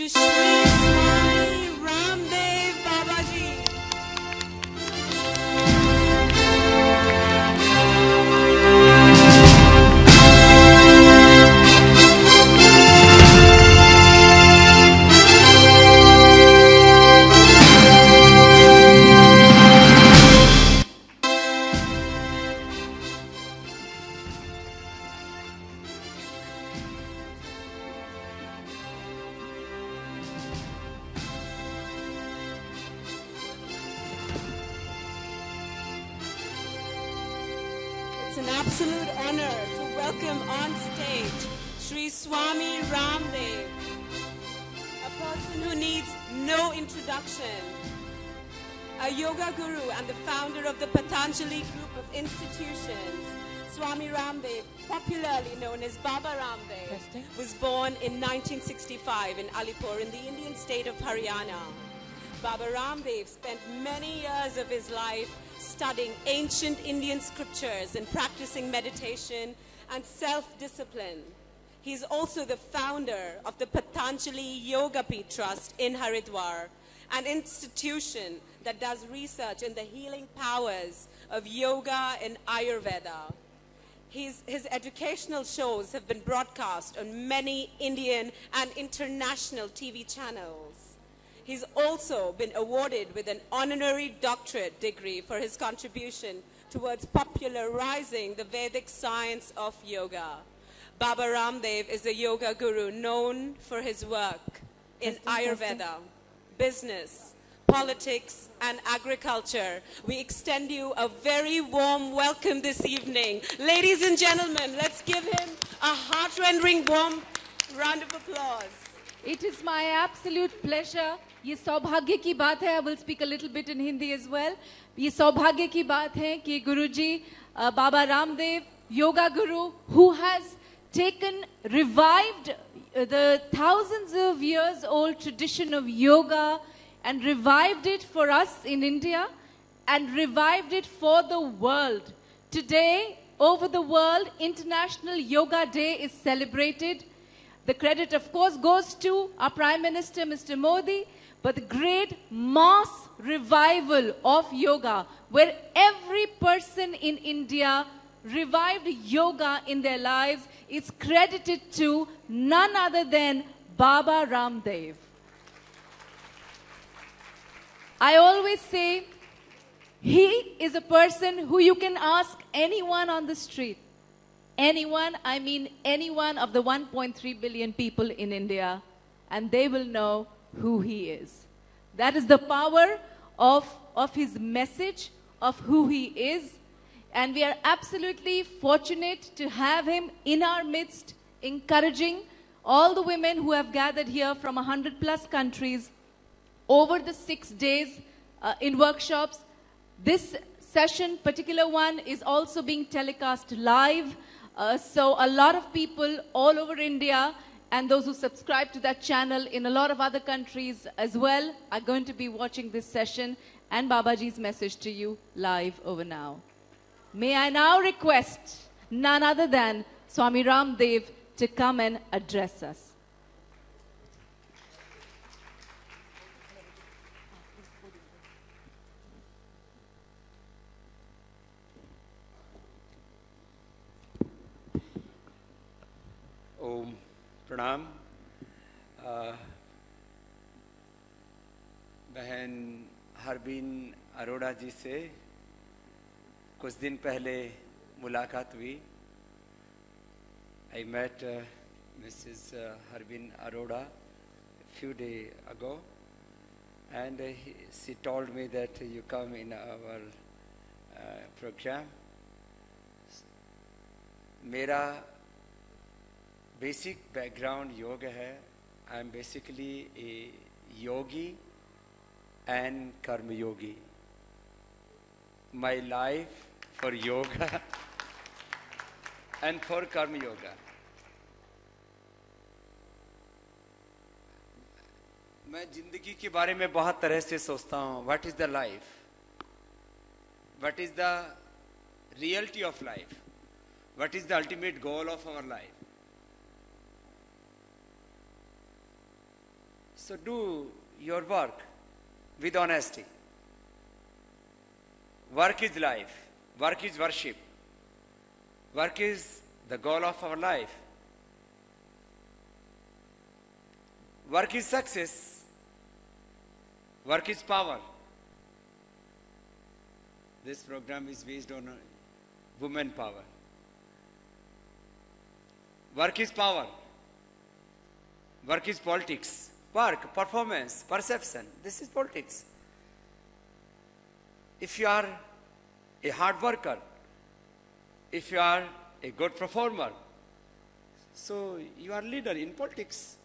to Shri studying ancient Indian scriptures and practicing meditation and self-discipline. He's also the founder of the Patanjali Yoga Peeth Trust in Haridwar, an institution that does research in the healing powers of yoga and Ayurveda. His, his educational shows have been broadcast on many Indian and international TV channels. He's also been awarded with an honorary doctorate degree for his contribution towards popularizing the Vedic science of yoga. Baba Ramdev is a yoga guru known for his work in Ayurveda, business, politics, and agriculture. We extend you a very warm welcome this evening. Ladies and gentlemen, let's give him a heart-rending warm round of applause. It is my absolute pleasure. ये सौभाग्य की बात है I will speak a little bit in Hindi as well ये सौभाग्य की बात है कि गुरुजी अ, बाबा Ramdev yoga Guru who has taken revived uh, the thousands of years old tradition of yoga and revived it for us in India and revived it for the world. Today, over the world, International Yoga Day is celebrated. the credit, of course, goes to our Prime Minister, Mr. Modi, but the great mass revival of yoga, where every person in India revived yoga in their lives, is credited to none other than Baba Ramdev. I always say he is a person who you can ask anyone on the street. Anyone, I mean anyone of the 1.3 billion people in India, and they will know who he is. That is the power of, of his message, of who he is. And we are absolutely fortunate to have him in our midst, encouraging all the women who have gathered here from 100 plus countries over the six days uh, in workshops. This session, particular one, is also being telecast live. Uh, so a lot of people all over India and those who subscribe to that channel in a lot of other countries as well are going to be watching this session and Babaji's message to you live over now. May I now request none other than Swami Ramdev to come and address us. प्रणाम। बहन हरबीन अरोड़ा जी से कुछ दिन पहले मुलाकात हुई। I met Mrs Harbeen Arora few day ago and she told me that you come in our programme मेरा basic background योग है. I am basically a yogi and karma yogi my life for yog and for karma yog मैं ज़िंदगी के बारे में बहुत तरह से सोचता हूँ. What is the life what is the reality of life what is the ultimate goal of our life So do your work with honesty. Work is life. Work is worship. Work is the goal of our life. Work is success. Work is power. This program is based on women power. Work is power. Work is politics. Work, performance, perception. This is politics. If you are a hard worker, if you are a good performer, so you are leader in politics,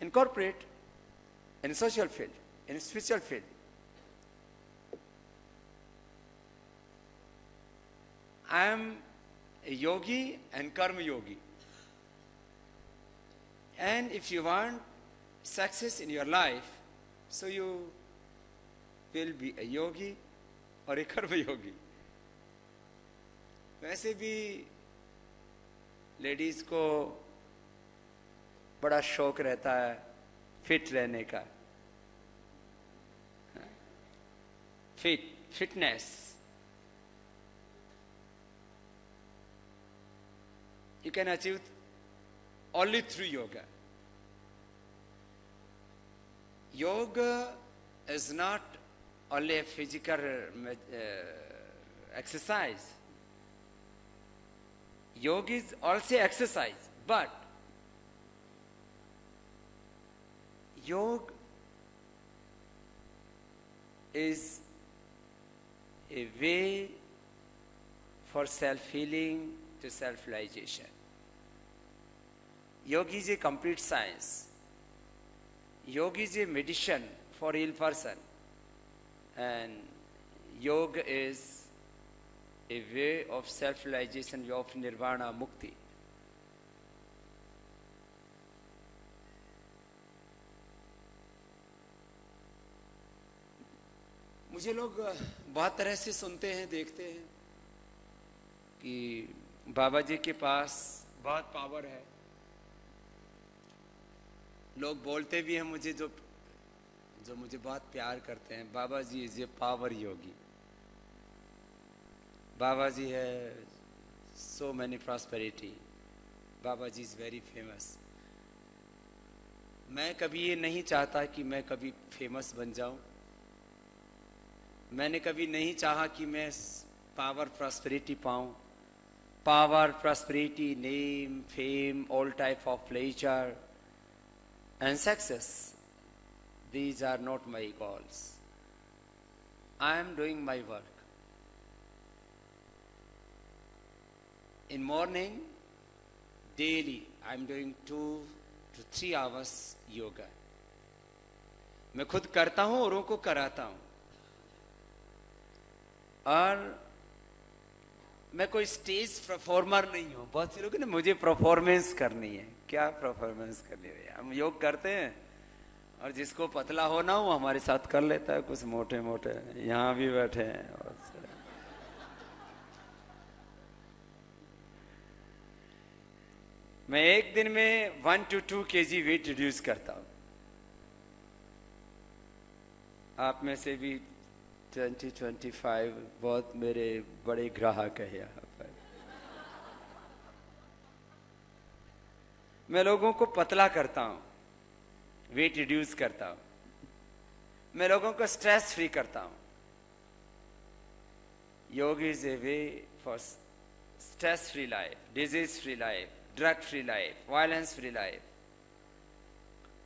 in corporate, in social field, in spiritual field. I am a yogi and karma yogi. And if you want success in your life, so you will be a yogi और एक कर्म योगी वैसे भी ladies को बड़ा शौक रहता है फिट रहने का fit fitness you can achieve only through yoga. Yoga is not only a physical uh, exercise. Yoga is also exercise, but yoga is a way for self-healing to self-realization. Yoga is a complete science. Yoga is a medicine for ill person. And yoga is a way of self-realization of nirvana mukti. मुझे लोग बहुत तरह से सुनते हैं देखते हैं कि बाबा जी के पास बहुत पावर है लोग बोलते भी हैं मुझे जो जो मुझे बहुत प्यार करते हैं। बाबा जी इज़ ए पावर योगी बाबा जी है so many prosperity Baba ji is very famous मैं कभी ये नहीं चाहता कि मैं कभी फ़ेमस बन जाऊँ। मैंने कभी नहीं चाहा कि मैं पावर प्रॉस्पेरिटी पाऊँ। Power prosperity name fame all type of pleasure, and success. These are not my goals. I am doing my work. In morning, daily, I am doing two to three hours yoga. मैं खुद करता हूँ औरों को कराता हूँ और मैं कोई स्टेज परफॉर्मर नहीं हूँ बहुत से लोग ना मुझे परफॉर्मेंस करनी है क्या परफॉर्मेंस करनी है हम योग करते हैं और जिसको पतला होना हो हमारे साथ कर लेता है, कुछ मोटे मोटे यहाँ भी बैठे हैं से मैं एक दिन में वन टू टू के जी वेट रिड्यूस करता हूँ। आप में से भी ट्वेंटी ट्वेंटी फाइव बहुत मेरे बड़े ग्राहक है यहाँ पर मैं लोगों को पतला करता हूँ वेट रिड्यूस करता हूँ। मैं लोगों को स्ट्रेस फ्री करता हूँ। Yog is a way for stress free life disease free life drug free life violence free life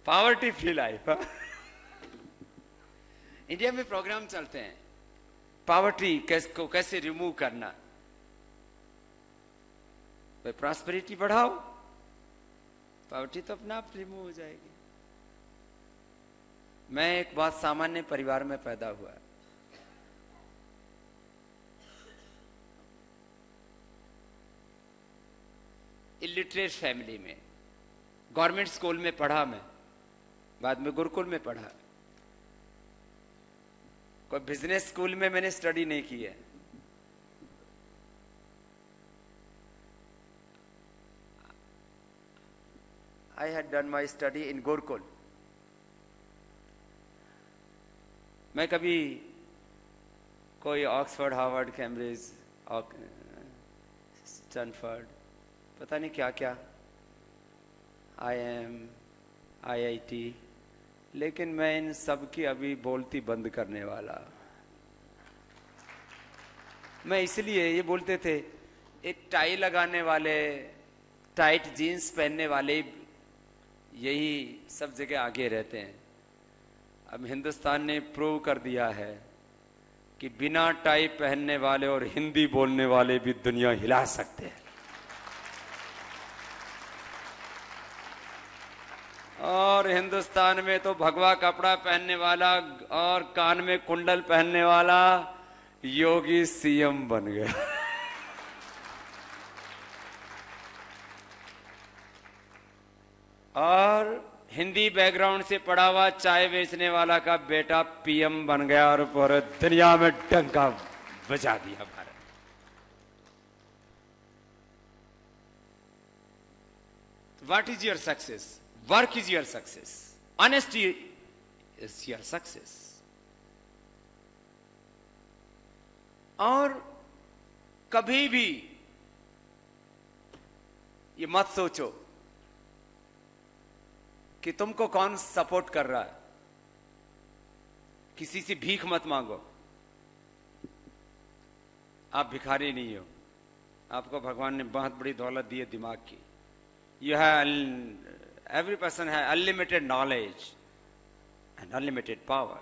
poverty free life India में प्रोग्राम चलते हैं। पावर्टी कैस, को कैसे रिमूव करना? प्रॉस्पेरिटी बढ़ाओ। पावर्टी तो अपना आप रिमूव हो जाएगी। मैं एक बहुत सामान्य परिवार में पैदा हुआ। इलिटरेट फैमिली में गवर्नमेंट स्कूल में पढ़ा मैं, बाद में गुरुकुल में पढ़ा। कोई बिज़नेस स्कूल में मैंने स्टडी नहीं की है। I had done my study in Gurukul. मैं कभी कोई ऑक्सफोर्ड हार्वर्ड कैम्ब्रिज स्टैनफोर्ड पता नहीं क्या क्या I am I I T लेकिन मैं इन सब की अभी बोलती बंद करने वाला मैं इसलिए ये बोलते थे, एक टाई लगाने वाले टाइट जीन्स पहनने वाले यही सब जगह आगे रहते हैं। अब हिंदुस्तान ने प्रूव कर दिया है कि बिना टाई पहनने वाले और हिंदी बोलने वाले भी दुनिया हिला सकते हैं। और हिंदुस्तान में तो भगवा कपड़ा पहनने वाला और कान में कुंडल पहनने वाला योगी सीएम बन गया। और हिंदी बैकग्राउंड से पढ़ा हुआ चाय बेचने वाला का बेटा पीएम बन गया और पूरे दुनिया में डंका बजा दिया Bharat What is your success? Work is your success. Honesty is your success. और कभी भी ये मत सोचो कि तुमको कौन सपोर्ट कर रहा है? किसी से भीख मत मांगो। आप भिखारी नहीं हो। आपको भगवान ने बहुत बड़ी दौलत दी है दिमाग की। यू हैव एवरी पर्सन है unlimited knowledge and unlimited power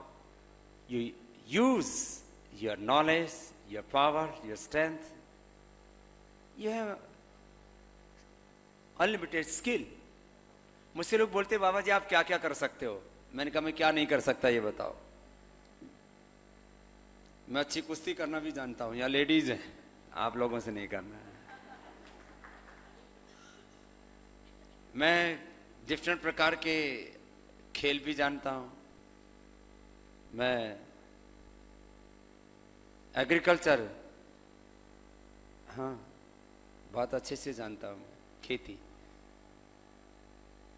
you use your knowledge your power your strength you have unlimited skill मुझसे लोग बोलते, बाबा जी, आप क्या क्या कर सकते हो? मैंने कहा, मैं क्या नहीं कर सकता, ये बताओ। मैं अच्छी कुश्ती करना भी जानता हूँ, या लेडीज़ हैं, आप लोगों से नहीं करना है। मैं डिफरेंट प्रकार के खेल भी जानता हूँ। मैं एग्रीकल्चर हाँ बहुत अच्छे से जानता हूँ, खेती।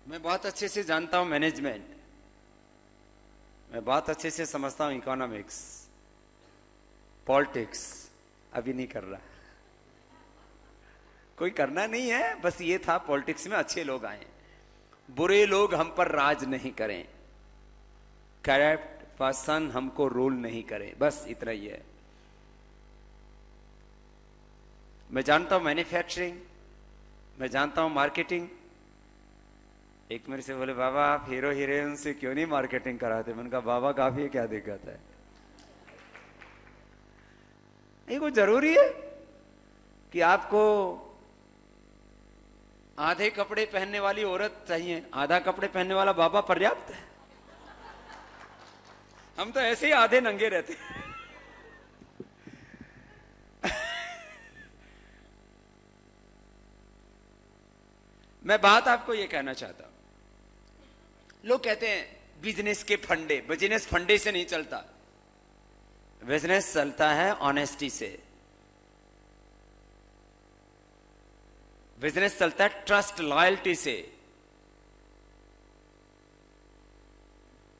मैं बहुत अच्छे से जानता हूँ मैनेजमेंट मैं बहुत अच्छे से समझता हूँ इकोनॉमिक्स पॉलिटिक्स अभी नहीं कर रहा। कोई करना नहीं है, बस ये था पॉलिटिक्स में अच्छे लोग आए। बुरे लोग हम पर राज नहीं करें। करप्ट पर्सन हमको रूल नहीं करे। बस इतना ही है। मैं जानता हूँ मैन्युफैक्चरिंग मैं जानता हूँ मार्केटिंग एक मेरे से बोले, बाबा, आप हीरो, हीरोइन से क्यों नहीं मार्केटिंग कराते? मैंने कहा, बाबा, काफ़ी क्या दिक्कत है? ये कोई ज़रूरी है कि आपको आधे कपड़े पहनने वाली औरत चाहिए। आधा कपड़े पहनने वाला बाबा पर्याप्त है। हम तो ऐसे ही आधे नंगे रहते हैं। मैं बात आपको यह कहना चाहता हूँ। लोग कहते हैं, बिज़नेस के फंडे, बिज़नेस फंडे से नहीं चलता। बिज़नेस चलता है ऑनेस्टी से। बिज़नेस चलता है ट्रस्ट लॉयल्टी से।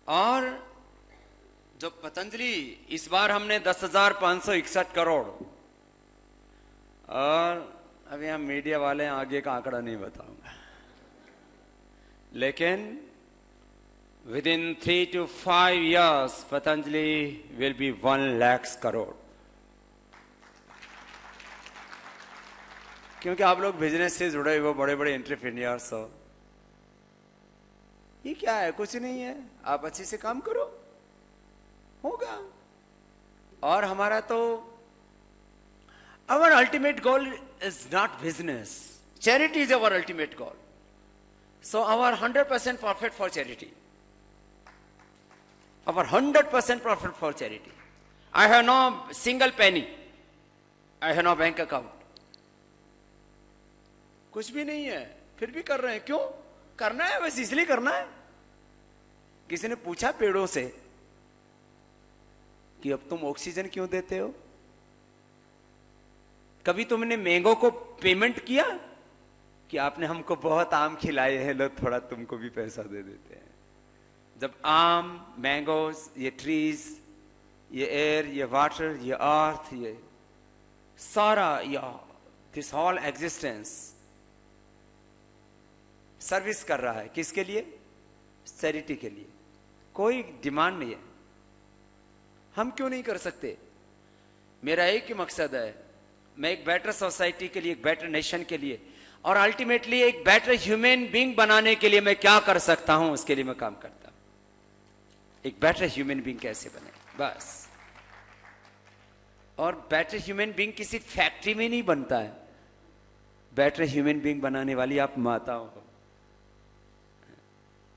और जो पतंजलि, इस बार हमने दस हज़ार पाँच सौ इकसठ करोड़। और अभी हम मीडिया वाले आगे का आंकड़ा नहीं बताऊँगा। लेकिन in three to five years Patanjali will be one lakhs crore क्योंकि आप लोग बिज़नेस से जुड़े हुए बड़े बड़े एंटरप्रेन्योर्स हो। ये क्या है? कुछ नहीं है। आप अच्छे से काम करो। होगा। और हमारा तो our ultimate goal is not business charity is our ultimate goal so our hundred percent profit for charity hundred percent profit for charity I have no single penny I have no bank account कुछ भी नहीं है, फिर भी कर रहे हैं। क्यों? करना है, बस इसलिए करना है। किसी ने पूछा पेड़ों से कि अब तुम ऑक्सीजन क्यों देते हो? कभी तुमने मैंगो को पेमेंट किया? कि आपने हमको बहुत आम खिलाए हैं, लो, थोड़ा तुमको भी पैसा दे देते हैं। जब आम, मैंगोज, ये ट्रीज ये एयर ये वाटर ये अर्थ ये सारा, या दिस हॉल एग्जिस्टेंस सर्विस कर रहा है। किसके लिए? चैरिटी के लिए। कोई डिमांड नहीं है। हम क्यों नहीं कर सकते? मेरा एक ही मकसद है, मैं एक बेटर सोसाइटी के लिए, एक बेटर नेशन के लिए, और अल्टीमेटली एक बेटर ह्यूमन बींग बनाने के लिए मैं क्या कर सकता हूँ? उसके लिए मैं काम करता एक बेटर ह्यूमन बींग कैसे बने बस और बेटर ह्यूमन बींग किसी फैक्ट्री में नहीं बनता है बेटर ह्यूमन बींग बनाने वाली आप माताओं को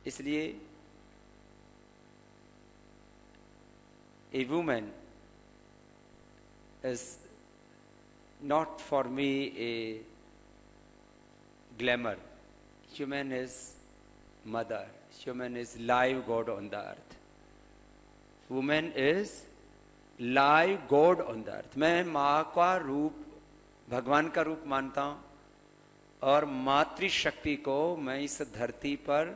इसलिए a women is not for me a glamour. Human is mother. Human is live God on the earth. Woman is live God on the earth मैं माँ का रूप, भगवान का रूप मानता हूँ और मातृशक्ति को मैं इस धरती पर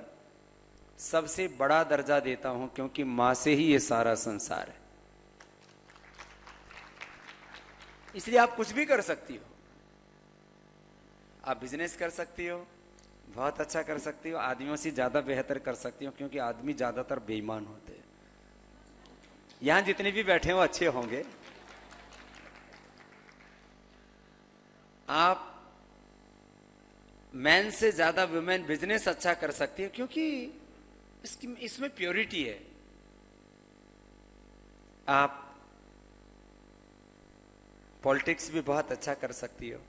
सबसे बड़ा दर्जा देता हूँ क्योंकि माँ से ही ये सारा संसार है। इसलिए आप कुछ भी कर सकती हो। आप बिज़नेस कर सकती हो, बहुत अच्छा कर सकती हो, आदमियों से ज़्यादा बेहतर कर सकती हो क्योंकि आदमी ज़्यादातर बेईमान होता हैं। यहाँ जितने भी बैठे हो अच्छे होंगे। आप मैन से ज़्यादा वुमेन बिज़नेस अच्छा कर सकती है, क्योंकि इसकी, इसमें प्योरिटी है। आप पॉलिटिक्स भी बहुत अच्छा कर सकती हो।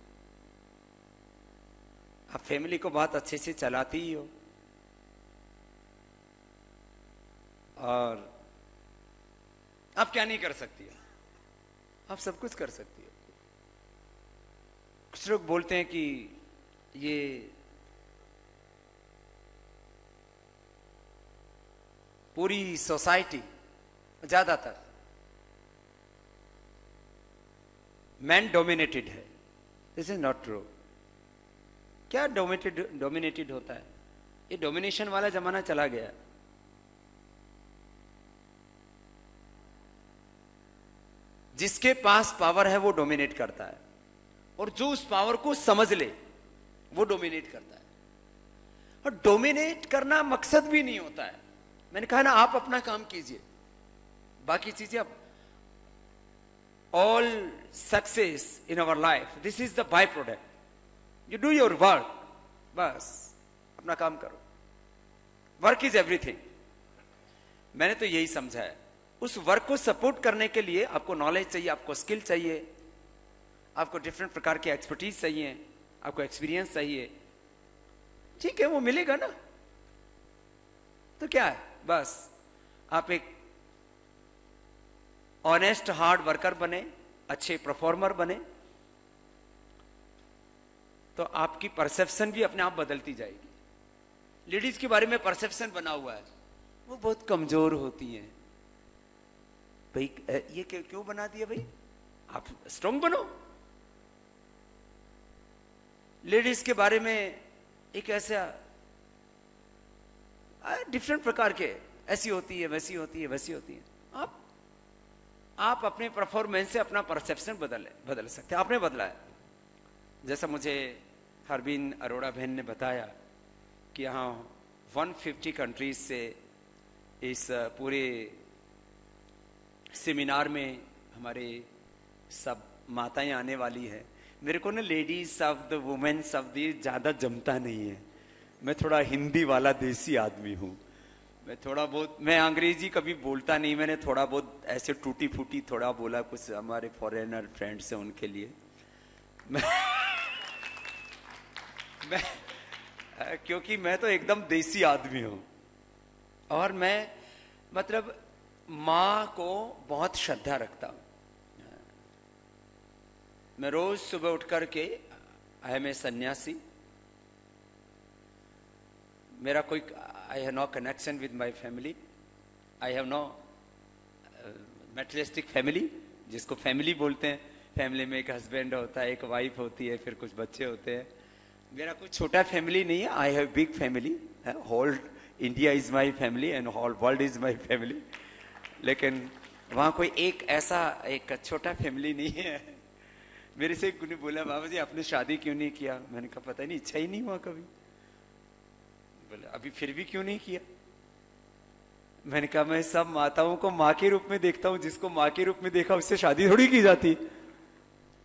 आप फैमिली को बहुत अच्छे से चलाती ही हो। और आप क्या नहीं कर सकती हो? आप सब कुछ कर सकती हो। कुछ लोग बोलते हैं कि ये पूरी सोसाइटी ज़्यादातर मैन डोमिनेटेड है। दिस इज़ नॉट ट्रू क्या डोमिनेटेड डोमिनेटेड होता है? ये डोमिनेशन वाला जमाना चला गया। जिसके पास पावर है, वो डोमिनेट करता है। और जो उस पावर को समझ ले, वो डोमिनेट करता है। और डोमिनेट करना मकसद भी नहीं होता है। मैंने कहा ना, आप अपना काम कीजिए। बाकी चीज़ें आप success in our life this is the the product you do your work बस, अपना काम करो। वर्क इज़ एवरीथिंग मैंने तो यही समझा है। उस वर्क को सपोर्ट करने के लिए आपको नॉलेज चाहिए, आपको स्किल चाहिए, आपको डिफरेंट प्रकार की एक्सपर्टीज चाहिए, आपको एक्सपीरियंस चाहिए। ठीक है, वो मिलेगा ना? तो क्या है? बस, आप एक ऑनेस्ट हार्ड वर्कर बने, अच्छे परफॉर्मर बने तो आपकी परसेप्शन भी अपने आप बदलती जाएगी। लेडीज़ के बारे में परसेप्शन बना हुआ है, वो बहुत कमज़ोर होती हैं। भाई ये क्यों बना दिया भाई? आप स्ट्रांग बनो। लेडीज़ के बारे में एक ऐसा डिफरेंट प्रकार के, ऐसी होती है, वैसी होती है, वैसी होती है। आप आप अपने परफॉर्मेंस से अपना परसेप्शन बदल बदल सकते हैं। आपने बदला है। जैसा मुझे हरबिन अरोड़ा बहन ने बताया कि यहाँ 150 कंट्रीज़ से इस पूरे सेमिनार में हमारे सब माताएँ आने वाली है। मेरे को ना लेडीज़ शब्द वुमेन शब्द ये ज़्यादा जमता नहीं है। मैं थोड़ा हिंदी वाला देसी आदमी हूँ। मैं थोड़ा बहुत मैं अंग्रेज़ी कभी बोलता नहीं मैंने थोड़ा बहुत ऐसे टूटी फूटी थोड़ा बोला कुछ हमारे फॉरेनर फ्रेंड्स हैं उनके लिए। मैं, मैं क्योंकि मैं तो एकदम देसी आदमी हूँ। और मैं मतलब माँ को बहुत श्रद्धा रखता। हूँ मैं रोज सुबह उठ करके आई एम ए सन्यासी। मेरा कोई I have no connection with my family I have no materialistic family जिसको फैमिली बोलते हैं। फैमिली में एक हस्बैंड होता है, एक वाइफ होती है, फिर कुछ बच्चे होते हैं। मेरा कोई छोटा फैमिली नहीं है। I have big family whole India is my family and whole world is my family लेकिन वहाँ कोई एक ऐसा एक छोटा फैमिली नहीं है। मेरे से ने बोला बाबा जी आपने शादी क्यों नहीं किया? मैंने कहा पता नहीं इच्छा ही नहीं हुआ कभी। बोले अभी फिर भी क्यों नहीं किया? मैंने कहा मैं सब माताओं को माँ के रूप में देखता हूँ जिसको माँ के रूप में देखा उससे शादी थोड़ी की जाती।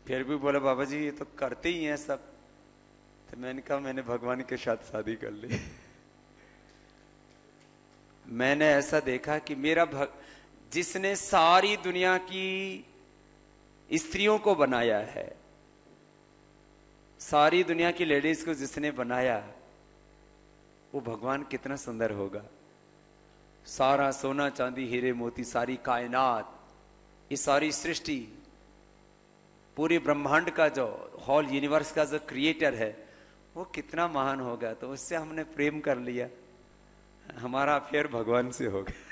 फिर भी बोला बाबा जी ये तो करते ही हैं सब। तो मैंने कहा मैंने भगवान के साथ शादी कर ली। मैंने ऐसा देखा कि मेरा भग, जिसने सारी दुनिया की स्त्रियों को बनाया है, सारी दुनिया की लेडीज़ को जिसने बनाया, वो भगवान कितना सुंदर होगा। सारा सोना, चांदी, हीरे, मोती, सारी कायनात, ये सारी सृष्टि, पूरे ब्रह्मांड का जो हॉल, यूनिवर्स का जो क्रिएटर है, वो कितना महान होगा। तो उससे हमने प्रेम कर लिया। हमारा अफेयर भगवान से हो गया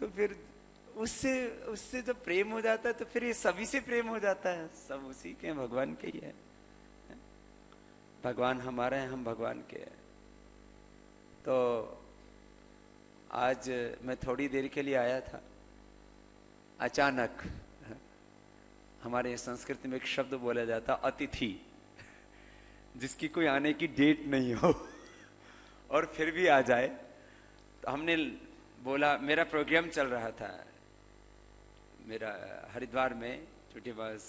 तो फिर उससे उससे जब प्रेम हो जाता है तो फिर ये सभी से प्रेम हो जाता है। सब उसी के भगवान के ही है। भगवान हमारे हैं, हम भगवान के हैं। तो आज मैं थोड़ी देर के लिए आया था। अचानक हमारे संस्कृत में एक शब्द बोला जाता, अतिथि, जिसकी कोई आने की डेट नहीं हो। और फिर भी आ जाए। तो हमने बोला, मेरा प्रोग्राम चल रहा था। मेरा, हरिद्वार में, छोटे बस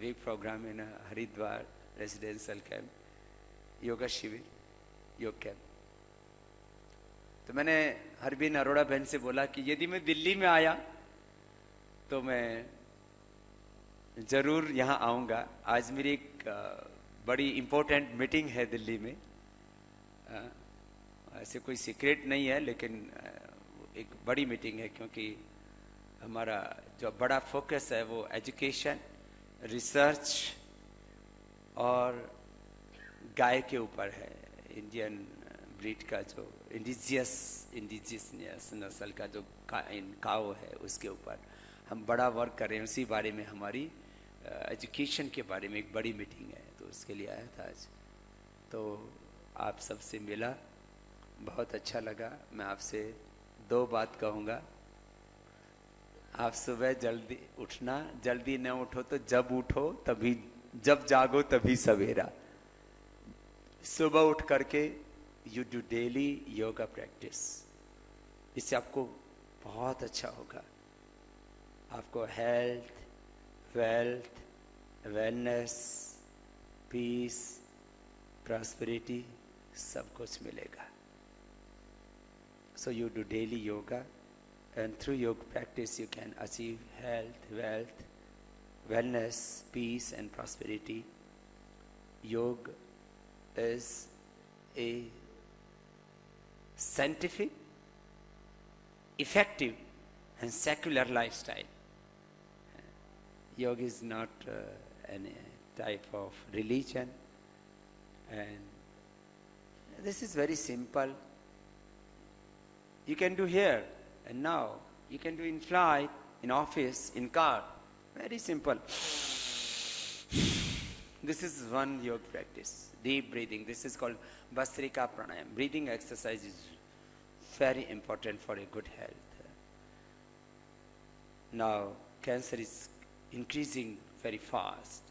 week programme in Haridwar residential camp yoga shivir, yog camp तो मैंने हरबीन अरोड़ा बहन से बोला कि यदि मैं दिल्ली में आया तो मैं ज़रूर यहाँ आऊँगा। आज मेरी एक बड़ी इम्पोर्टेंट मीटिंग है दिल्ली में। ऐसे कोई सीक्रेट नहीं है, लेकिन एक बड़ी मीटिंग है क्योंकि हमारा जो बड़ा फोकस है वो एजुकेशन रिसर्च और गाय के ऊपर है। इंडियन ब्रीड का जो इंडिजियस इंडिजियस नस्ल का जो का, काव है उसके ऊपर हम बड़ा वर्क कर रहे हैं। उसी बारे में हमारी एजुकेशन के बारे में एक बड़ी मीटिंग है तो उसके लिए आया था आज। तो आप सबसे मिला बहुत अच्छा लगा। मैं आपसे दो बात कहूँगा। आप सुबह जल्दी उठना, जल्दी न उठो तो जब उठो तभी, जब जागो तभी सवेरा। सुबह उठ करके you do daily yoga practice इससे आपको बहुत अच्छा होगा। आपको health wealth wellness peace prosperity सब कुछ मिलेगा। So you do daily yoga, and through yoga practice, you can achieve health, wealth, wellness, peace, and prosperity. Yoga is a scientific, effective, and secular lifestyle. Yoga is not uh, any type of religion, and this is very simple you can do here and now. You can do in flight, in office, in car. Very simple. This is one yoga practice. Deep breathing. This is called Bastrika Pranayam. Breathing exercise is very important for a good health. Now, cancer is increasing very fast.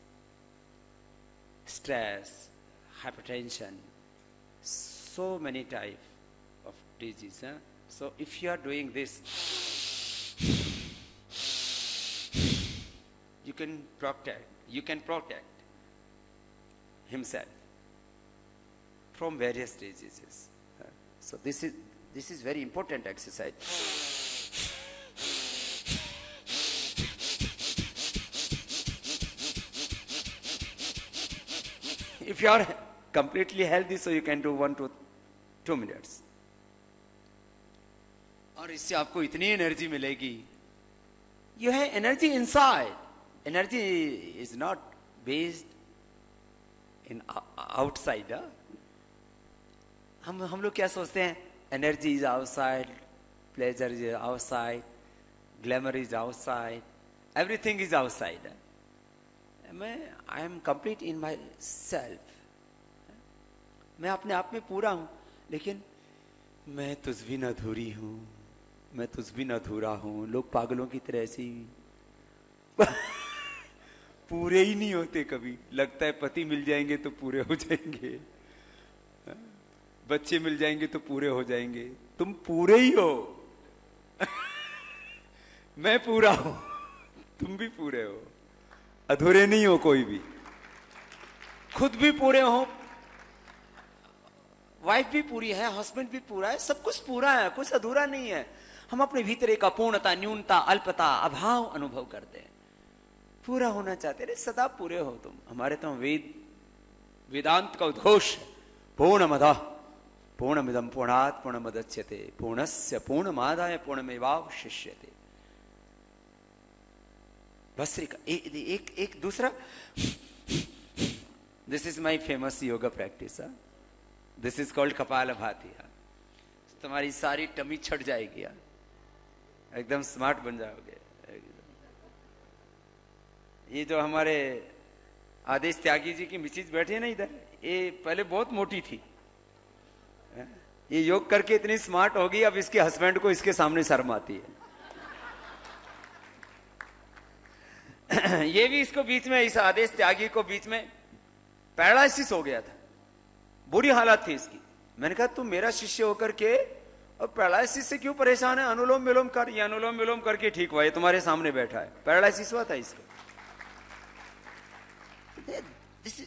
Stress, hypertension, so many types of disease. Huh? So if you are doing this, you can protect, you can protect himself from various diseases. So this is this is very important exercise. If you are completely healthy, so you can do one to two minutes. और इससे आपको इतनी energy मिलेगी। You है energy inside energy is not based in outside हम हम लोग क्या सोचते हैं? Energy is outside pleasure is outside glamour is outside everything is outside मैं I am complete in my self मैं अपने आप में पूरा हूँ, लेकिन मैं तुझ भी अधूरी हूँ। मैं तुझ बिन अधूरा हूँ। लोग पागलों की तरह ऐसे ही। पूरे ही नहीं होते कभी। लगता है पति मिल जाएँगे तो पूरे हो जाएँगे। बच्चे मिल जाएँगे तो पूरे हो जाएँगे। तुम पूरे ही हो। मैं पूरा हूँ। तुम भी पूरे हो। अधूरे नहीं हो कोई भी। खुद भी पूरे हो। वाइफ भी पूरी है, हस्बैंड भी पूरा है, सब कुछ पूरा है, कुछ अधूरा नहीं है। हम अपने भीतर एक अपूर्णता न्यूनता अल्पता अभाव अनुभव करते हैं। पूरा होना चाहते हैं सदा पूरे हो तुम। हमारे तो वेद वेदांत का उद्घोष पूर्ण मद पूर्णमिदम पूर्णात पूर्णमदच्यते पूर्णस्य पूर्णमादाय पूर्णमेवावशिष्यते। भस्त्री का ए, एक एक दूसरा। This is my famous yoga practice this is called kapalbhati तुम्हारी सारी टमी छट जाएगी एकदम स्मार्ट बन जाओगे। ये जो हमारे आदेश त्यागी जी की मिसिज बैठी ना इधर, ये पहले बहुत मोटी थी। ये योग करके इतनी स्मार्ट होगी अब इसके हस्बैंड को इसके सामने शर्म आती है। ये भी इसको बीच में, इस आदेश त्यागी को बीच में पैरालिसिस हो गया था। बुरी हालत थी इसकी। मैंने कहा, तुम मेरा शिष्य होकर के और पैरालिसिस से क्यों परेशान है? अनुलोम विलोम कर ये अनुलोम विलोम करके ठीक हुआ ये तुम्हारे सामने बैठा है। पैरालिसिस हुआ था इसको। This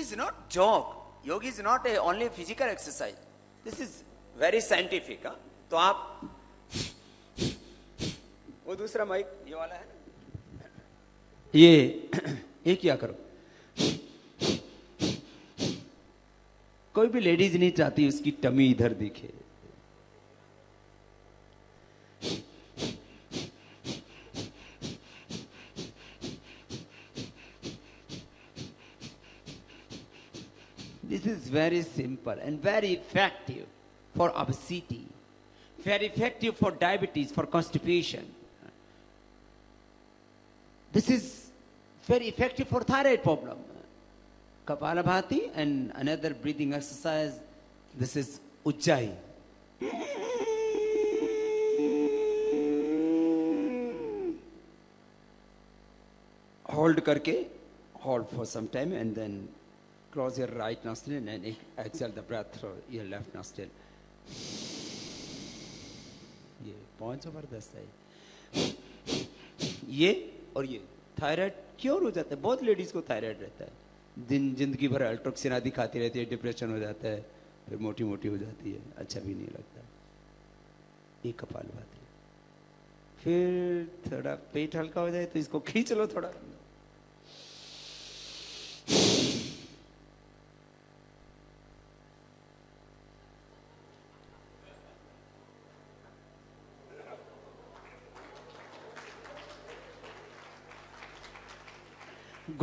is not joke yoga is not a only physical exercise. This is very scientific huh? तो आप वो दूसरा माइक ये वाला है ना? ये ये क्या करो? कोई भी लेडीज़ नहीं चाहती उसकी टमी इधर दिखे। Very simple and very effective for obesity, very effective for diabetes, for constipation. This is very effective for thyroid problem. Kapalabhati and another breathing exercise. This is Ujjayi. Hold karke, hold for some time and then close your right nostril and exhale the breath through your left nostril. ये बहुत ज़बरदस्त है ये और ये thyroid क्यों हो जाता है बहुत लेडीज़ को थायराइड रहता है दिन ज़िंदगी भर अल्ट्रोक्सिन आदि खाती रहती है डिप्रेशन हो जाता है फिर मोटी मोटी हो जाती है अच्छा भी नहीं लगता ये कपाल बात है फिर थोड़ा पेट हल्का हो जाए तो इसको खींच लो थोड़ा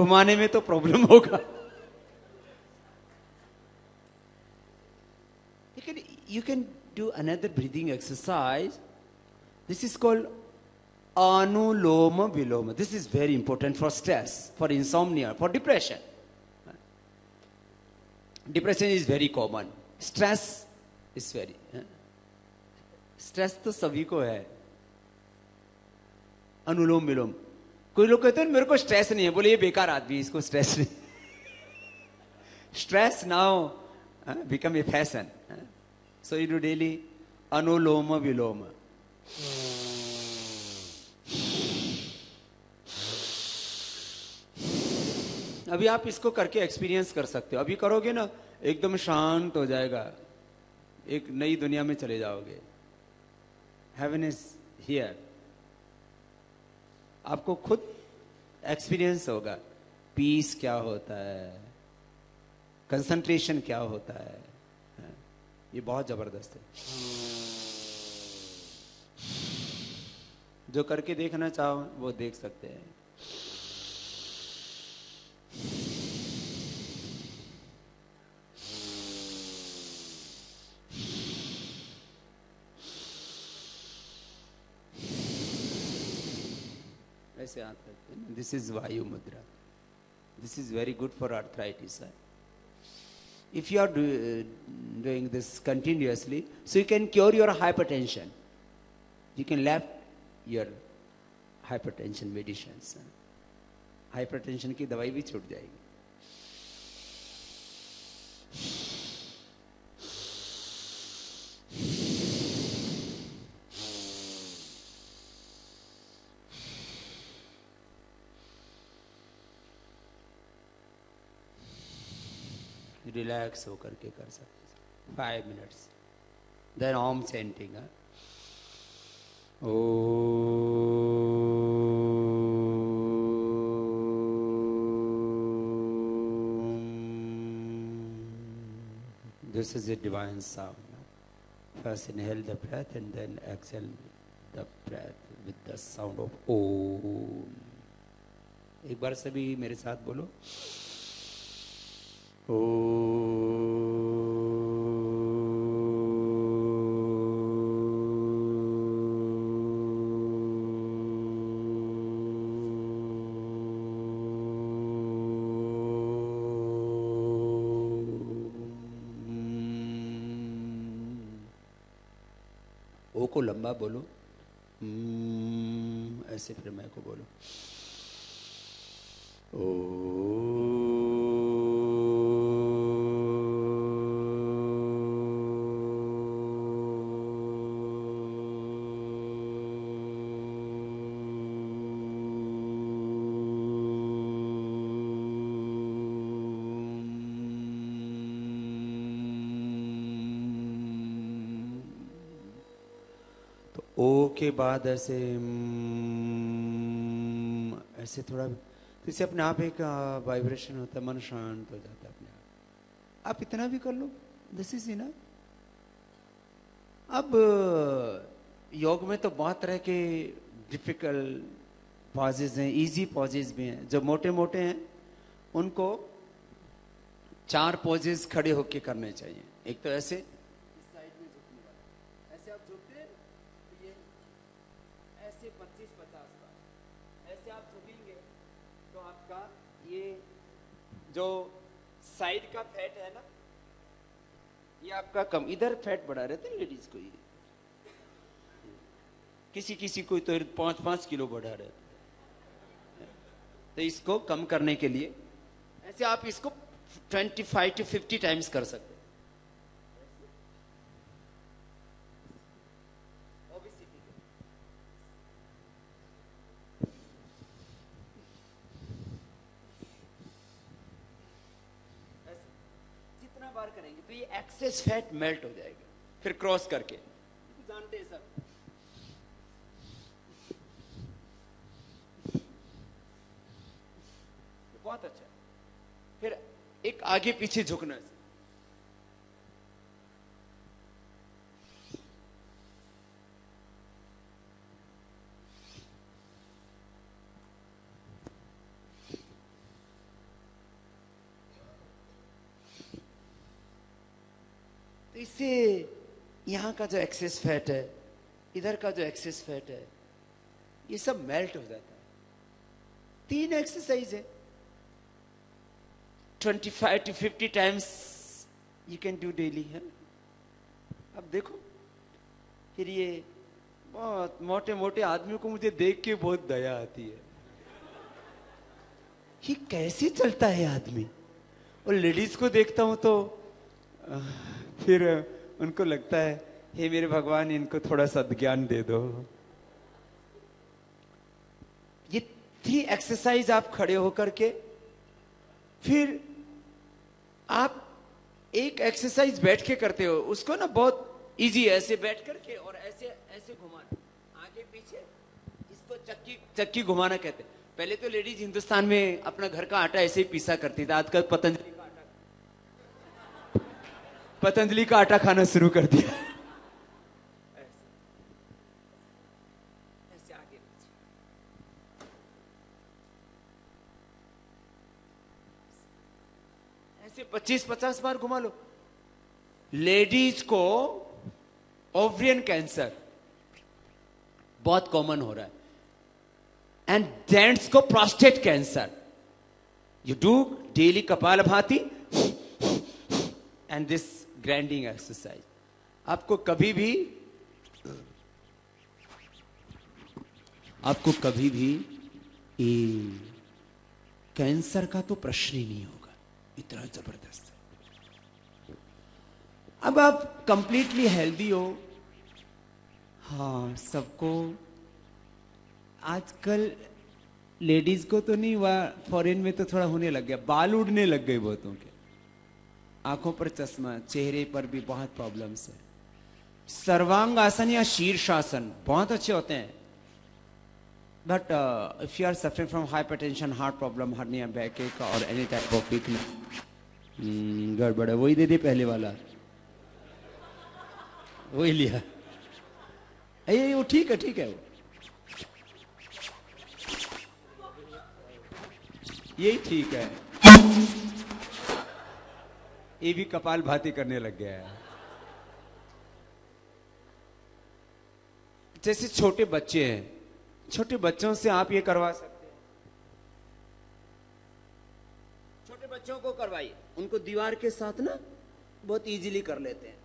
घुमाने में तो प्रॉब्लम होगा। You can you can do another breathing exercise this is called anulom vilom this is very important for stress for insomnia for depression depression is very common stress is very stress तो सभी को है। अनुलोम विलोम कोई लोग कहते हैं, मेरे को स्ट्रेस नहीं है। बोले, ये बेकार आदमी इसको स्ट्रेस नहीं stress now become a fashion so you do daily anulom vilom अभी आप इसको करके एक्सपीरियंस कर सकते हो। अभी करोगे ना, एकदम शांत हो जाएगा। एक नई दुनिया में चले जाओगे। हेवन इज़ हियर आपको खुद एक्सपीरियंस होगा। पीस क्या होता है? कंसंट्रेशन क्या होता है, ये बहुत ज़बरदस्त है। जो करके देखना चाहो, वो देख सकते हैं। कैसे हाथ रखते हैं this is vayu mudra this is very good for arthritis if you are doing this continuously so you can cure your hypertension you can lap your hypertension medicine hypertension की दवाई भी छूट जाएगी। रिलैक्स होकर के कर सकते five minutes then Om chanting O this is a divine sound first inhale the breath and then exhale the breath with the sound of O एक बार सभी मेरे साथ बोलो। ओ oh. को लंबा बोलो। हम्म, ऐसे फिर मैं को बोलो। बाद ऐसे हम्म, ऐसे थोड़ा तो इससे अपने आप एक वाइब्रेशन होता है मन शांत हो जाता है अपने आप। आप इतना भी कर लो दिस इज़ इनफ अब योग में तो बहुत तरह के डिफ़िकल्ट पॉजेज हैं इजी पॉजेज भी हैं। जो मोटे मोटे हैं उनको चार पॉजेज खड़े होके करने चाहिए। एक तो ऐसे ऐसे आप झुकते हैं तो ये ऐसे 25 50 बार ऐसे आप झुकेंगे तो आपका ये जो साइड का फैट है ना ये आपका कम, इधर फैट बढ़ा रहे थे लेडीज़ को ये। किसी किसी को तो पाँच पाँच किलो बढ़ा रहे थे तो इसको कम करने के लिए, ऐसे आप इसको 25 टू 50 टाइम्स कर सकते हैं Obesity के। ऐसे जितना बार करेंगे तो ये एक्सेस फैट मेल्ट हो जाएगा। फिर क्रॉस करके। जानते हैं सर। बहुत अच्छा। फिर एक आगे पीछे झुकना है तो इससे यहाँ का जो एक्सेस फैट है, इधर का जो एक्सेस फैट है, ये सब मेल्ट हो जाता है। तीन एक्सरसाइज है। 25 to 50 times you can do daily, है अब देखो, फिर ये बहुत मोटे मोटे आदमियों को मुझे देख के बहुत दया आती है। ये कैसे चलता है आदमी? और लेडीज़ को देखता हूँ तो फिर उनको लगता है, हे मेरे भगवान, इनको थोड़ा सदज्ञान दे दो। ये थी एक्सरसाइज आप खड़े होकर के। फिर आप एक एक्सरसाइज बैठ के करते हो, उसको ना बहुत इजी है, ऐसे बैठ करके और ऐसे ऐसे घुमाना। आगे पीछे, इसको चक्की चक्की घुमाना कहते हैं। पहले तो लेडीज़ हिंदुस्तान में अपना घर का आटा ऐसे ही पीसा करती थी, आजकल पतंजलि पतंजलि का आटा खाना शुरू कर दिया। ऐसे पच्चीस आगे पीछे ऐसे 25 50 बार घुमा लो। लेडीज़ को ओवरियन कैंसर बहुत कॉमन हो रहा है। एंड जेंट्स को prostate cancer you do daily kapalbhati and this grinding exercise आपको कभी भी, आपको कभी भी कैंसर का तो प्रश्न ही नहीं होगा। इतना ज़बरदस्त अब आप कंप्लीटली हेल्दी हो। हाँ सबको, आजकल लेडीज़ को तो नहीं हुआ फॉरेन में तो थोड़ा होने लग गया। बाल उड़ने लग गए बहुतों के। आँखों पर चश्मा, चेहरे पर भी बहुत प्रॉब्लम्स है। सर्वांग आसन या शीर्षासन, बहुत अच्छे होते हैं। But if you are suffering from hypertension heart problem hernia backache और एनी टाइप ऑफ़ वीकनेस गड़बड़ है। वही दे दे पहले वाला। वही लिया। ये वो ठीक है ठीक है वो। यही ठीक है। ये भी कपाल भाती करने लग गया है। जैसे छोटे बच्चे हैं, छोटे बच्चों से आप ये करवा सकते हैं। छोटे बच्चों को करवाइए। उनको दीवार के साथ ना बहुत इजीली कर लेते हैं।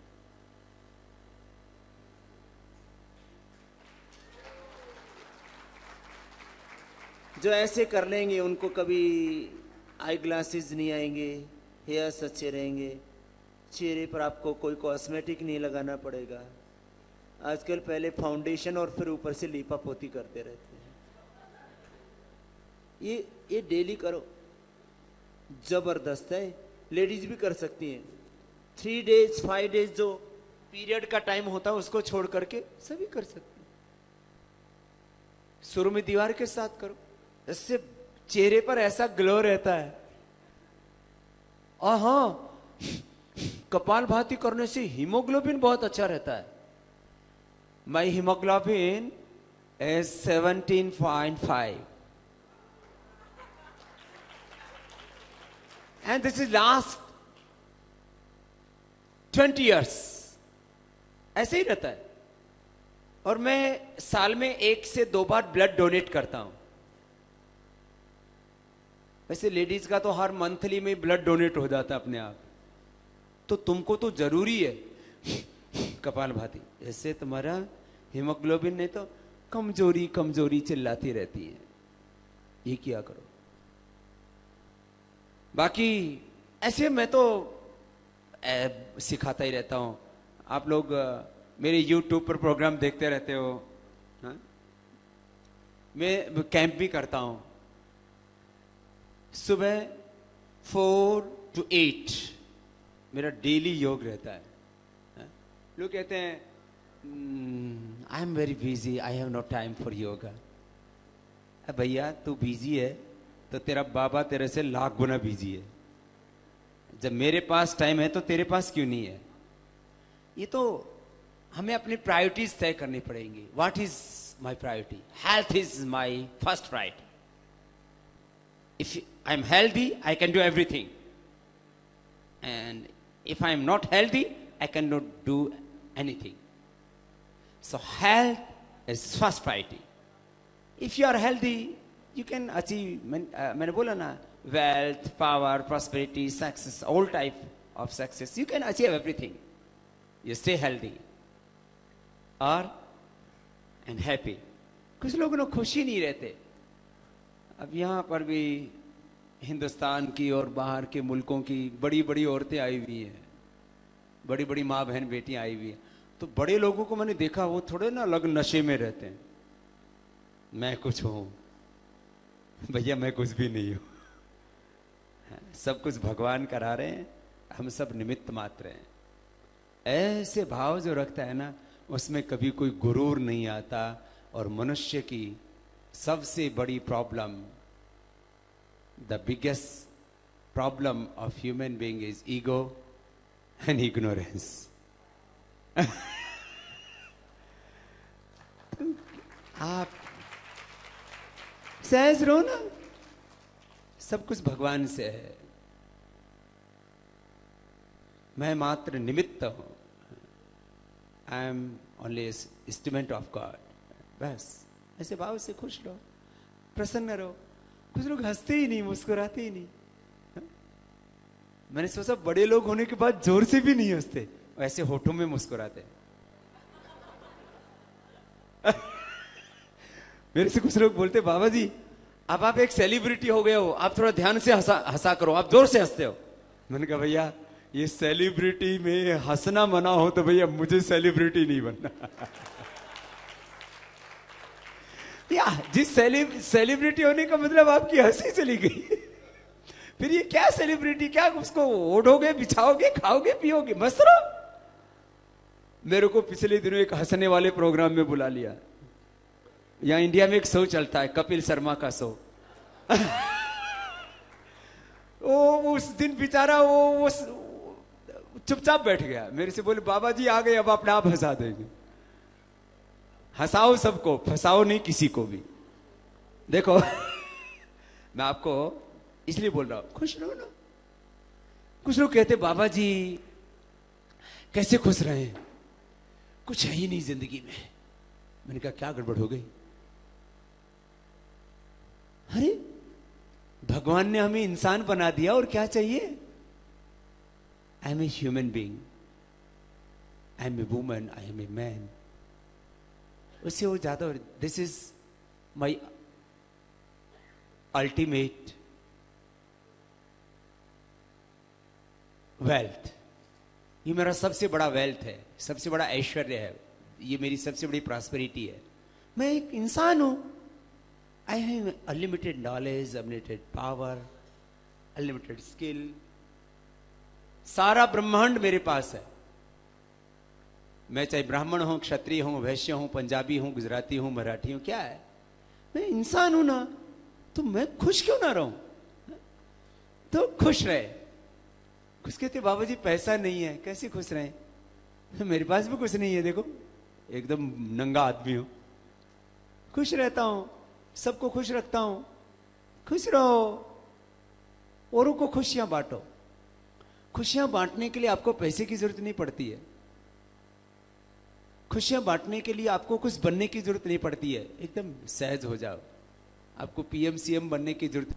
जो ऐसे कर लेंगे, उनको कभी आई ग्लासेस नहीं आएँगे। हेयर्स अच्छे रहेंगे। चेहरे पर आपको कोई कॉस्मेटिक नहीं लगाना पड़ेगा। आजकल पहले फाउंडेशन और फिर ऊपर से लीपा पोती करते रहते हैं। ये ये डेली करो। ज़बरदस्त है। लेडीज़ भी कर सकती हैं। थ्री डेज़ फाइव डेज़ जो पीरियड का टाइम होता है, उसको छोड़ करके सभी कर सकते हैं। शुरू में दीवार के साथ करो। इससे चेहरे पर ऐसा ग्लो रहता है। हाँ कपाल भाती करने से हीमोग्लोबिन बहुत अच्छा रहता है। My haemoglobin is seventeen point five and this is last twenty years ऐसे ही रहता है। और मैं साल में एक से दो बार ब्लड डोनेट करता हूँ। वैसे लेडीज़ का तो हर मंथली में ब्लड डोनेट हो जाता है अपने आप। तो तुमको तो ज़रूरी है। कपाल भाती ऐसे तुम्हारा हीमोग्लोबिन नहीं तो कमज़ोरी कमज़ोरी चिल्लाती रहती है। ये किया करो। बाकी ऐसे मैं तो ए, सिखाता ही रहता हूँ। आप लोग मेरे YouTube पर प्रोग्राम देखते रहते हो हाँ? मैं कैंप भी करता हूँ। सुबह फोर टू एट मेरा डेली योग रहता है। हाँ? लोग कहते हैं I am very busy I have no time for yoga भैया, तू बिज़ी है तो तेरा बाबा तेरे से लाख गुना बिज़ी है। जब मेरे पास टाइम है तो तेरे पास क्यों नहीं है? ये तो हमें अपनी प्रायोरिटीज तय करनी पड़ेंगी। What is my priority health is my first priority if I'm healthy, I can do everything. And if I'm not healthy, I cannot do anything. So health is first priority. If you are healthy, you can achieve, मैंने uh, मैंने बोला ना, wealth, power, prosperity, success, all type of success. You can achieve everything. You stay healthy. Or and happy. कुछ लोग ना खुशी नहीं रहते अब यहाँ पर भी हिंदुस्तान की और बाहर के मुल्कों की बड़ी बड़ी औरतें आई हुई हैं। बड़ी बड़ी माँ बहन बेटियाँ आई हुई हैं। तो बड़े लोगों को मैंने देखा वो थोड़े ना अलग नशे में रहते हैं। मैं कुछ हूँ। भैया मैं कुछ भी नहीं हूँ। हाँ, सब कुछ भगवान करा रहे हैं। हम सब निमित्त मात्र हैं। ऐसे भाव जो रखता है ना उसमें कभी कोई गुरूर नहीं आता और मनुष्य की सबसे बड़ी problem the biggest problem of human being is ego and ignorance आप सहज रहो ना। सब कुछ भगवान से है। मैं मात्र निमित्त हूँ। I am only instrument of God बस। ऐसे भाव से खुश रहो, प्रसन्न रहो। कुछ लोग हँसते ही नहीं, मुस्कुराते ही नहीं? मैंने सोचा बड़े लोग होने के बाद ज़ोर से भी नहीं हँसते ऐसे होठों में मुस्कुराते। मेरे से कुछ लोग बोलते, बाबा जी, अब आप एक सेलिब्रिटी हो गए हो, आप थोड़ा ध्यान से हंसा हंसा करो, आप ज़ोर से हँसते हो। मैंने कहा, भैया, ये सेलिब्रिटी में हंसना मना हो तो भैया मुझे सेलिब्रिटी नहीं बनना। या जिस सेलिब सेलिब्रिटी होने का मतलब आपकी हँसी चली गई। फिर ये क्या सेलिब्रिटी क्या उसको ओढ़ोगे बिछाओगे खाओगे पियोगे? मस्त रहो। मेरे को पिछले दिनों एक हंसने वाले प्रोग्राम में बुला लिया। यहाँ इंडिया में एक शो चलता है कपिल शर्मा का शो वो उस दिन बेचारा वो, वो चुपचाप बैठ गया। मेरे से बोले बाबा जी आ गए अब अपने आप हंसा देंगे। हंसाओ सबको, फंसाओ नहीं किसी को भी। देखो, मैं आपको इसलिए बोल रहा हूँ, खुश रहो ना। कुछ लोग कहते बाबा जी कैसे खुश रहे कुछ है ही नहीं ज़िंदगी में। मैंने कहा, क्या गड़बड़ हो गई? अरे, भगवान ने हमें इंसान बना दिया और क्या चाहिए? I am a human being I am a woman I am a man उससे वो ज़्यादा this is my ultimate wealth ये मेरा सबसे बड़ा वेल्थ है, सबसे बड़ा ऐश्वर्य है, ये मेरी सबसे बड़ी प्रॉस्पेरिटी है। मैं एक इंसान हूँ। I have unlimited knowledge unlimited power unlimited skill सारा ब्रह्मांड मेरे पास है। मैं चाहे ब्राह्मण हूँ, क्षत्रिय हूँ, वैश्य हूँ, पंजाबी हूँ, गुजराती हूँ, मराठी हूँ, क्या है? मैं इंसान हूँ ना तो मैं खुश क्यों ना रहूँ? तो खुश रहे। खुश कहते बाबा जी पैसा नहीं है, कैसे खुश रहे? मेरे पास भी कुछ नहीं है, देखो। एकदम नंगा आदमी हूँ। खुश रहता हूँ, सबको खुश रखता हूँ। खुश रहो। औरों को खुशियाँ बांटो। खुशियाँ बांटने के लिए आपको पैसे की ज़रूरत नहीं पड़ती है। खुशियाँ बांटने के लिए आपको कुछ बनने की ज़रूरत नहीं पड़ती है। एकदम सहज हो जाओ। आपको पीएम सीएम बनने की ज़रूरत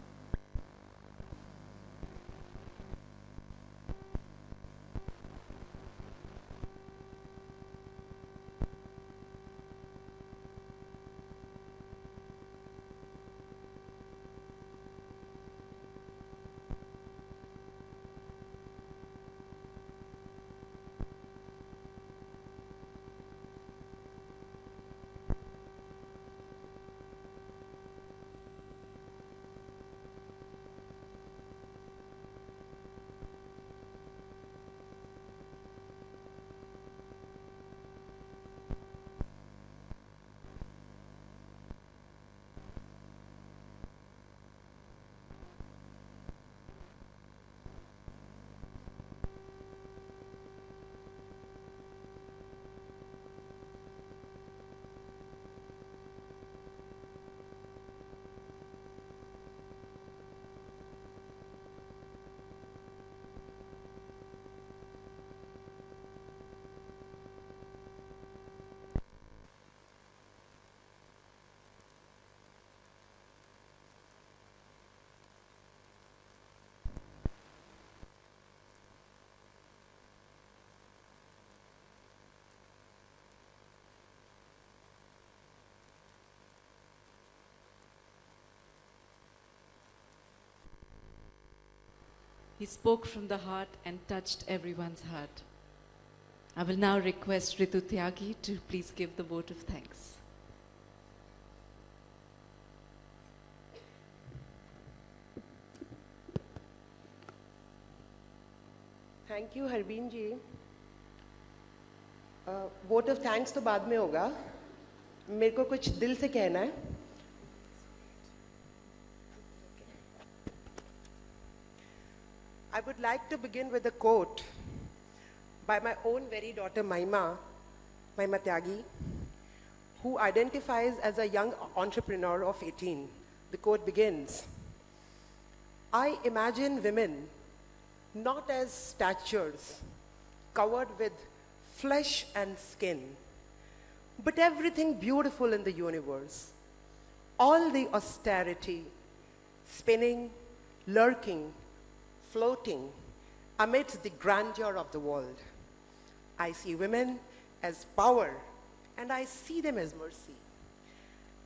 He spoke from the heart and touched everyone's heart. I will now request Ritu Tyagi to please give the vote of thanks. Thank you हरबीन ji vote of thanks तो बाद में होगा मेरे को कुछ दिल से कहना है I would like to begin with a quote by my own very daughter Maima, Maima Tyagi, who identifies as a young entrepreneur of 18. The quote begins I imagine women not as statues covered with flesh and skin, but everything beautiful in the universe. All the austerity, spinning, lurking, floating amidst the grandeur of the world. I see women as power and I see them as mercy.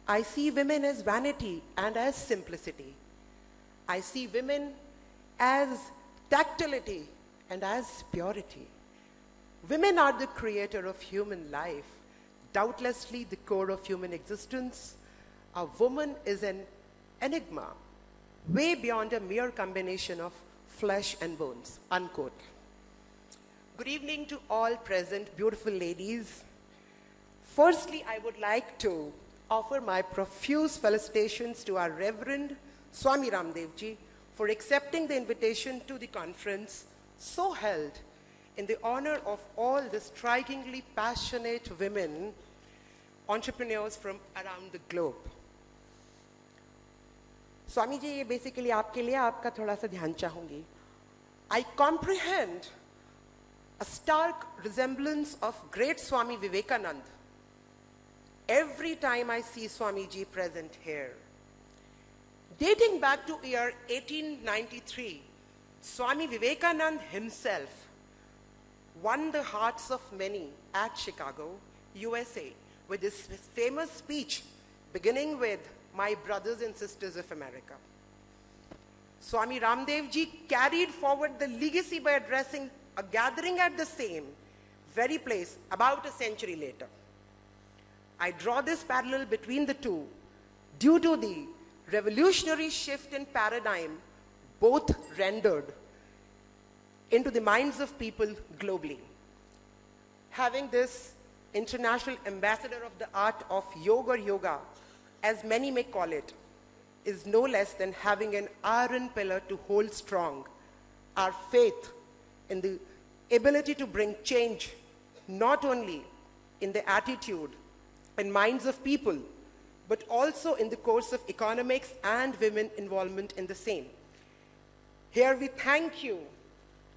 I see women as vanity and as simplicity. I see women as tactility and as purity. Women are the creator of human life, doubtlessly the core of human existence. A woman is an enigma, way beyond a mere combination of flesh and bones. Unquote. Good evening to all present, beautiful ladies. Firstly, I would like to offer my profuse felicitations to our Reverend Swami Ramdevji for accepting the invitation to the conference so held in the honor of all the strikingly passionate women entrepreneurs from around the globe Swami ji ये basically आपके लिए आपका थोड़ा सा ध्यान चाहूंगी आई comprehend a stark resemblance of great Swami Vivekanand every time I see Swamiji present here. Dating back to year 1893, Swami Vivekanand himself won the hearts of many at Chicago, USA, with his famous speech beginning with my Brothers and Sisters of America. Swami Ramdev ji carried forward the legacy by addressing a gathering at the same very place about a century later. I draw this parallel between the two due to the revolutionary shift in paradigm both rendered into the minds of people globally. Having this international ambassador of the art of yoga or yoga, as many may call it, is no less than having an iron pillar to hold strong our faith in the ability to bring change, not only in the attitude and minds of people, but also in the course of economics and women involvement in the same. Here we thank you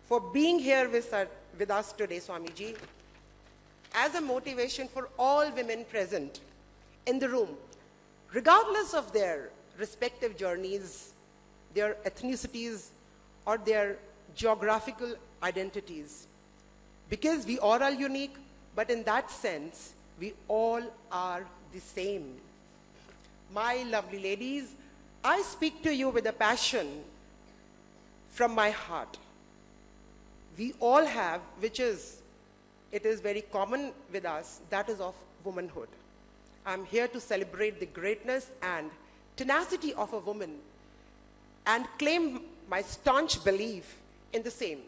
for being here with, our, with us today, Swamiji, as a motivation for all women present in the room, regardless of their respective journeys, their ethnicities, or their geographical identities. Because we are all unique, but in that sense, we all are the same. My lovely ladies, I speak to you with a passion from my heart. We all have, which is, it is very common with us, that is of womanhood. I'm here to celebrate the greatness and tenacity of a woman and claim my staunch belief in the same.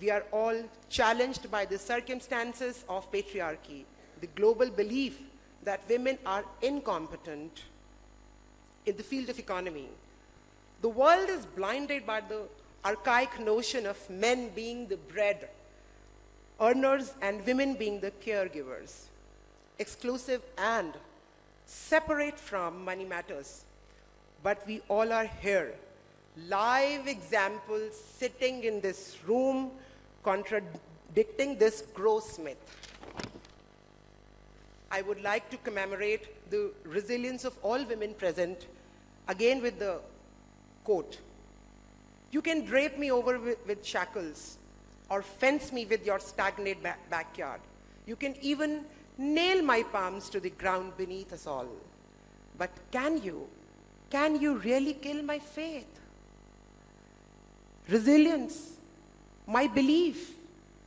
We are all challenged by the circumstances of patriarchy, the global belief that women are incompetent in the field of economy. The world is blinded by the archaic notion of men being the bread earners and women being the caregivers, exclusive and separate from money matters. But we all are here, live examples sitting in this room contradicting this gross myth. I would like to commemorate the resilience of all women present, again with the quote. You can drape me over with, with shackles or fence me with your stagnant ba backyard. You can even nail my palms to the ground beneath us all. But can you, can you really kill my faith? Resilience, my belief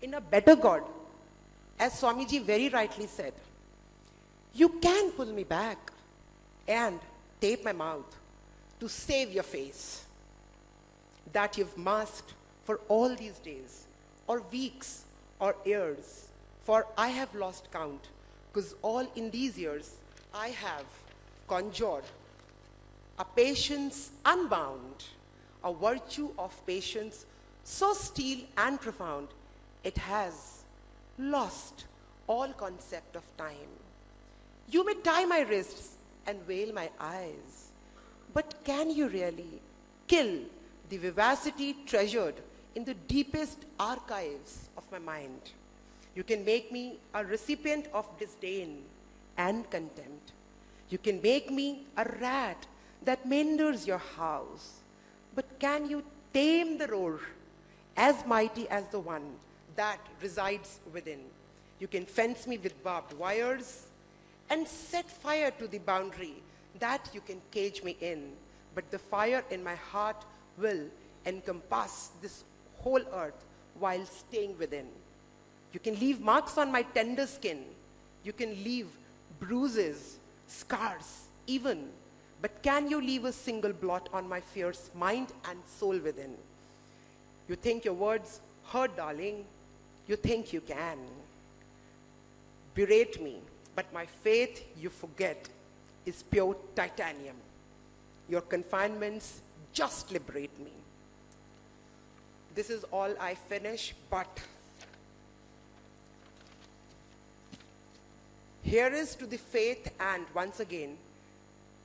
in a better God, as Swamiji very rightly said. You can pull me back and tape my mouth to save your face that you've masked for all these days, or weeks, or years. For I have lost count, because all in these years I have conjured a patience unbound, a virtue of patience so steel and profound, it has lost all concept of time. You may tie my wrists and veil my eyes, but can you really kill the vivacity treasured in the deepest archives of my mind? You can make me a recipient of disdain and contempt. You can make me a rat that menders your house. But can you tame the roar as mighty as the one that resides within? You can fence me with barbed wires and set fire to the boundary that you can cage me in. But the fire in my heart will encompass this whole earth while staying within. You can leave marks on my tender skin. You can leave bruises, scars, even. But can you leave a single blot on my fierce mind and soul within? You think your words hurt, darling. You think you can. Berate me, but my faith, you forget, is pure titanium. Your confinements just liberate me. This is all I finish, but here is to the faith and once again,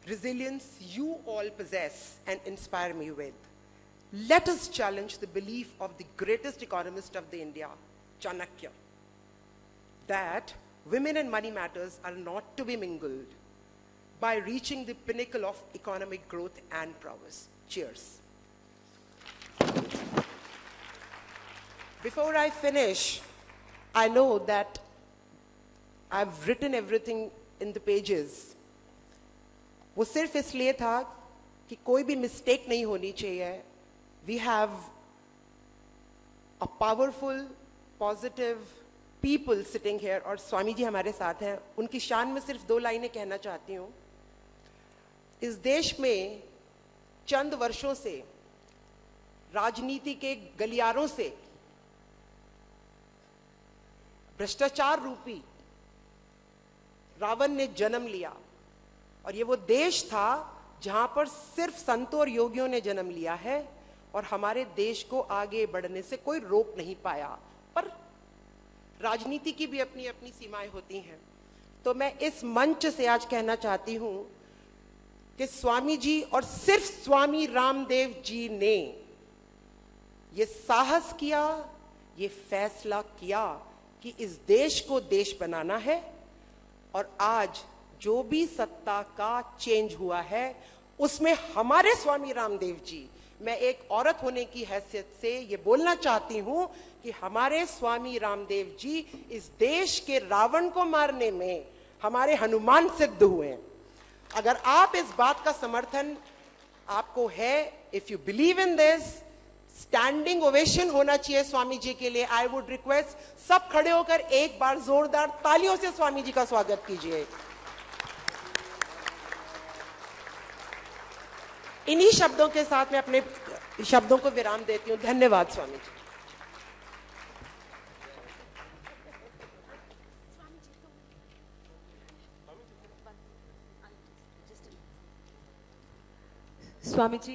resilience you all possess and inspire me with. Let us challenge the belief of the greatest economist of the India, Chanakya, that women and money matters are not to be mingled by reaching the pinnacle of economic growth and prowess. Cheers. Before I finish, I know that I've written everything in the pages. वो सिर्फ़ इसलिए था कि कोई भी mistake नहीं होनी चाहिए। We have a powerful positive people sitting here और स्वामी जी हमारे साथ हैं। उनकी शान में सिर्फ़ दो लाइनें कहना चाहती हूँ। इस देश में चंद वर्षों से, राजनीति के गलियारों से, भ्रष्टाचार रूपी रावण ने जन्म लिया। और ये वो देश था जहाँ पर सिर्फ़ संतों और योगियों ने जन्म लिया है, और हमारे देश को आगे बढ़ने से कोई रोक नहीं पाया। पर राजनीति की भी अपनी अपनी सीमाएँ होती हैं। तो मैं इस मंच से आज कहना चाहती हूँ कि स्वामी जी और सिर्फ़ स्वामी रामदेव जी ने ये साहस किया, ये फैसला किया कि इस देश को देश बनाना है और आज जो भी सत्ता का चेंज हुआ है, उसमें हमारे स्वामी रामदेव जी, मैं एक औरत होने की हैसियत से ये बोलना चाहती हूँ कि हमारे स्वामी रामदेव जी इस देश के रावण को मारने में हमारे हनुमान सिद्ध हुए अगर आप इस बात का समर्थन आपको है if you believe in this standing ovation होना चाहिए स्वामी जी के लिए। आई वुड रिक्वेस्ट सब खड़े होकर एक बार जोरदार तालियों से स्वामी जी का स्वागत कीजिए। इन्हीं शब्दों के साथ मैं अपने शब्दों को विराम देती हूँ। धन्यवाद Swami ji Swamiji,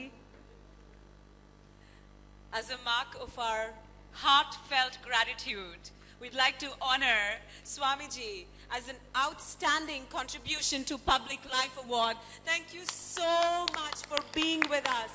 as a mark of our heartfelt gratitude, we'd like to honor Swamiji as an outstanding contribution to Public Life Award. Thank you so much for being with us.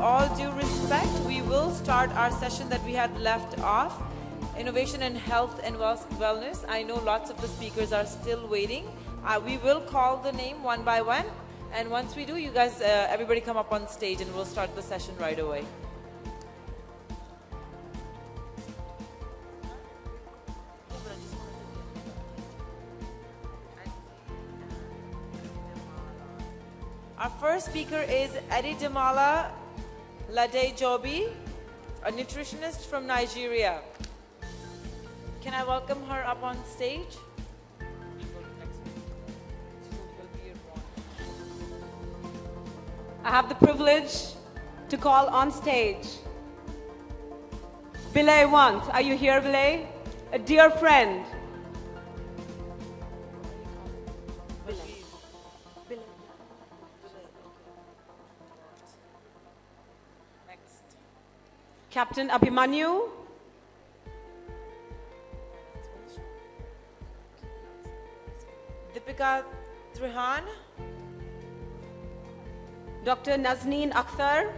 All due respect, we will start our session that we had left off. Innovation in health and wellness. I know lots of the speakers are still waiting. Uh, we will call the name one by one. And once we do, you guys, uh, everybody come up on stage and we'll start the session right away. Our first speaker is Adedamola Ladejobi, a nutritionist from Nigeria. Can I welcome her up on stage? I have the privilege to call on stage Bilay Want. Are you here, Bilay? A dear friend. Captain Abhimanyu. Dipika Trehan, Dr. Nazneen Akhter.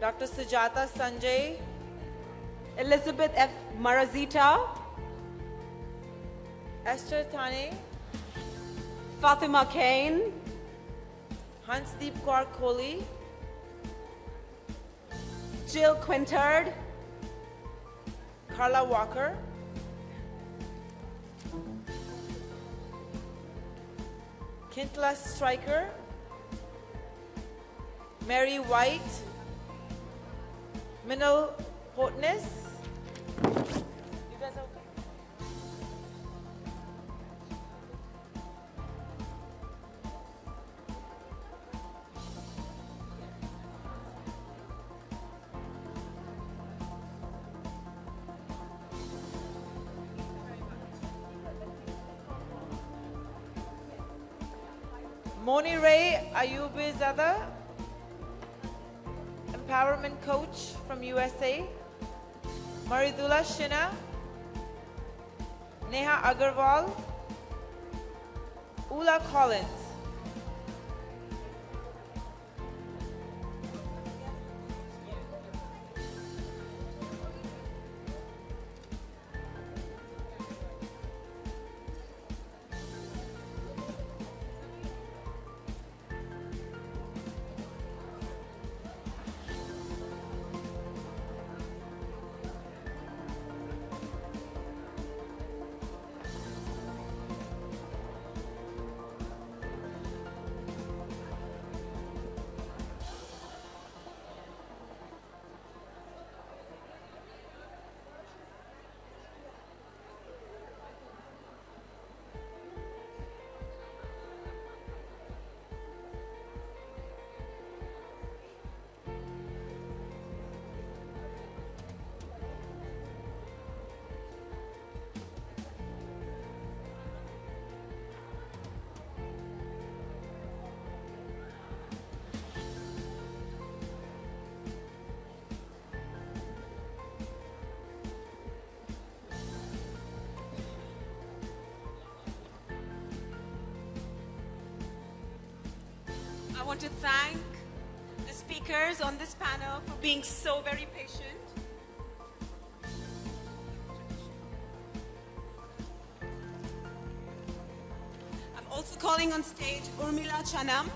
Dr. Sujata Sanjay, Elizabeth F. Marazita. Esther Thane, Fatima Kane. Hansdeep Kaur Kohli, Jill Quintard. Karla Walker, Kintla Striker, Mary White, Minal Potnis. Monireh Ayoubzadeh, empowerment coach from USA. Mridula Sinha, Neha Agarwal, Ula Collins. Want to thank the speakers on this panel for being so very patient. I'm also calling on stage Urmila Chanam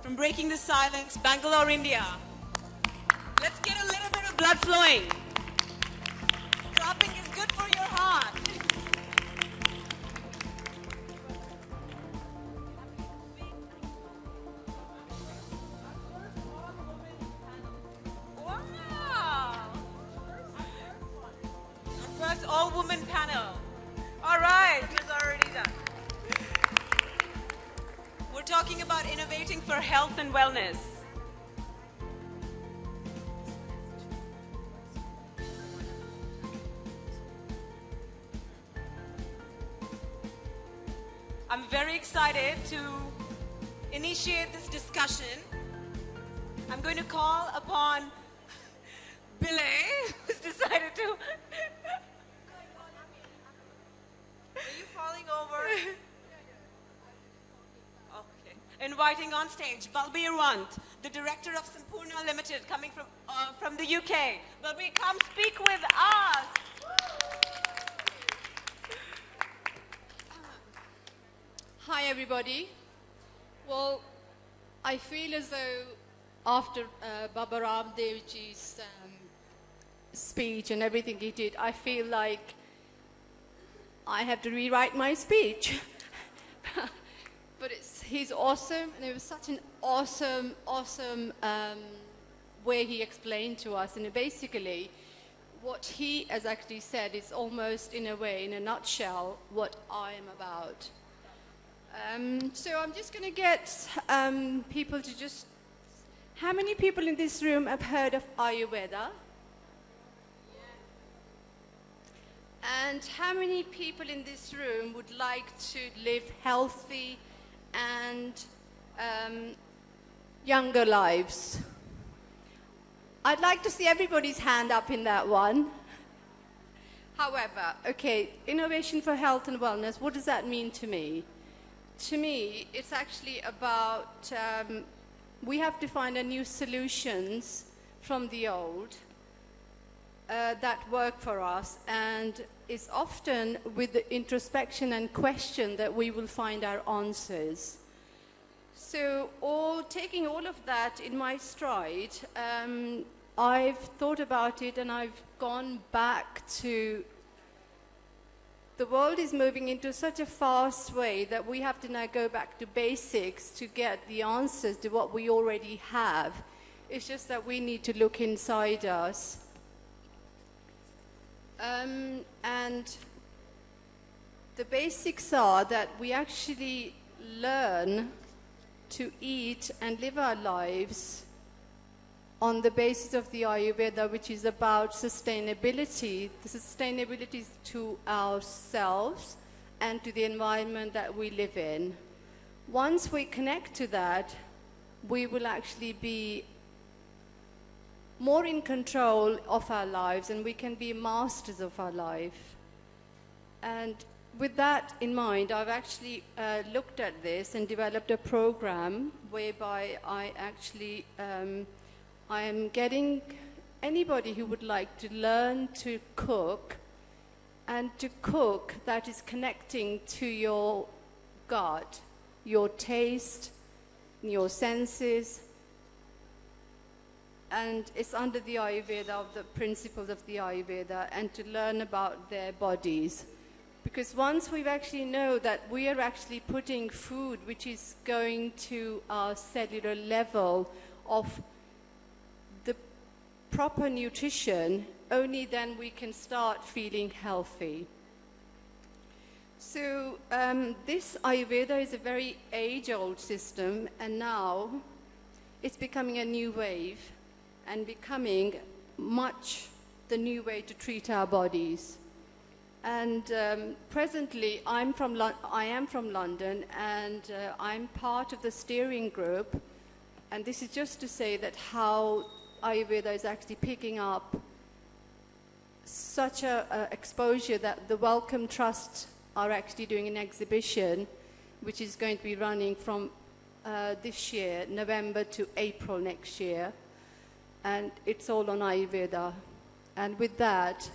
from Breaking the Silence, Bangalore, India. Let's get a little bit of blood flowing. Excited to initiate this discussion. I'm going to call upon Billy, who's decided to. Are you falling over? Okay. Inviting on stage Balbir Want, the director of Sampurna Limited, coming from, uh, from the UK. Balbir, come speak with us. Everybody. Well, I feel as though after uh, Baba Ramdevji's um, speech and everything he did, I feel like I have to rewrite my speech. but it's, he's awesome, and it was such an awesome, awesome um, way he explained to us. And basically, what he has actually said is almost, in a way, in a nutshell, what I am about. Um, so I'm just going to get um, people to just. How many people in this room have heard of Ayurveda? And how many people in this room would like to live healthy and um, younger lives? I'd like to see everybody's hand up in that one. However, okay, innovation for health and wellness, what does that mean to me? To me, it's actually about um, we have to find a new solutions from the old uh, that work for us, and it's often with the introspection and question that we will find our answers. So, all taking all of that in my stride, um, I've thought about it and I've gone back to the world is moving into such a fast way that we have to now go back to basics to get the answers to what we already have. It's just that we need to look inside us. Um, and the basics are that we actually learn to eat and live our lives on the basis of the Ayurveda, which is about sustainability. The sustainability to ourselves and to the environment that we live in. Once we connect to that, we will actually be more in control of our lives and we can be masters of our life. And with that in mind, I've actually uh, looked at this and developed a program whereby I actually um, I am getting anybody who would like to learn to cook and to cook that is connecting to your gut, your taste, your senses. And it's under the Ayurveda, of the principles of the Ayurveda, and to learn about their bodies. Because once we actually know that we are actually putting food which is going to our cellular level of proper nutrition, only then we can start feeling healthy. So um, this Ayurveda is a very age-old system, and now it's becoming a new wave and becoming much the new way to treat our bodies. And um, presently, I'm from Lo- I am from London, and uh, I'm part of the steering group. And this is just to say that how Ayurveda is actually picking up such a, a, exposure that the Wellcome Trust are actually doing an exhibition which is going to be running from uh, this year, November to April next year. And it's all on Ayurveda. And with that,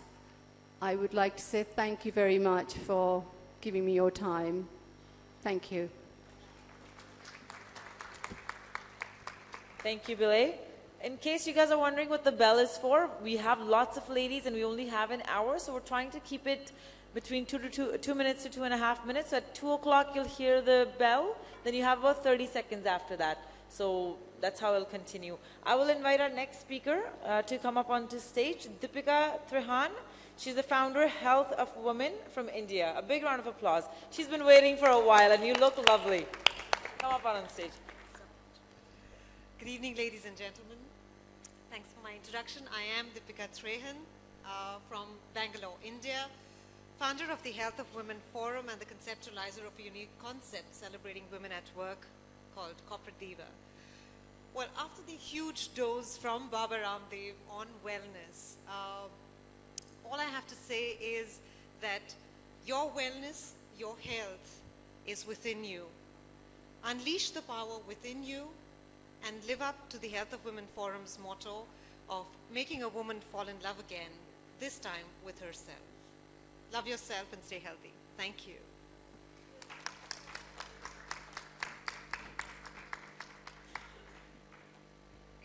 I would like to say thank you very much for giving me your time. Thank you. Thank you, Billy in case you guys are wondering what the bell is for, we have lots of ladies and we only have an hour, so we're trying to keep it between two to two, two minutes to two and a half minutes. So at two o'clock, you'll hear the bell. Then you have about 30 seconds after that. So that's how it'll continue. I will invite our next speaker uh, to come up onto stage, Dipika Trehan. She's the founder, Health of Women from India. A big round of applause. She's been waiting for a while, and you look lovely. Come up on stage. Good evening, ladies and gentlemen. My introduction. I am Dipika Trehan uh, from Bangalore, India, founder of the Health of Women Forum and the conceptualizer of a unique concept celebrating women at work called Corporate Diva. Well, after the huge dose from Baba Ramdev on wellness, uh, all I have to say is that your wellness, your health is within you. Unleash the power within you and live up to the Health of Women Forum's motto of making a woman fall in love again, this time with herself. Love yourself and stay healthy. Thank you.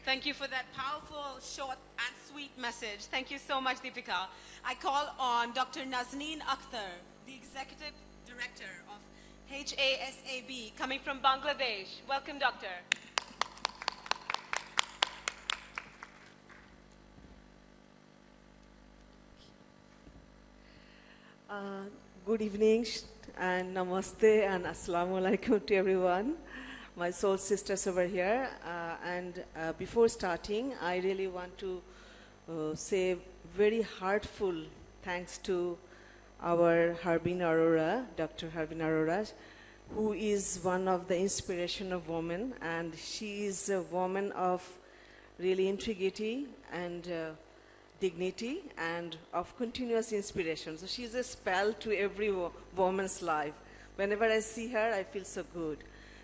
Thank you for that powerful, short, and sweet message. Thank you so much, Dipika. I call on Dr. Nazneen Akhter, the Executive Director of HASAB, coming from Bangladesh. Welcome, Doctor. Uh, good evening and namaste and assalamu alaikum to everyone. My soul sisters over here. Uh, and uh, before starting, I really want to uh, say very heartful thanks to our Harbeen Arora, Dr. Harbeen Arora, who is one of the inspiration of women, and she is a woman of really integrity and uh, dignity and of continuous inspiration. So she's a spell to every wo- woman's life. Whenever I see her, I feel so good.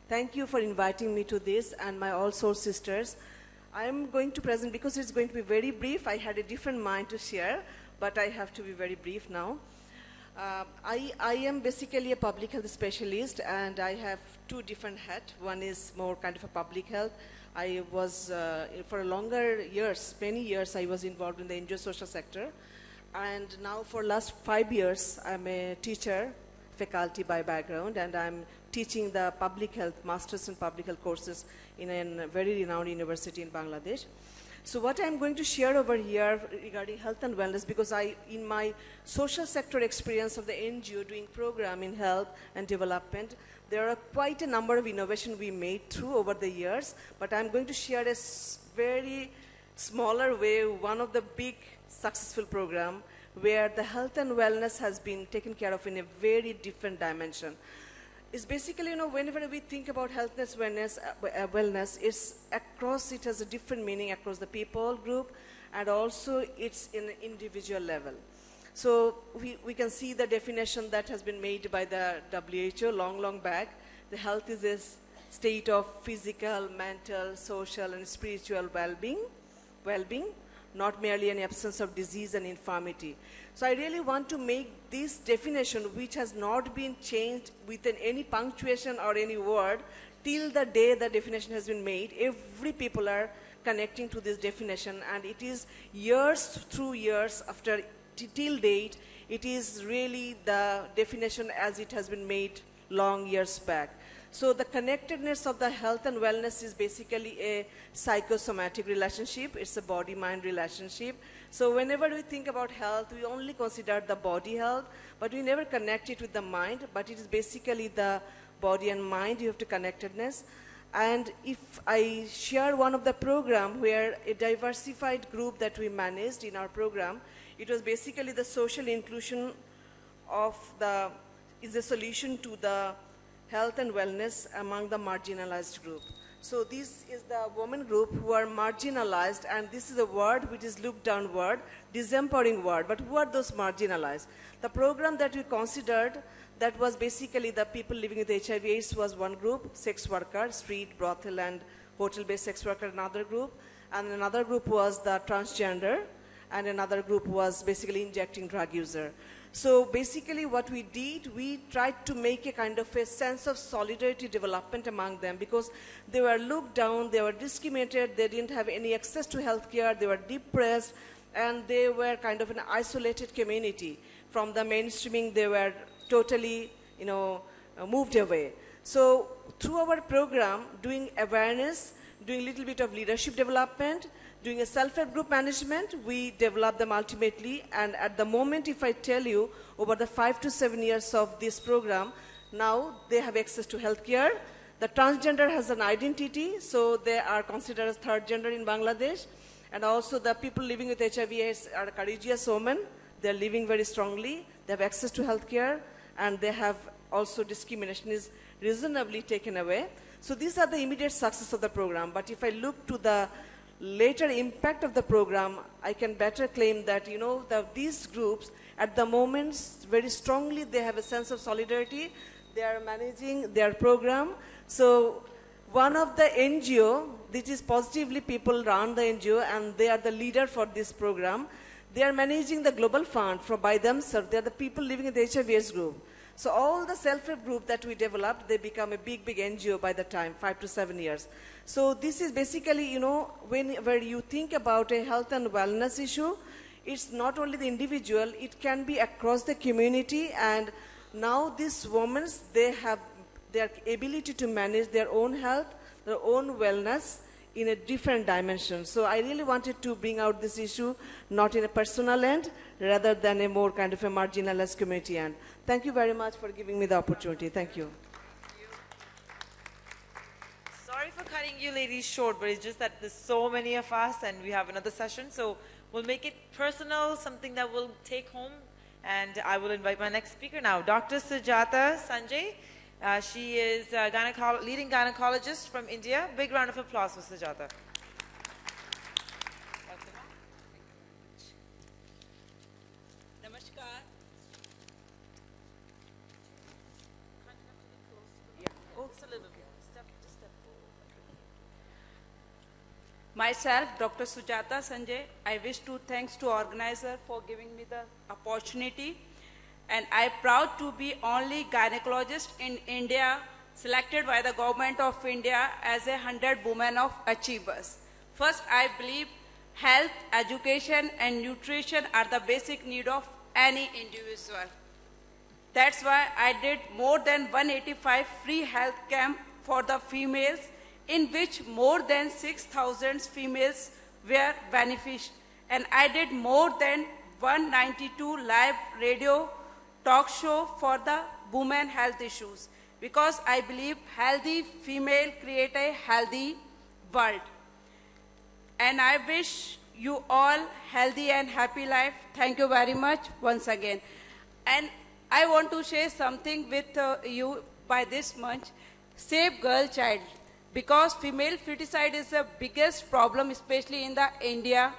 Thank you for inviting me to this and my all soul sisters. I'm going to present because it's going to be very brief. I had a different mind to share, but I have to be very brief now. Uh, I, I am basically a public health specialist and I have two different hats. One is more kind of a public health. I was, uh, for a longer years, many years, I was involved in the NGO social sector. And now for last five years, I'm a teacher, faculty by background, and I'm teaching the public health, masters in public health courses in a very renowned university in Bangladesh. So what I'm going to share over here regarding health and wellness, because I, in my social sector experience of the NGO doing program in health and development, there are quite a number of innovation we made through over the years, but I'm going to share a very smaller way, one of the big successful program where the health and wellness has been taken care of in a very different dimension it's basically, you know, whenever we think about healthness, wellness, uh, uh, wellness, it's across, it has a different meaning across the people group, and also it's in an individual level. So we, we can see the definition that has been made by the WHO long, long back. The health is a state of physical, mental, social, and spiritual well-being, well-being, not merely an absence of disease and infirmity. So I really want to make this definition, which has not been changed within any punctuation or any word, till the day the definition has been made. Every people are connecting to this definition, and it is years through years after till date. It is really the definition as it has been made long years back. So the connectedness of the health and wellness is basically a psychosomatic relationship. It's a body-mind relationship. So whenever we think about health, we only consider the body health, but we never connect it with the mind. But it is basically the body and mind. You have to connectedness. And if I share one of the program where a diversified group that we managed in our program, it was basically the social inclusion of the is a solution to the health and wellness among the marginalized group. So this is the women group who are marginalized, and this is a word which is looked down word, disempowering word. But who are those marginalized? The program that we considered that was basically the people living with HIV/AIDS was one group, sex worker, street, brothel, and hotel-based sex worker, another group, and another group was the transgender, and another group was basically injecting drug user. So basically what we did, we tried to make a kind of a sense of solidarity development among them because they were looked down, they were discriminated, they didn't have any access to healthcare, they were depressed, and they were kind of an isolated community. From the mainstreaming, they were totally, you know, uh, moved away. So through our program, doing awareness, doing a little bit of leadership development, doing a self-help group management, we develop them ultimately. And at the moment, if I tell you, over the five to seven years of this program, now they have access to healthcare. The transgender has an identity, so they are considered as third gender in Bangladesh. And also the people living with HIV are courageous women. They're living very strongly. They have access to healthcare, and they have also discrimination is reasonably taken away. So these are the immediate success of the program. But if I look to the later impact of the program, I can better claim that, you know, the, these groups at the moment very strongly they have a sense of solidarity. They are managing their program. So one of the NGO, this is positively people run the NGO and they are the leader for this program. They are managing the global fund for by themselves. They are the people living in the HIV group. So all the self-help group that we developed, they become a big, big NGO by the time, five to seven years. So this is basically, you know, whenever you think about a health and wellness issue, it's not only the individual, it can be across the community and now these women, they have their ability to manage their own health, their own wellness in a different dimension. So I really wanted to bring out this issue not in a personal end, rather than a more kind of a marginalized community end. Thank you very much for giving me the opportunity. Thank you. Sorry for cutting you ladies short, but it's just that there's so many of us and we have another session. So we'll make it personal, something that we'll take home. And I will invite my next speaker now, Dr. Sujata Sanjay. Uh, she is a gyneco- leading gynecologist from India. Big round of applause for Sujata. Namaskar. Oh, just a little bit. Step, just step Myself, Dr. Sujata Sanjay, I wish to thanks to organizer for giving me the opportunity. And I am proud to be only gynecologist in India selected by the government of India as a 100 women of achievers. First, I believe health, education, and nutrition are the basic need of any individual. That's why I did more than 185 free health camp for the females in which more than 6,000 females were beneficial. And I did more than 192 live radio talk show for the women health issues because I believe healthy female create a healthy world. And I wish you all healthy and happy life. Thank you very much once again. And I want to share something with uh, you by this month. Save girl child because female feticide is the biggest problem, especially in the India.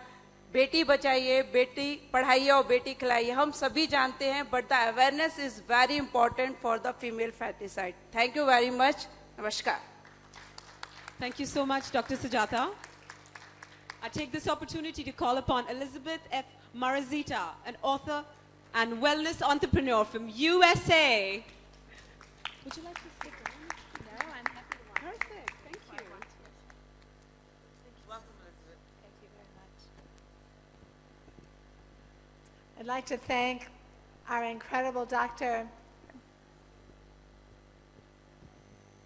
Beti bachaiye, beti padhaiye, or beti khilaiye. Hum sabhi jante hain, but the awareness is very important for the female feticide. Thank you very much. Namaskar. Thank you so much, Dr. Sujata. I take this opportunity to call upon Elizabeth F. Marazita, an author and wellness entrepreneur from USA. I'd like to thank our incredible Dr.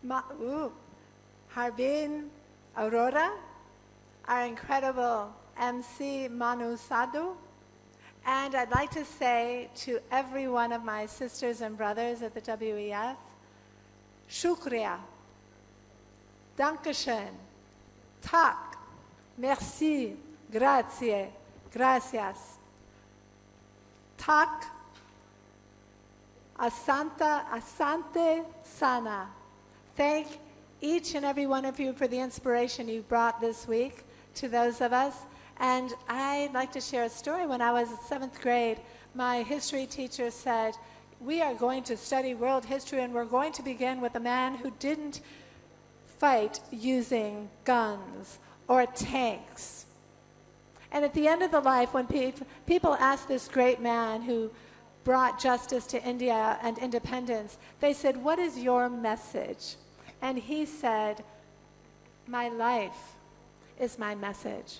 Ma- ooh, Harbeen Arora, our incredible MC Manu Sadhu, and I'd like to say to every one of my sisters and brothers at the WEF, Shukriya, Dankeschön, Tak, Merci, Grazie, Gracias. Tak, Asanta, Asante Sana. Thank each and every one of you for the inspiration you brought this week to those of us. And I'd like to share a story. When I was in seventh grade, my history teacher said, We are going to study world history, and we're going to begin with a man who didn't fight using guns or tanks. And at the end of the life, when pe- people asked this great man who brought justice to India and independence, they said, What is your message? And he said, My life is my message.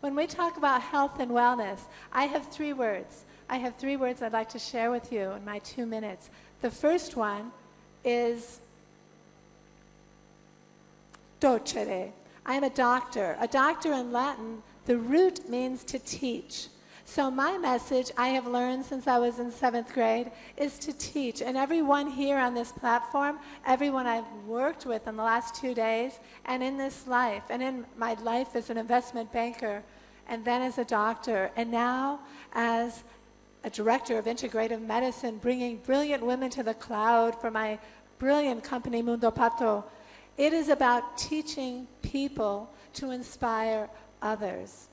When we talk about health and wellness, I have three words. I have three words I'd like to share with you in my two minutes. The first one is docere. I am a doctor. A doctor in Latin, the root means to teach. So my message I have learned since I was in seventh grade is to teach. And everyone here on this platform, everyone I've worked with in the last two days, and in this life, and in my life as an investment banker, and then as a doctor, and now as a director of integrative medicine, bringing brilliant women to the cloud for my brilliant company, Mundo Pato. It is about teaching people to inspire others.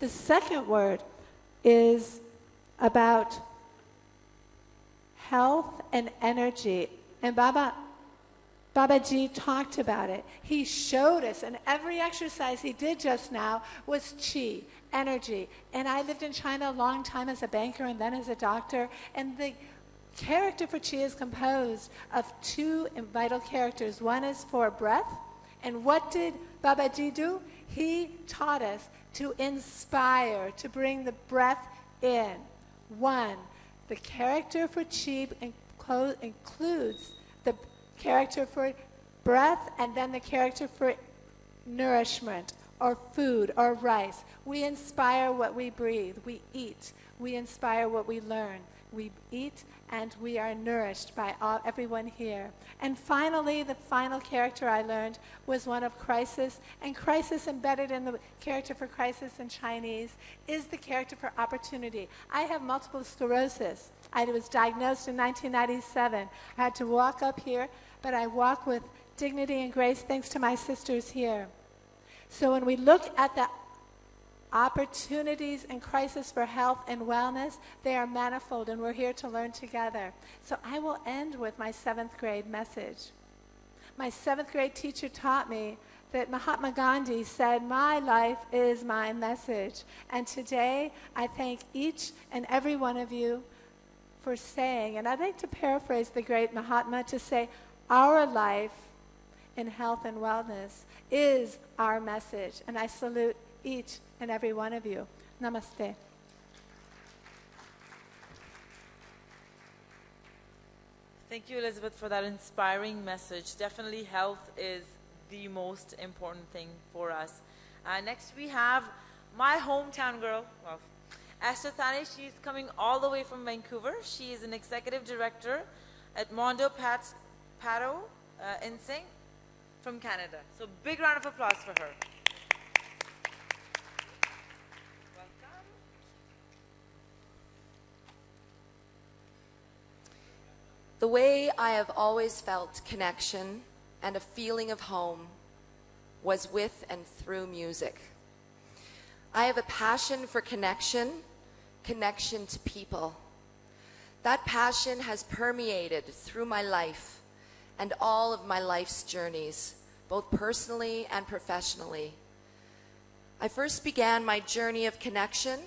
The second word is about health and energy. And Baba, Babaji talked about it. He showed us, and every exercise he did just now was chi, energy. And I lived in China a long time as a banker and then as a doctor, and the character for chi is composed of two vital characters. One is for breath, and what did Babaji do? He taught us to inspire, to bring the breath in. One, the character for inclo- includes the character for breath and then the character for nourishment or food or rice. We inspire what we breathe. We eat. We inspire what we learn. We eat and we are nourished by all, everyone here. And finally, the final character I learned was one of crisis. And crisis, embedded in the character for crisis in Chinese, is the character for opportunity. I have multiple sclerosis. I was diagnosed in 1997. I had to walk up here, but I walk with dignity and grace thanks to my sisters here. So when we look at the opportunities and crisis for health and wellness, they are manifold, and we're here to learn together. So I will end with my seventh grade message. My seventh grade teacher taught me that Mahatma Gandhi said, My life is my message. And today, I thank each and every one of you for saying, and I'd like to paraphrase the great Mahatma to say, Our life in health and wellness is our message. And I salute each and every one of you. Namaste. Thank you, Elizabeth, for that inspiring message. Definitely, health is the most important thing for us. Uh, next, we have my hometown girl, well, Esther Thane. She's coming all the way from Vancouver. She is an executive director at Mondo Pat, Pato uh, Insing from Canada. So, big round of applause for her. The way I have always felt connection and a feeling of home was with and through music. I have a passion for connection, connection to people. That passion has permeated through my life and all of my life's journeys, both personally and professionally. I first began my journey of connection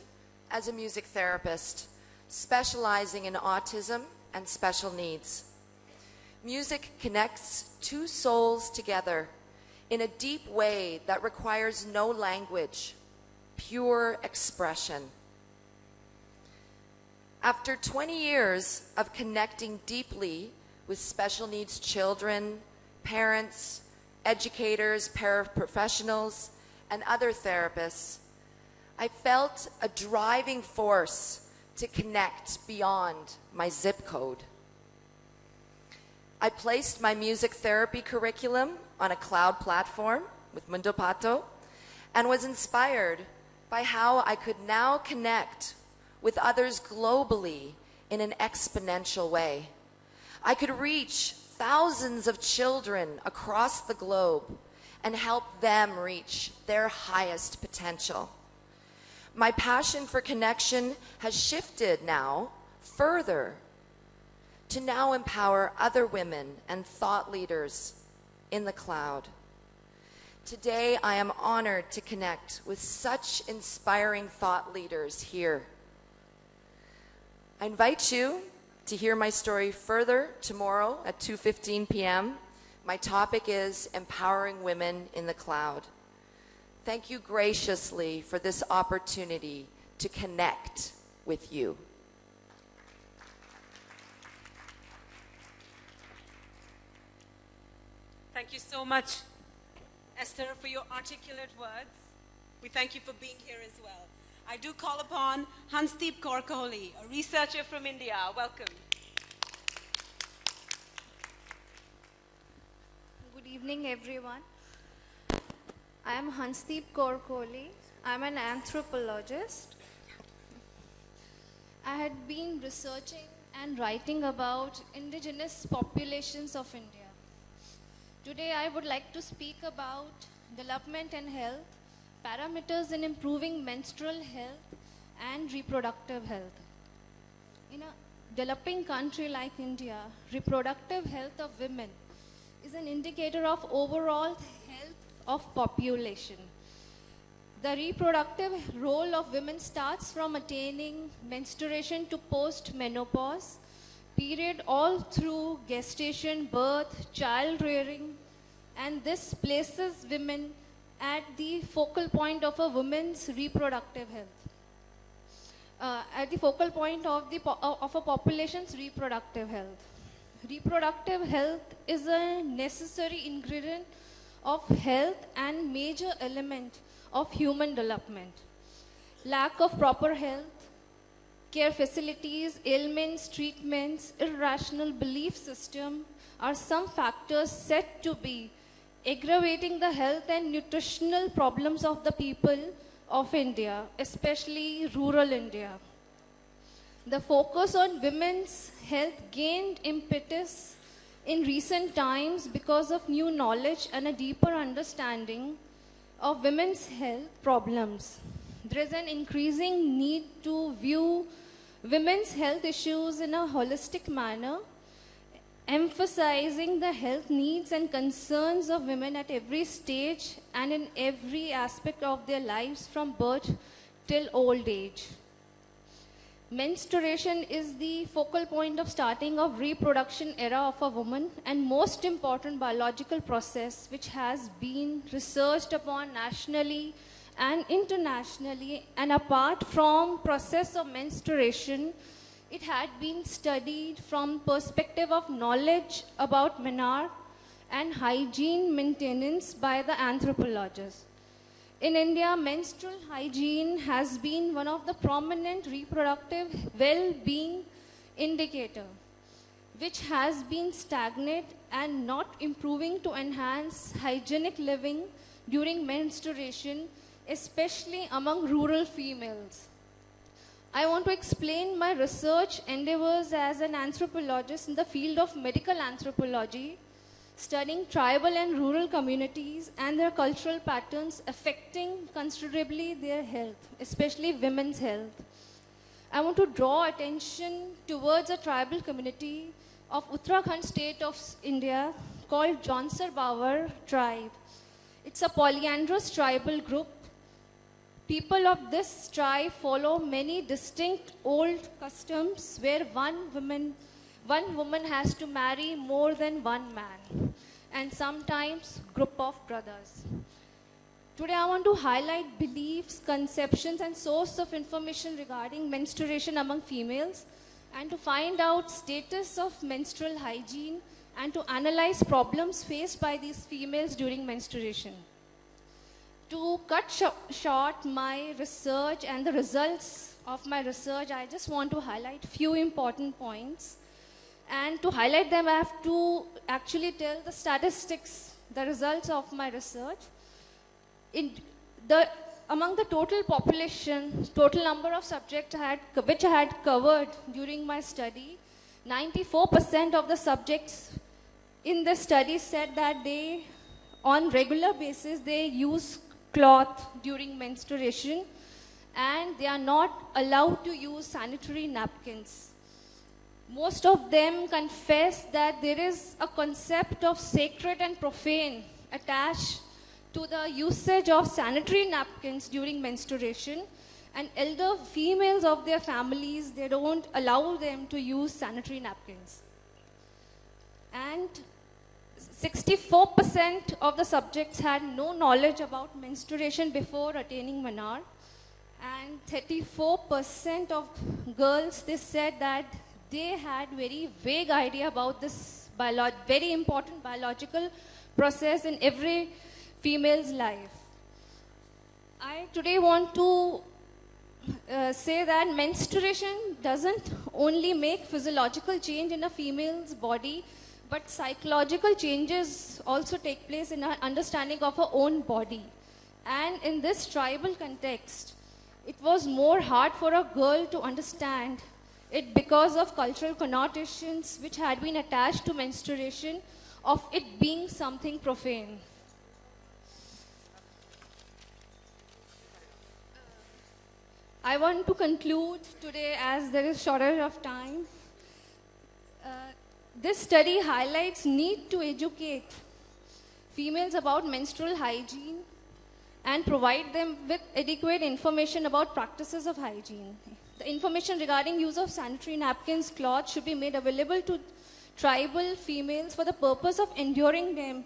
as a music therapist, specializing in autism and special needs. Music connects two souls together in a deep way that requires no language, pure expression. After 20 years of connecting deeply with special needs children, parents, educators, paraprofessionals, and other therapists, I felt a driving force to connect beyond my zip code. I placed my music therapy curriculum on a cloud platform with Mundopato and was inspired by how I could now connect with others globally in an exponential way. I could reach thousands of children across the globe and help them reach their highest potential. My passion for connection has shifted now further to now empower other women and thought leaders in the cloud. Today, I am honored to connect with such inspiring thought leaders here. I invite you to hear my story further tomorrow at 2:15 p.m. My topic is empowering women in the cloud. Thank you graciously for this opportunity to connect with you. Thank you so much, Esther, for your articulate words. We thank you for being here as well. I do call upon Hansdeep Kaur Kohli, a researcher from India. Welcome. Good evening, everyone. I am Hansdeep Kaur Kohli. I'm an anthropologist. I had been researching and writing about indigenous populations of India. Today, I would like to speak about development and health, parameters in improving menstrual health and reproductive health. In a developing country like India, reproductive health of women is an indicator of overall of population. The reproductive role of women starts from attaining menstruation to post menopause period all through gestation, birth, child rearing, and this places women at the focal point of a woman's reproductive health. Uh, at the focal point of, the uh, of a population's reproductive health. Reproductive health is a necessary ingredient of health and major element of human development. Lack of proper health, care facilities, ailments, treatments, irrational belief system are some factors said to be aggravating the health and nutritional problems of the people of India, especially rural India. The focus on women's health gained impetus in recent times because of new knowledge and a deeper understanding of women's health problems. There is an increasing need to view women's health issues in a holistic manner, emphasizing the health needs and concerns of women at every stage and in every aspect of their lives from birth till old age. Menstruation is the focal point of starting of reproduction era of a woman and most important biological process which has been researched upon nationally and internationally. And apart from process of menstruation it had been studied from perspective of knowledge about menarche and hygiene maintenance by the anthropologists in India, menstrual hygiene has been one of the prominent reproductive well-being indicator, which has been stagnant and not improving to enhance hygienic living during menstruation, especially among rural females. I want to explain my research endeavors as an anthropologist in the field of medical anthropology studying tribal and rural communities and their cultural patterns affecting considerably their health, especially women's health. I want to draw attention towards a tribal community of Uttarakhand state of India called Jaunsar Bawar tribe. It's a polyandrous tribal group. People of this tribe follow many distinct old customs where one woman one woman has to marry more than one man and sometimes group of brothers. Today I want to highlight beliefs, conceptions and source of information regarding menstruation among females and to find out status of menstrual hygiene and to analyze problems faced by these females during menstruation. To cut sh- short my research and the results of my research, I just want to highlight few important points. And to highlight them, I have to actually tell the statistics, the results of my research. In the, among the total population, total number of subjects had, which I had covered during my study, 94% of the subjects in the study said that they, on regular basis, they use cloth during menstruation and they are not allowed to use sanitary napkins most of them confess that there is a concept of sacred and profane attached to the usage of sanitary napkins during menstruation and elder females of their families they don't allow them to use sanitary napkins. And 64% of the subjects had no knowledge about menstruation before attaining menarche and 34% of girls they said that they had very vague idea about this very important biological process in every female's life. I today want to uh, say that menstruation doesn't only make physiological change in a female's body, but psychological changes also take place in her understanding of her own body. And in this tribal context, it was more hard for a girl to understand it because of cultural connotations which had been attached to menstruation of it being something profane. I want to conclude today as there is shortage of time. Uh, this study highlights need to educate females about menstrual hygiene and provide them with adequate information about practices of hygiene. The information regarding use of sanitary napkins, cloth should be made available to tribal females for the purpose of enduring them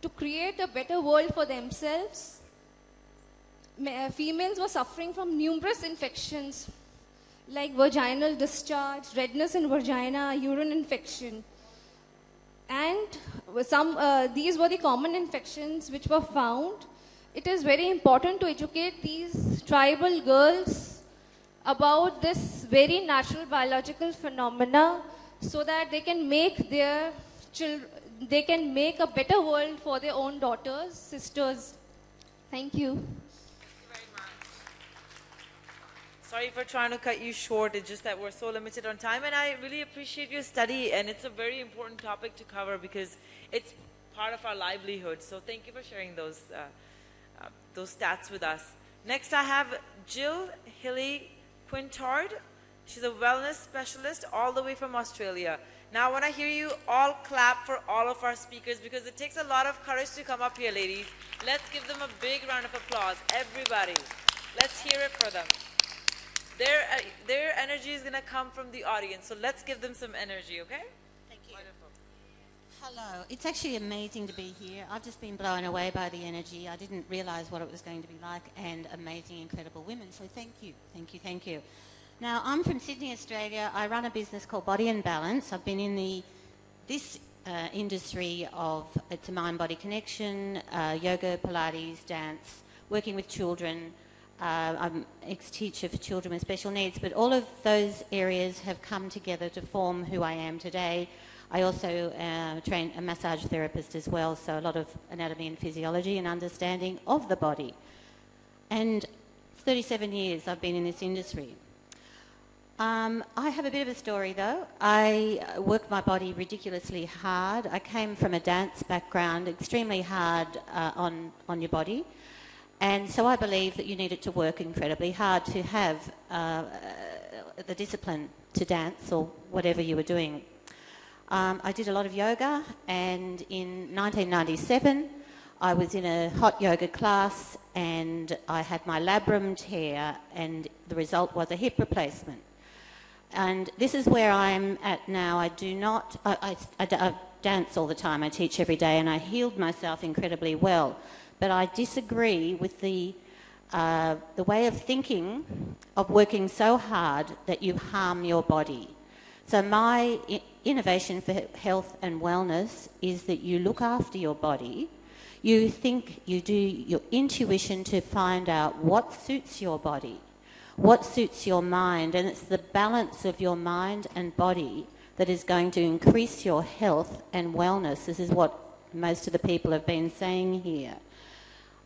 to create a better world for themselves. Uh, Females were suffering from numerous infections like vaginal discharge, redness in vagina, urine infection. And some, uh, these were the common infections which were found. It is very important to educate these tribal girls about this very natural biological phenomena so that they can make their children, they can make a better world for their own daughters, sisters. Thank you. Sorry for trying to cut you short. It's just that we're so limited on time, and I really appreciate your study. And it's a very important topic to cover because it's part of our livelihood. So thank you for sharing those uh, uh, those stats with us. Next, I have Jill Healy Quintard. She's a wellness specialist all the way from Australia. Now, I want to hear you all clap for all of our speakers because it takes a lot of courage to come up here, ladies. Let's give them a big round of applause, everybody. Let's hear it for them. Their, uh, their energy is going to come from the audience, so let's give them some energy, okay? Hello. It's actually amazing to be here. I've just been blown away by the energy. I didn't realise what it was going to be like, and amazing, incredible women. So thank you, thank you, thank you. Now I'm from Sydney, Australia. I run a business called Body and Balance. I've been in the this uh, industry of it's a mind-body connection, uh, yoga, Pilates, dance, working with children. Uh, I'm ex-teacher for children with special needs, but all of those areas have come together to form who I am today. I also uh, train a massage therapist as well, so a lot of anatomy and physiology and understanding of the body. And 37 years I've been in this industry. Um, I have a bit of a story though. I uh, worked my body ridiculously hard. I came from a dance background, extremely hard uh, on, on your body. And so I believe that you needed to work incredibly hard to have uh, uh, the discipline to dance or whatever you were doing. Um, I did a lot of yoga, and in 1997, I was in a hot yoga class and I had my labrum tear, and the result was a hip replacement. And this is where I'm at now. I do not, I, I, I, dance all the time, I teach every day, and I healed myself incredibly well. But I disagree with the, uh, the way of thinking of working so hard that you harm your body. So, my innovation for health and wellness is that you look after your body. You think, you do your intuition to find out what suits your body, what suits your mind, and it's the balance of your mind and body that is going to increase your health and wellness. This is what most of the people have been saying here.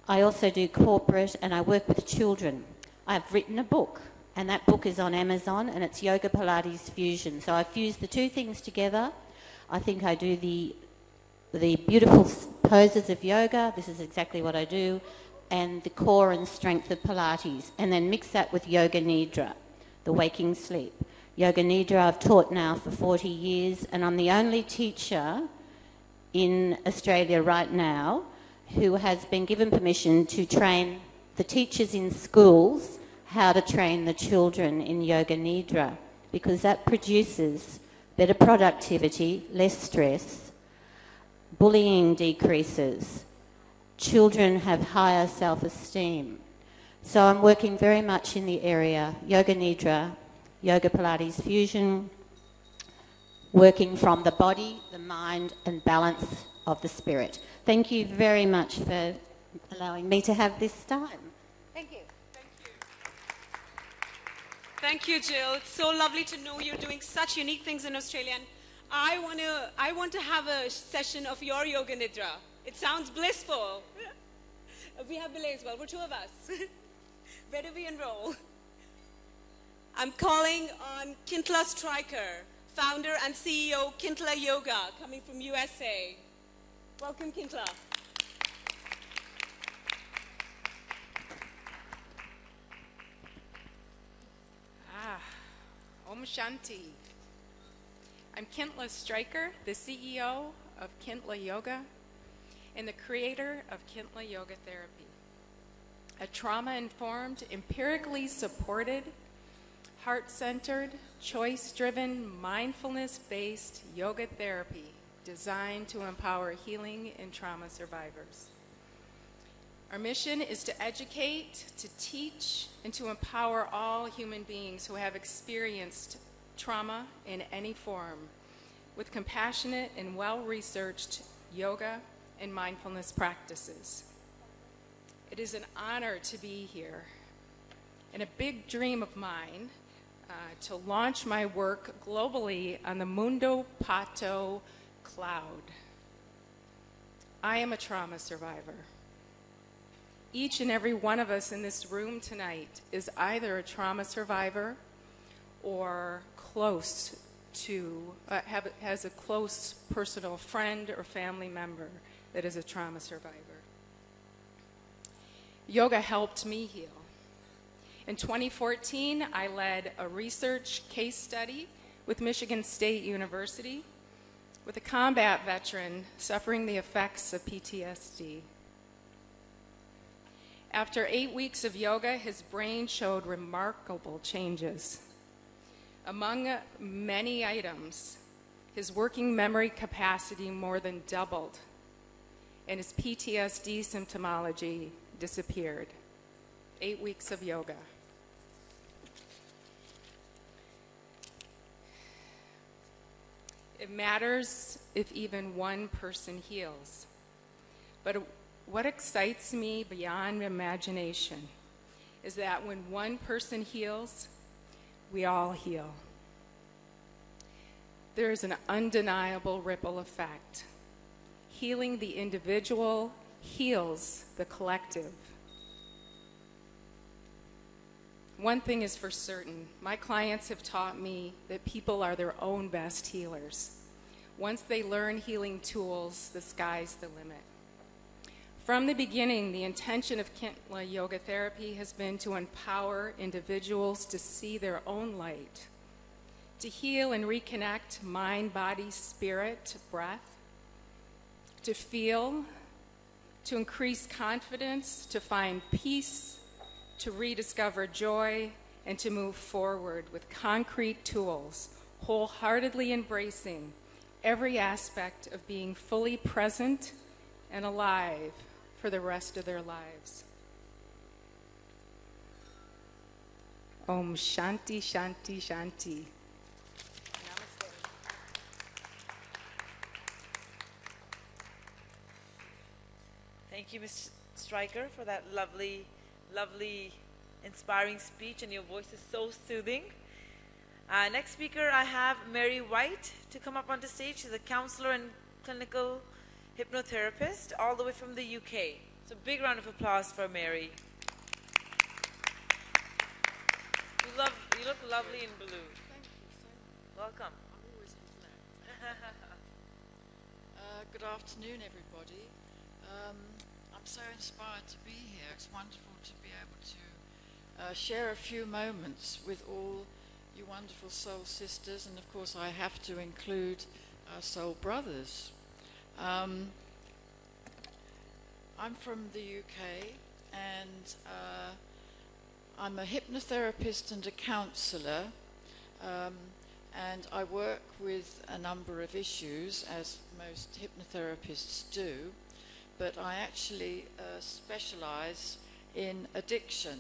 I also do corporate and I work with children. I've written a book, and that book is on Amazon, and it's Yoga Pilates Fusion. So I fuse the two things together. I think I do the the beautiful poses of yoga. This is exactly what I do, and the core and strength of Pilates, and then mix that with Yoga Nidra, the waking sleep. Yoga Nidra I've taught now for 40 years, and I'm the only teacher in Australia right now who has been given permission to train the teachers in schools how to train the children in Yoga Nidra because that produces better productivity, less stress, bullying decreases, children have higher self esteem. So I'm working very much in the area Yoga Nidra, Yoga Pilates Fusion, working from the body, the mind, and balance of the spirit. Thank you very much for allowing me to have this time. Thank you. Thank you, Jill. It's so lovely to know you're doing such unique things in Australia. And I want to, I want to have a session of your yoga nidra. It sounds blissful. we have Bilay as well. We're two of us. Where do we enroll? I'm calling on Kintla Striker, founder and CEO Kintla Yoga, coming from USA. Welcome, Kintla. Ah, Om Shanti. I'm Kintla Striker, the CEO of Kintla Yoga and the creator of Kintla Yoga Therapy, a trauma informed, empirically supported, heart centered, choice driven, mindfulness based yoga therapy designed to empower healing in trauma survivors. Our mission is to educate, to teach, and to empower all human beings who have experienced trauma in any form with compassionate and well researched yoga and mindfulness practices. It is an honor to be here and a big dream of mine uh, to launch my work globally on the Mundo Pato cloud. I am a trauma survivor. Each and every one of us in this room tonight is either a trauma survivor or close to, uh, have, has a close personal friend or family member that is a trauma survivor. Yoga helped me heal. In 2014, I led a research case study with Michigan State University with a combat veteran suffering the effects of PTSD. After eight weeks of yoga, his brain showed remarkable changes. Among uh, many items, his working memory capacity more than doubled, and his PTSD symptomology disappeared. Eight weeks of yoga. It matters if even one person heals. But what excites me beyond imagination is that when one person heals, we all heal. There is an undeniable ripple effect. Healing the individual heals the collective. One thing is for certain my clients have taught me that people are their own best healers. Once they learn healing tools, the sky's the limit. From the beginning, the intention of Kintla Yoga Therapy has been to empower individuals to see their own light, to heal and reconnect mind, body, spirit, breath, to feel, to increase confidence, to find peace, to rediscover joy, and to move forward with concrete tools, wholeheartedly embracing every aspect of being fully present and alive for the rest of their lives. Om Shanti Shanti Shanti. Thank you, Ms. Striker, for that lovely, lovely, inspiring speech, and your voice is so soothing. Uh, next speaker, I have Mary White to come up onto stage. She's a counselor and clinical hypnotherapist, all the way from the UK. So, big round of applause for Mary. You, love, you look lovely in blue. Thank you. So Welcome. Uh, good afternoon, everybody. Um, I'm so inspired to be here. It's wonderful to be able to uh, share a few moments with all you wonderful soul sisters, and of course, I have to include our soul brothers. Um, I'm from the UK, and uh, I'm a hypnotherapist and a counsellor. Um, and I work with a number of issues, as most hypnotherapists do, but I actually uh, specialize in addiction.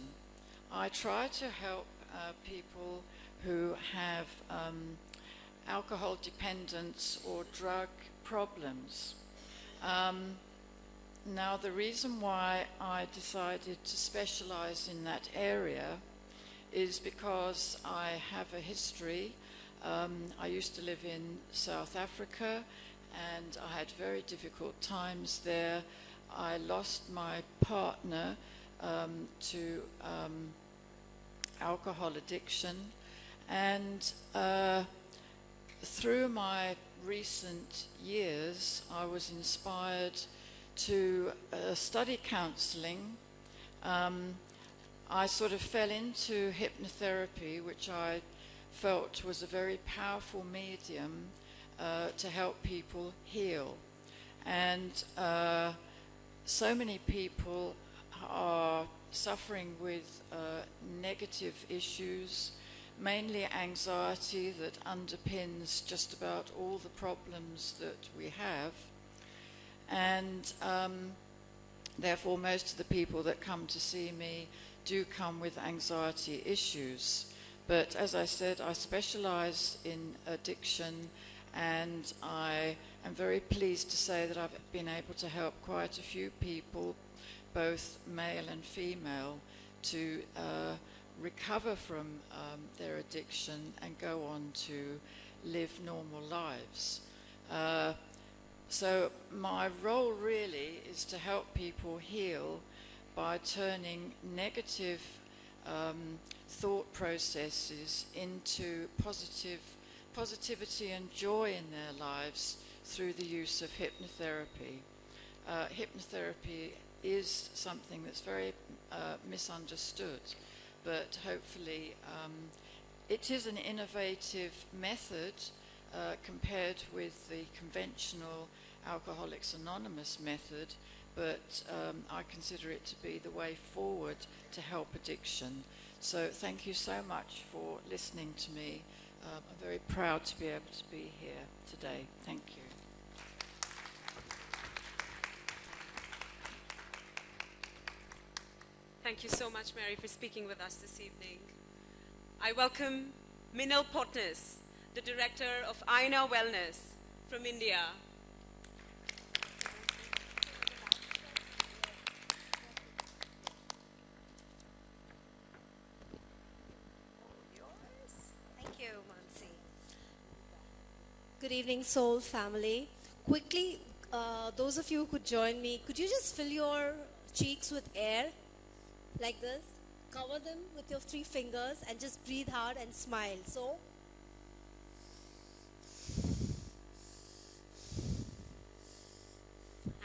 I try to help uh, people who have um, alcohol dependence or drug problems. Um, now, the reason why I decided to specialize in that area is because I have a history um, I used to live in South Africa and I had very difficult times there. I lost my partner um, to um, alcohol addiction, and uh, through my recent years, I was inspired to uh, study counseling. Um, I sort of fell into hypnotherapy, which I felt was a very powerful medium uh, to help people heal. And uh, so many people are suffering with uh, negative issues, mainly anxiety that underpins just about all the problems that we have. And um, therefore, most of the people that come to see me do come with anxiety issues. But as I said, I specialize in addiction, and I am very pleased to say that I've been able to help quite a few people, both male and female, to uh, recover from um, their addiction and go on to live normal lives. Uh, so, my role really is to help people heal by turning negative um, thought processes into positive positivity and joy in their lives through the use of hypnotherapy. Uh, hypnotherapy is something that's very uh, misunderstood, but hopefully um, it is an innovative method uh, compared with the conventional Alcoholics Anonymous method, but um, I consider it to be the way forward to help addiction. So thank you so much for listening to me. Um, I'm very proud to be able to be here today. Thank you. Thank you so much, Mary, for speaking with us this evening. I welcome Minal Potnis, the director of Aina Wellness from India. Thank you. Good evening, Soul family. Quickly, uh, those of you who could join me, could you just fill your cheeks with air like this? Cover them with your three fingers and just breathe hard and smile. So,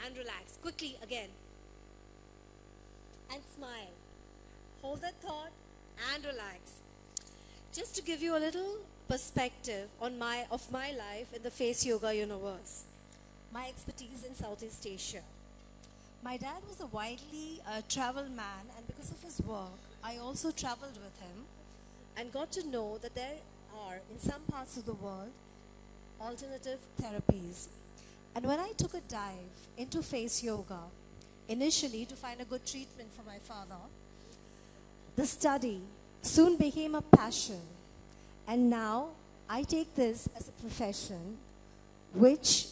and relax. Quickly again. And smile. Hold that thought and relax. Just to give you a little perspective on my of my life in the face yoga universe. My expertise in Southeast Asia. My dad was a widely uh, traveled man, and because of his work, I also traveled with him and got to know that there are, in some parts of the world, alternative therapies. And when I took a dive into face yoga, initially to find a good treatment for my father, the study soon became a passion. And now I take this as a profession, which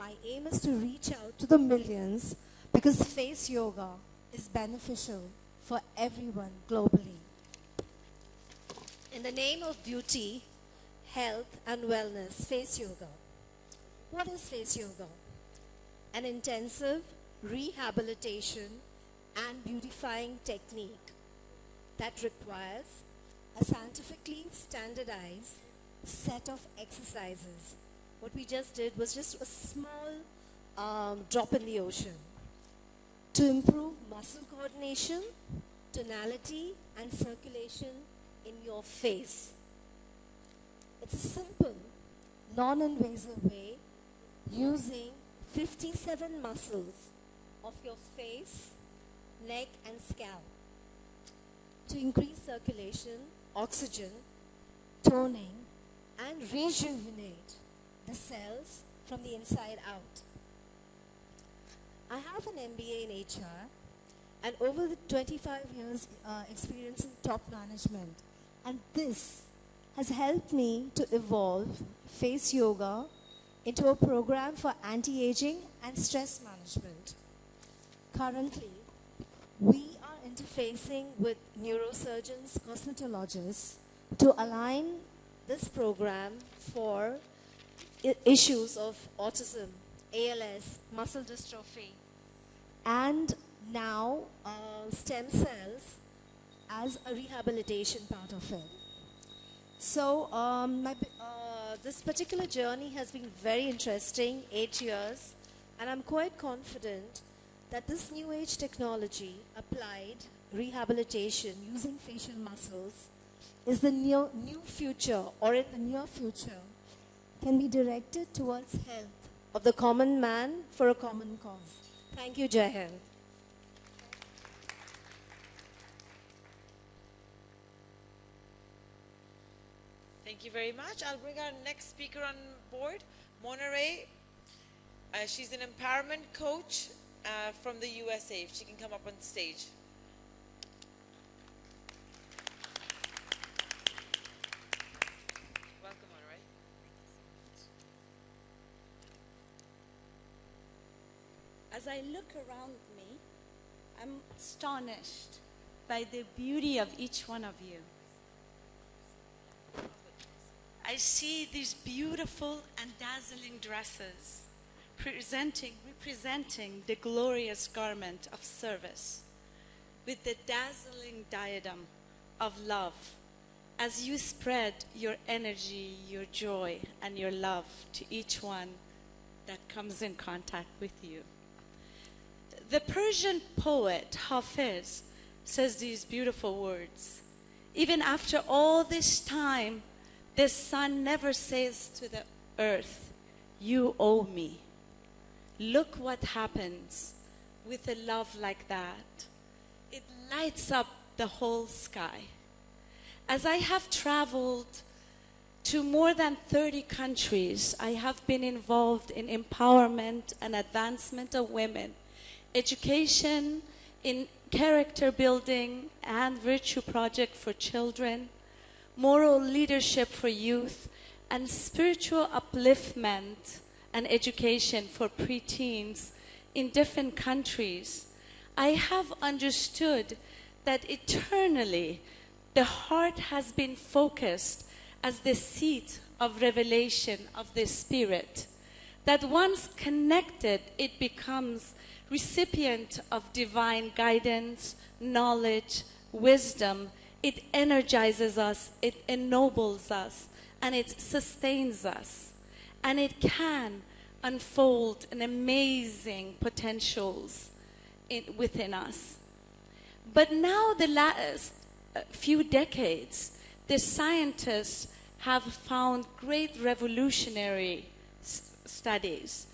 my aim is to reach out to the millions because face yoga is beneficial for everyone globally. In the name of beauty, health, and wellness, face yoga. What is face yoga? An intensive rehabilitation and beautifying technique that requires a scientifically standardized set of exercises. What we just did was just a small um, drop in the ocean to improve muscle coordination, tonality, and circulation in your face. It's a simple, non invasive way using 57 muscles of your face, neck, and scalp to increase circulation, oxygen, toning, and rejuvenate the cells from the inside out. I have an MBA in HR and over the 25 years uh, experience in top management. And this has helped me to evolve face yoga into a program for anti-aging and stress management. Currently, we are interfacing with neurosurgeons, cosmetologists to align this program for issues of autism, ALS, muscle dystrophy, and now uh, stem cells as a rehabilitation part of it. So um, my, uh, this particular journey has been very interesting, eight years, and I'm quite confident that this new age technology applied rehabilitation using facial muscles is the near, new future or in the near future can be directed towards health of the common man for a common cause. Thank you, Jai Hind. Thank you very much. I'll bring our next speaker on board, Monireh. Uh, she's an empowerment coach uh, from the USA. If she can come up on stage. Welcome, Monireh. As I look around me, I'm astonished by the beauty of each one of you. I see these beautiful and dazzling dresses presenting, representing the glorious garment of service with the dazzling diadem of love as you spread your energy, your joy, and your love to each one that comes in contact with you. The Persian poet Hafiz says these beautiful words Even after all this time, the sun never says to the earth, You owe me. Look what happens with a love like that. It lights up the whole sky. As I have traveled to more than 30 countries, I have been involved in empowerment and advancement of women, education, in character building and virtue project for children, moral leadership for youth, and spiritual upliftment and education for preteens in different countries. I have understood that eternally the heart has been focused as the seat of revelation of the Spirit. That once connected, it becomes recipient of divine guidance, knowledge, wisdom. It energizes us, it ennobles us, and it sustains us. And it can unfold an amazing potentials in, within us. But now, the last uh, few decades, the scientists have found great revolutionary studies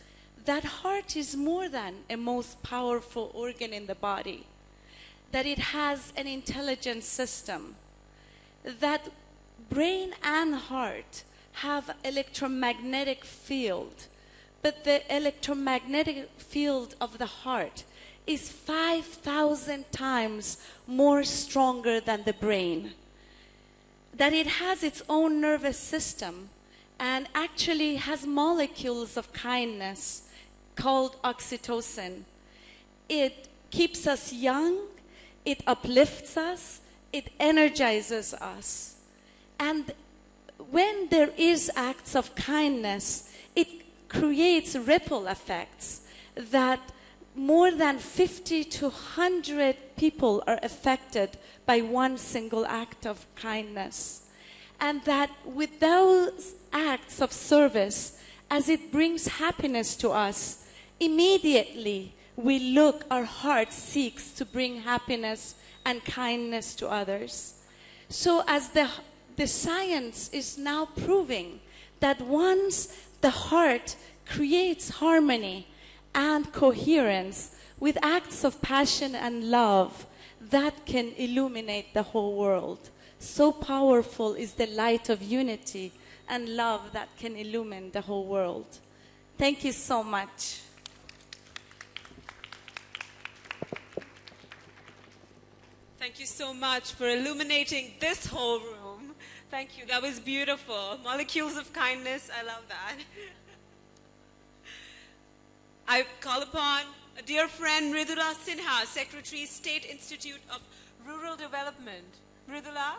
that heart is more than a most powerful organ in the body, that it has an intelligent system, that brain and heart have electromagnetic field, but the electromagnetic field of the heart is 5,000 times more stronger than the brain. That it has its own nervous system and actually has molecules of kindness called oxytocin. It keeps us young, it uplifts us, it energizes us. And when there is acts of kindness, it creates ripple effects that more than 50 to 100 people are affected by one single act of kindness. And that with those acts of service, as it brings happiness to us, immediately we look, our heart seeks to bring happiness and kindness to others. So, as the, the science is now proving that once the heart creates harmony and coherence with acts of passion and love, that can illuminate the whole world. So powerful is the light of unity and love that can illumine the whole world. Thank you so much. Thank you so much for illuminating this whole room. Thank you. That was beautiful. Molecules of kindness. I love that. I call upon a dear friend, Mridula Sinha, Secretary, State Institute of Rural Development. Mridula?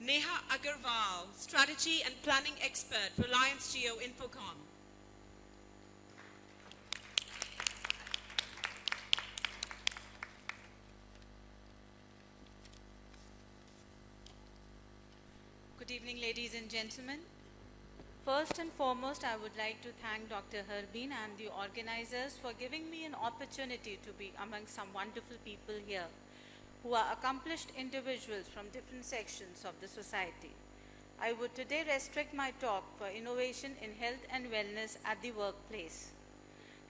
Neha Agarwal, Strategy and Planning Expert, Reliance Jio Infocomm. Good evening, ladies and gentlemen. First and foremost, I would like to thank Dr. Harbeen and the organizers for giving me an opportunity to be among some wonderful people here who are accomplished individuals from different sections of the society. I would today restrict my talk for innovation in health and wellness at the workplace.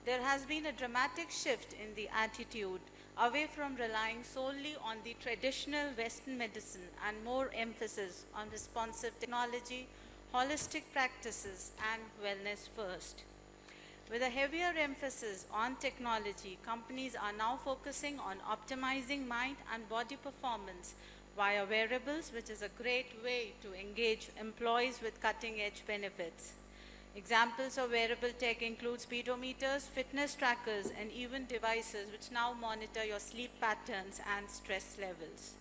There has been a dramatic shift in the attitude away from relying solely on the traditional Western medicine and more emphasis on responsive technology, holistic practices, and wellness first. With a heavier emphasis on technology, companies are now focusing on optimizing mind and body performance via wearables, which is a great way to engage employees with cutting edge benefits. Examples of wearable tech include speedometers, fitness trackers, and even devices which now monitor your sleep patterns and stress levels.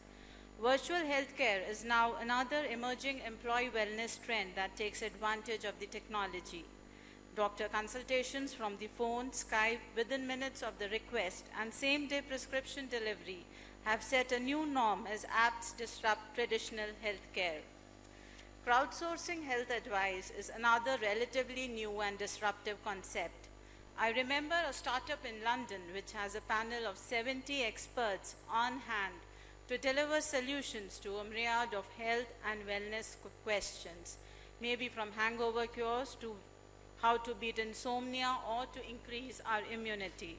Virtual healthcare is now another emerging employee wellness trend that takes advantage of the technology. Doctor consultations from the phone, Skype, within minutes of the request, and same day prescription delivery have set a new norm as apps disrupt traditional healthcare. Crowdsourcing health advice is another relatively new and disruptive concept. I remember a startup in London which has a panel of 70 experts on hand to deliver solutions to a myriad of health and wellness questions, maybe from hangover cures to how to beat insomnia or to increase our immunity.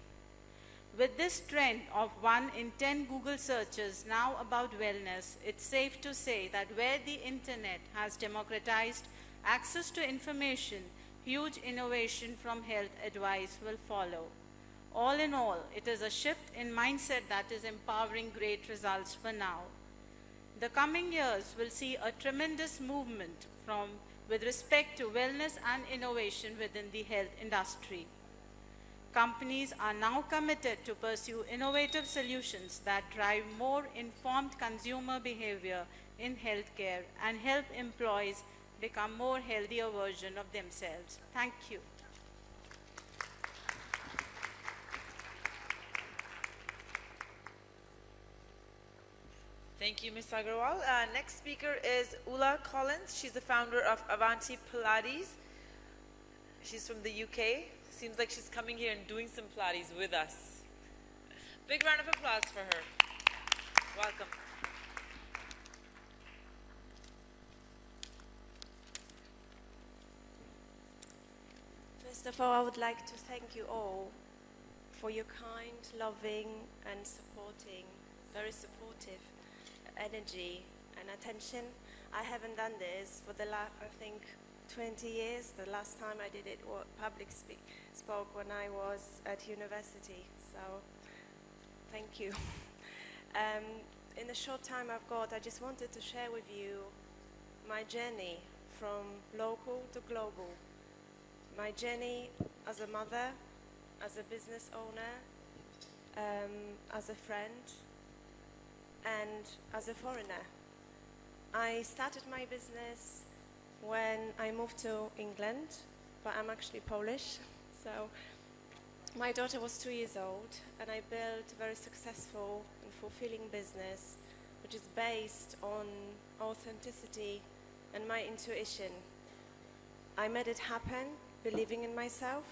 With this trend of 1 in 10 Google searches now about wellness, it's safe to say that where the internet has democratized access to information, huge innovation from health advice will follow. All in all, it is a shift in mindset that is empowering great results for now. The coming years will see a tremendous movement from with respect to wellness and innovation within the health industry. Companies are now committed to pursue innovative solutions that drive more informed consumer behavior in healthcare and help employees become more healthier version of themselves. Thank you. Thank you, Ms. Agarwal. Uh, next speaker is Ula Collins. She's the founder of Avanti Pilates. She's from the UK. Seems like she's coming here and doing some Pilates with us. Big round of applause for her. Welcome. First of all, I would like to thank you all for your kind, loving, and supporting, very supportive energy and attention. I haven't done this for the last, I think, 20 years. The last time I did it, public speak, spoke when I was at university. So, thank you. Um, in the short time I've got, I just wanted to share with you my journey from local to global my journey as a mother, as a business owner, um, as a friend, and as a foreigner. I started my business when I moved to England, but I'm actually Polish. So my daughter was two years old, and I built a very successful and fulfilling business, which is based on authenticity and my intuition. I made it happen, believing in myself,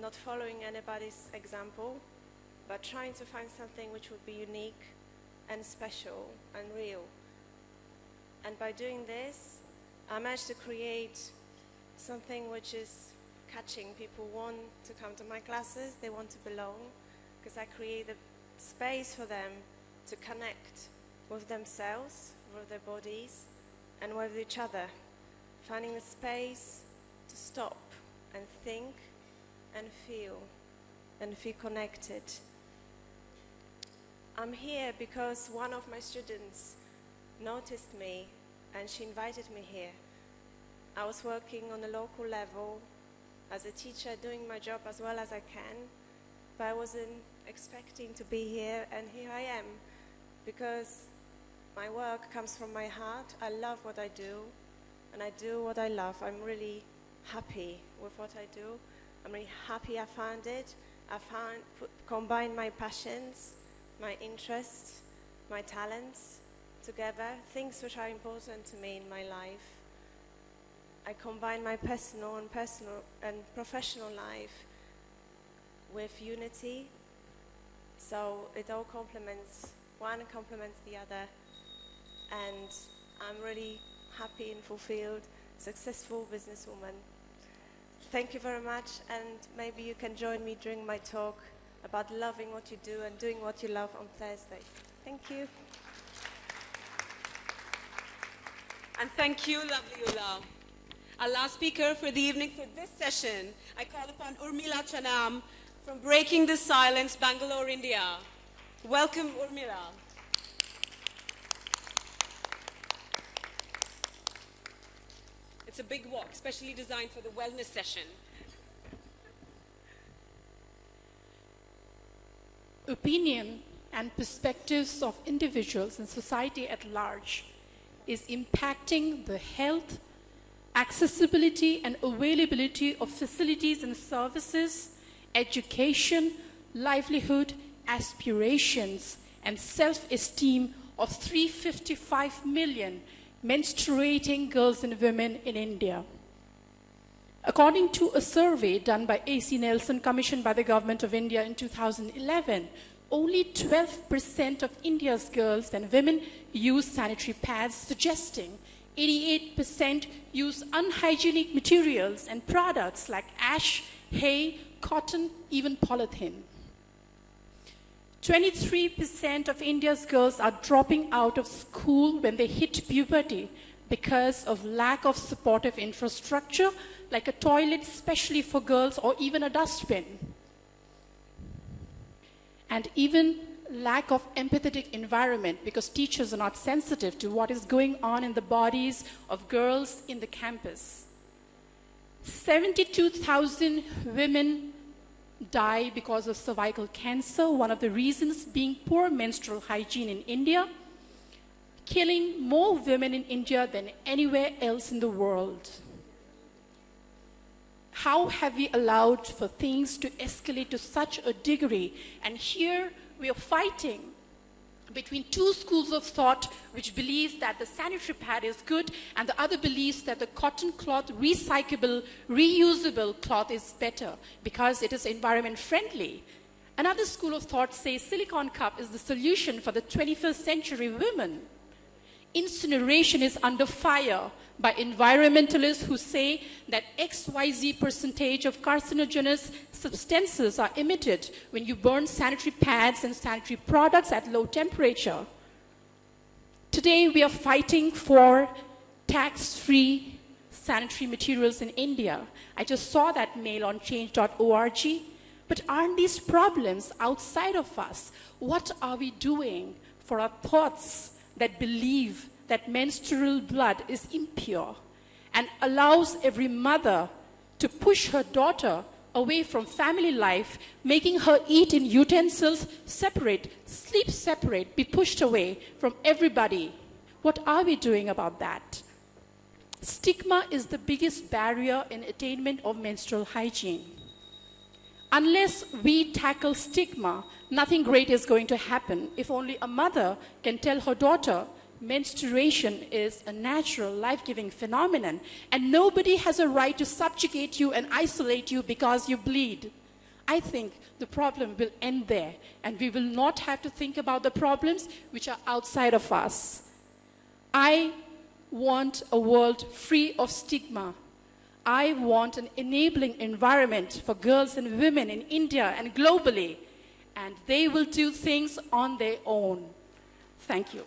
not following anybody's example, but trying to find something which would be unique and special and real. And by doing this, I managed to create something which is catching. People want to come to my classes, they want to belong, because I create a space for them to connect with themselves, with their bodies, and with each other. Finding a space to stop and think and feel and feel connected. I'm here because one of my students noticed me and she invited me here. I was working on a local level as a teacher, doing my job as well as I can, but I wasn't expecting to be here, and here I am because my work comes from my heart. I love what I do, and I do what I love. I'm really happy with what I do. I'm really happy I found it. I found put, combined my passions, my interests, my talents together, things which are important to me in my life. I combine my personal and personal and professional life with unity. So it all complements one complements the other and I'm really happy and fulfilled, successful businesswoman. Thank you very much and maybe you can join me during my talk about loving what you do and doing what you love on Thursday. Thank you. And thank you, lovely Ula. Our last speaker for the evening for this session, I call upon Urmila Chanam from Breaking the Silence, Bangalore, India. Welcome, Urmila. It's a big walk, specially designed for the wellness session. opinion and perspectives of individuals and society at large is impacting the health, accessibility, and availability of facilities and services, education, livelihood, aspirations, and self esteem of 355 million menstruating girls and women in India. According to a survey done by AC Nielsen, commissioned by the Government of India in 2011, only 12% of India's girls and women use sanitary pads, suggesting 88% use unhygienic materials and products like ash, hay, cotton, even polythene. 23% of India's girls are dropping out of school when they hit puberty because of lack of supportive infrastructure like a toilet specially for girls or even a dustbin. And even lack of empathetic environment because teachers are not sensitive to what is going on in the bodies of girls in the campus. 72,000 women die because of cervical cancer, one of the reasons being poor menstrual hygiene in India, killing more women in India than anywhere else in the world. How have we allowed for things to escalate to such a degree? And here we are fighting between two schools of thought which believes that the sanitary pad is good and the other believes that the cotton cloth recyclable reusable cloth is better because it is environment friendly. Another school of thought says silicone cup is the solution for the 21st century women. Incineration is under fire by environmentalists who say that XYZ percentage of carcinogenous substances are emitted when you burn sanitary pads and sanitary products at low temperature. Today we are fighting for tax-free sanitary materials in India. I just saw that mail on change.org. But aren't these problems outside of us? What are we doing for our thoughts that believe that menstrual blood is impure and allows every mother to push her daughter away from family life, making her eat in utensils separate, sleep separate, be pushed away from everybody. What are we doing about that? Stigma is the biggest barrier in attainment of menstrual hygiene. Unless we tackle stigma, nothing great is going to happen. If only a mother can tell her daughter, menstruation is a natural, life giving phenomenon, and nobody has a right to subjugate you and isolate you because you bleed. I think the problem will end there, and we will not have to think about the problems which are outside of us. I want a world free of stigma. I want an enabling environment for girls and women in India and globally, and they will do things on their own. Thank you.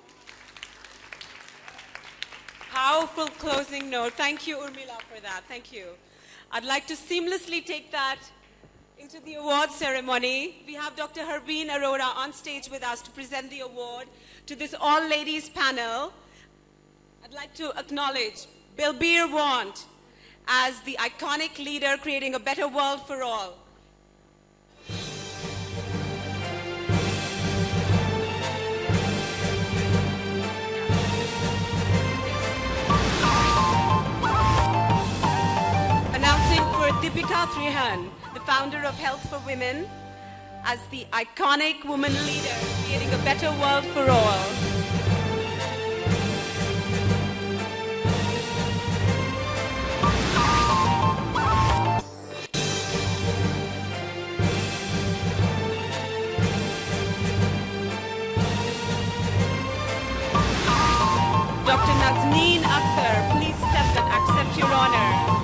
Powerful closing note. Thank you, Urmila, for that. Thank you. I'd like to seamlessly take that into the award ceremony. We have Dr. Harbeen Arora on stage with us to present the award to this all ladies panel. I'd like to acknowledge Bilbir Want as the iconic leader creating a better world for all. Dipika Trehan, the founder of Health for Women, as the iconic woman leader creating a better world for all. Dr. Nazneen Akhter, please step and accept your honor.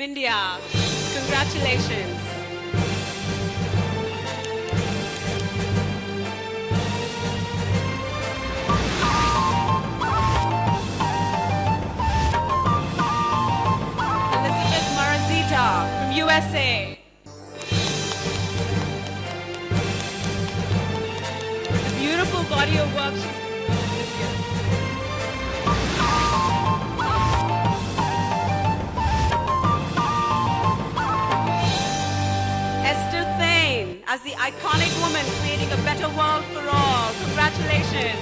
India. Congratulations. Elizabeth Marazita from USA. A beautiful body of work she's as the iconic woman creating a better world for all. Congratulations.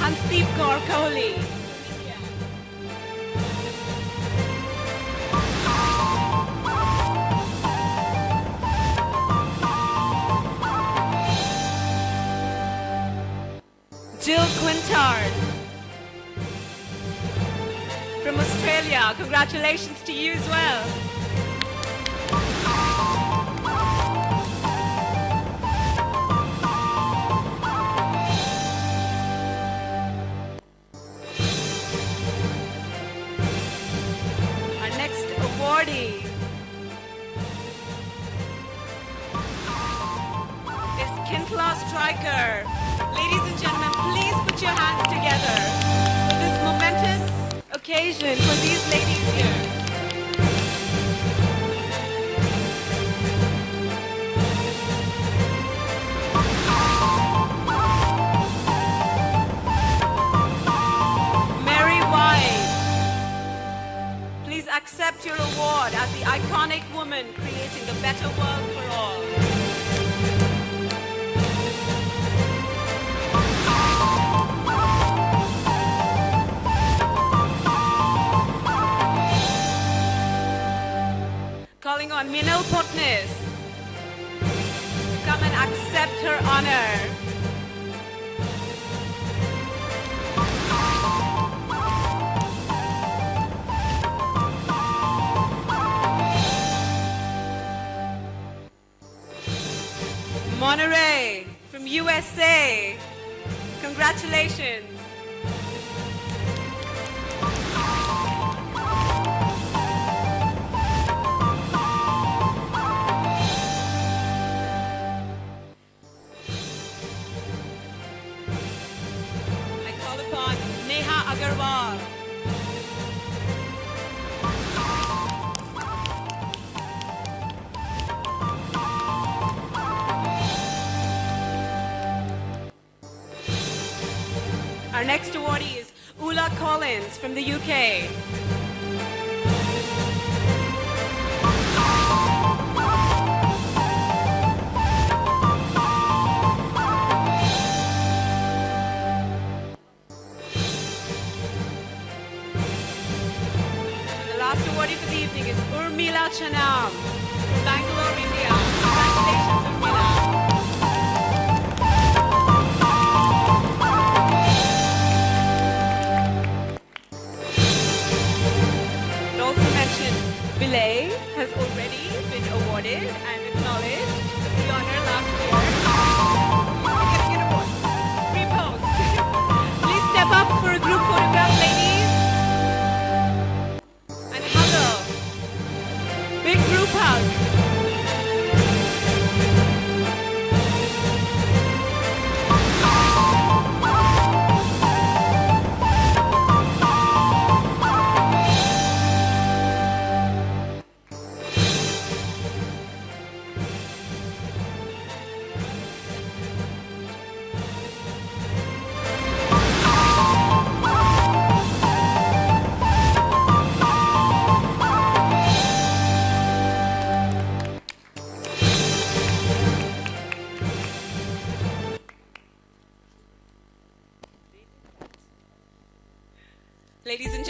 Hansdeep Kaur Kohli. Quintard. From Australia, congratulations to you as well.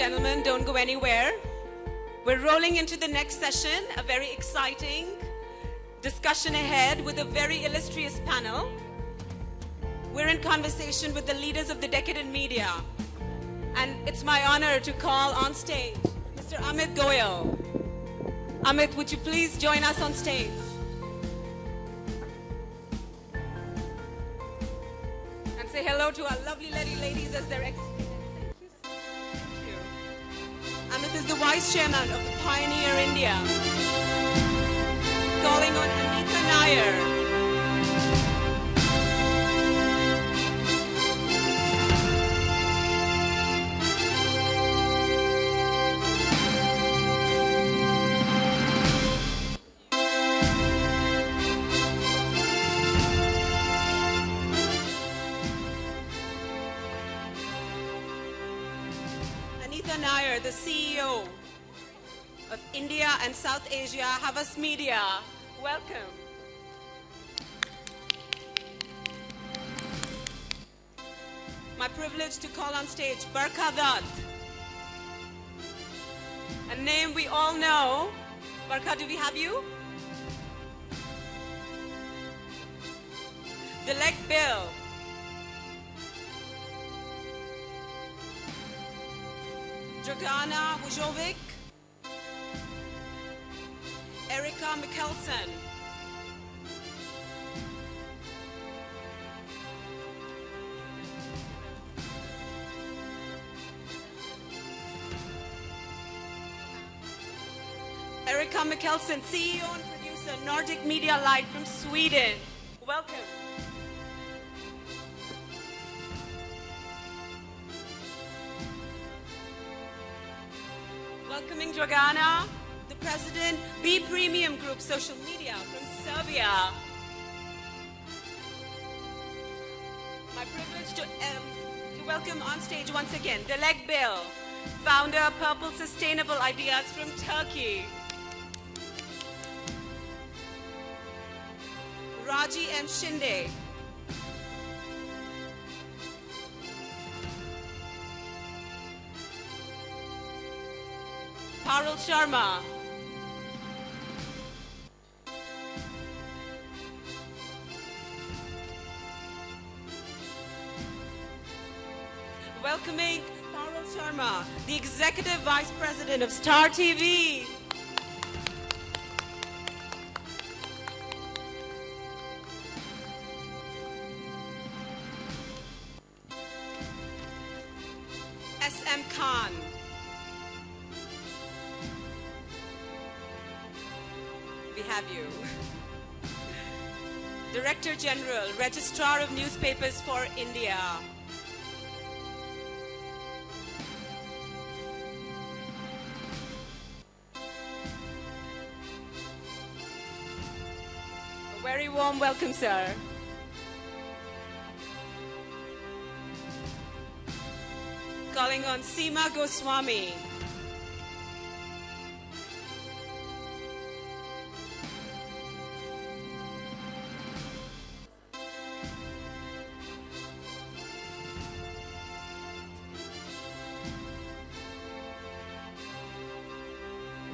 Gentlemen, don't go anywhere. We're rolling into the next session, a very exciting discussion ahead with a very illustrious panel. We're in conversation with the leaders of the decadent media. And it's my honor to call on stage Mr. Amit Goel. Amit, would you please join us on stage? Chairman of the Pioneer India. Media. Welcome. My privilege to call on stage Barkha Dutt. A name we all know. Barkha, do we have you? Dilek Bill. Dragana Vujovic. Erika Mikaelsson. Erika Mikaelsson, CEO and producer, Nordic Media Light from Sweden. Welcome. Welcoming Dragana, president, B Premium Group Social Media from Serbia. My privilege to, um, to welcome on stage once again Dilek Bill, founder of Purple Sustainable Ideas from Turkey. Rajiee M. Shinde. Parul Sharma. The Executive Vice President of Star TV. S.M. Khan. We have you. Director General, Registrar of Newspapers for India. Warm welcome, sir. Calling on Seema Goswami.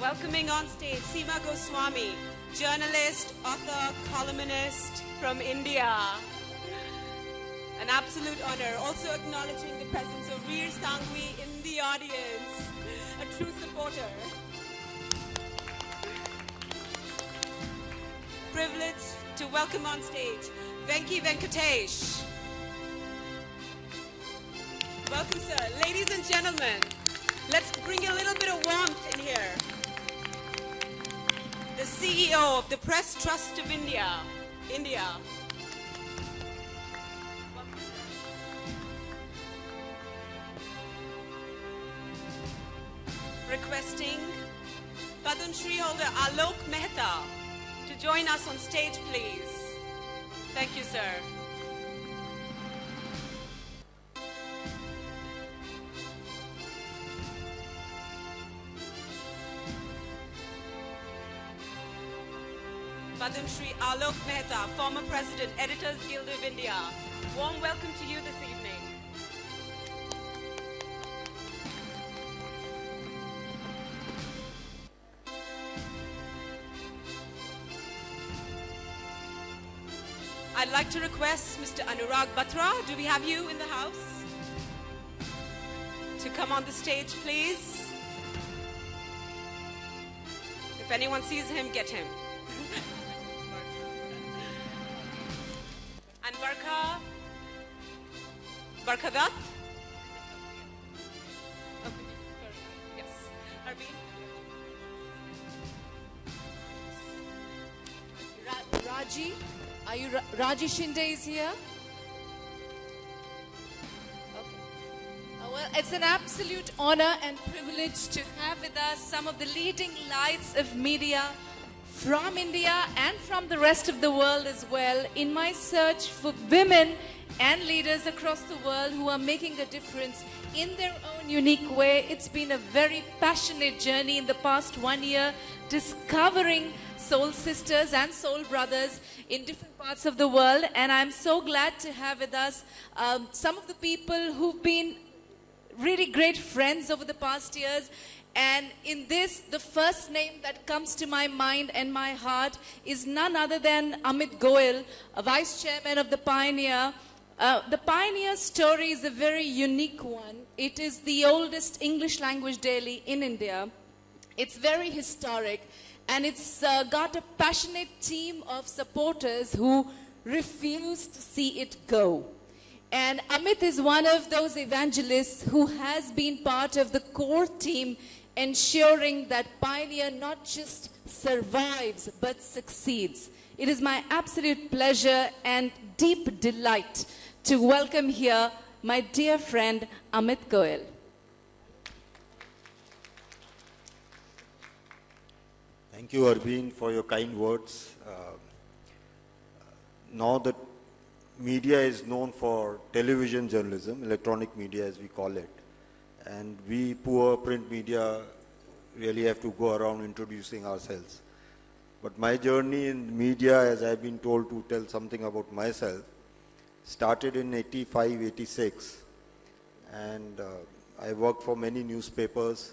Welcoming on stage Seema Goswami, journalist, author, columnist from India. An absolute honor. Also acknowledging the presence of Veer Sanghvi in the audience, a true supporter. Privilege to welcome on stage Venky Venkatesh. Welcome, sir. Ladies and gentlemen, let's bring a little bit of warmth in here. The CEO of the Press Trust of India, India. Requesting Padam Shri holder Alok Mehta to join us on stage, please. Thank you, sir. Padam Shri Alok Mehta, former President, Editors Guild of India. Warm welcome to you this evening. I'd like to request Mr. Anurag Batra. Do we have you in the house? To come on the stage, please. If anyone sees him, get him. Ra- Rajiee, are you Ra- Rajiee Shinde is here? Uh, Well, it's an absolute honor and privilege to have with us some of the leading lights of media from India and from the rest of the world as well in my search for women and leaders across the world who are making a difference in their own unique way. It's been a very passionate journey in the past one year discovering soul sisters and soul brothers in different parts of the world. And I'm so glad to have with us um, some of the people who've been really great friends over the past years. And in this, the first name that comes to my mind and my heart is none other than Amit Goel, a vice chairman of the Pioneer. Uh, the Pioneer story is a very unique one. It is the oldest English language daily in India. It's very historic and it's uh, got a passionate team of supporters who refuse to see it go. And Amit is one of those evangelists who has been part of the core team ensuring that Pioneer not just survives but succeeds. It is my absolute pleasure and deep delight to welcome here my dear friend Amit Goel. Thank you, Arvind, for your kind words. Uh, now that media is known for television journalism, electronic media as we call it, and we poor print media really have to go around introducing ourselves. But my journey in media, as I've been told to tell something about myself, started in 85, 86. And uh, I worked for many newspapers,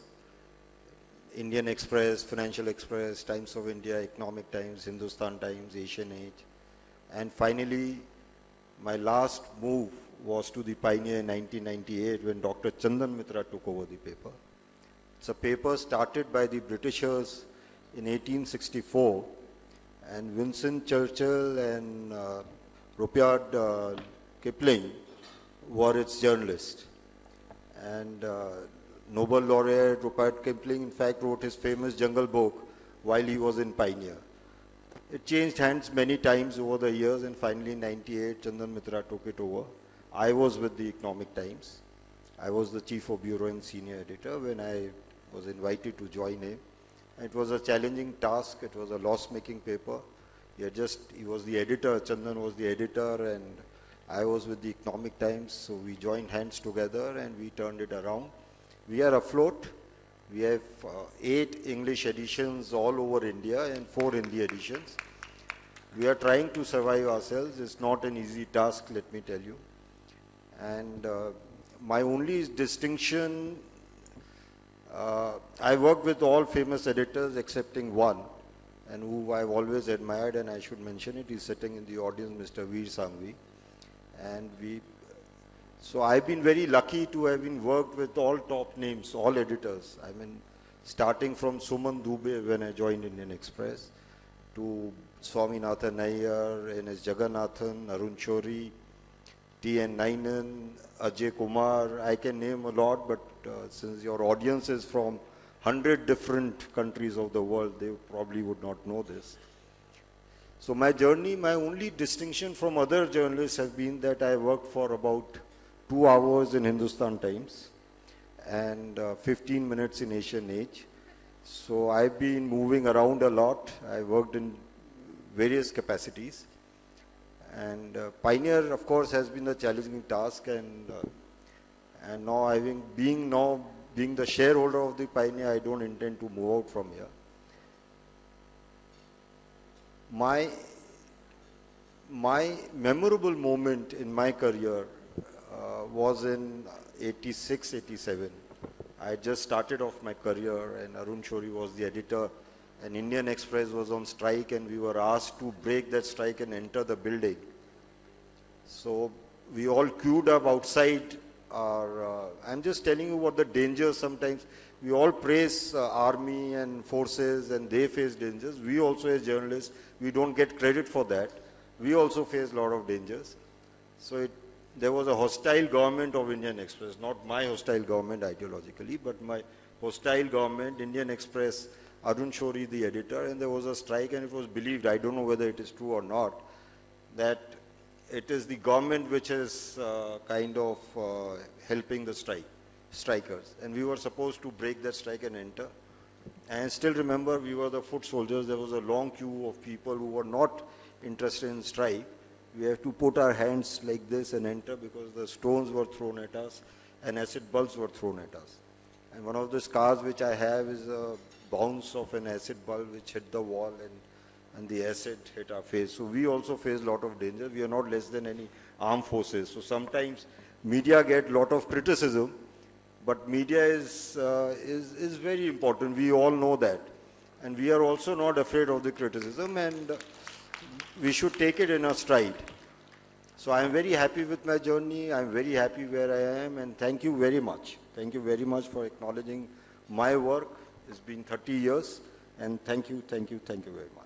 Indian Express, Financial Express, Times of India, Economic Times, Hindustan Times, Asian Age. And finally, my last move was to the Pioneer in 1998 when Dr. Chandan Mitra took over the paper. It's a paper started by the Britishers in 1864 and Winston Churchill and uh, Rudyard uh, Kipling were its journalist. And uh, Nobel laureate Rupert Kipling, in fact, wrote his famous Jungle Book while he was in Pioneer. It changed hands many times over the years, and finally, in 98, Chandan Mitra took it over. I was with the Economic Times. I was the chief of bureau and senior editor when I was invited to join him. It was a challenging task. It was a loss-making paper. He had just he was the editor. Chandan was the editor, and I was with the Economic Times. So we joined hands together and we turned it around. We are afloat. We have uh, eight English editions all over India and four Hindi editions. We are trying to survive ourselves. It's not an easy task, let me tell you. And uh, my only distinction, uh, I work with all famous editors excepting one, and who I've always admired, and I should mention it, is sitting in the audience, Mr. Veer Sanghvi. And we so I've been very lucky to have been worked with all top names, all editors. I mean, starting from Suman Dubey when I joined Indian Express, to Swaminathan Nair, N.S. Jagannathan, Arun Shourie, T.N. Ninan, Ajay Kumar. I can name a lot, but uh, since your audience is from 100 different countries of the world, they probably would not know this. So my journey, my only distinction from other journalists has been that I worked for about two hours in Hindustan Times and uh, 15 minutes in Asian Age. So I've been moving around a lot. I worked in various capacities. And uh, Pioneer, of course, has been a challenging task. And uh, and now having being now being the shareholder of the Pioneer, I don't intend to move out from here. My my memorable moment in my career uh, was in 86, 87. I just started off my career and Arun Shourie was the editor and Indian Express was on strike and we were asked to break that strike and enter the building. So we all queued up outside are, uh, I'm just telling you what the dangers sometimes, we all praise uh, army and forces and they face dangers. We also as journalists, we don't get credit for that. We also face a lot of dangers. So it, there was a hostile government of Indian Express, not my hostile government ideologically, but my hostile government, Indian Express, Arun Shourie, the editor, and there was a strike and it was believed, I don't know whether it is true or not, that it is the government which is uh, kind of uh, helping the strike, strikers. And we were supposed to break that strike and enter. And still remember, we were the foot soldiers. There was a long queue of people who were not interested in strike. We have to put our hands like this and enter because the stones were thrown at us and acid bulbs were thrown at us. And one of the scars which I have is a bounce of an acid bulb which hit the wall and and the acid hit our face. So we also face a lot of danger. We are not less than any armed forces. So sometimes media get a lot of criticism, but media is, uh, is, is very important. We all know that. And we are also not afraid of the criticism and we should take it in a stride. So I am very happy with my journey. I am very happy where I am and thank you very much. Thank you very much for acknowledging my work. It's been 30 years and thank you, thank you, thank you very much.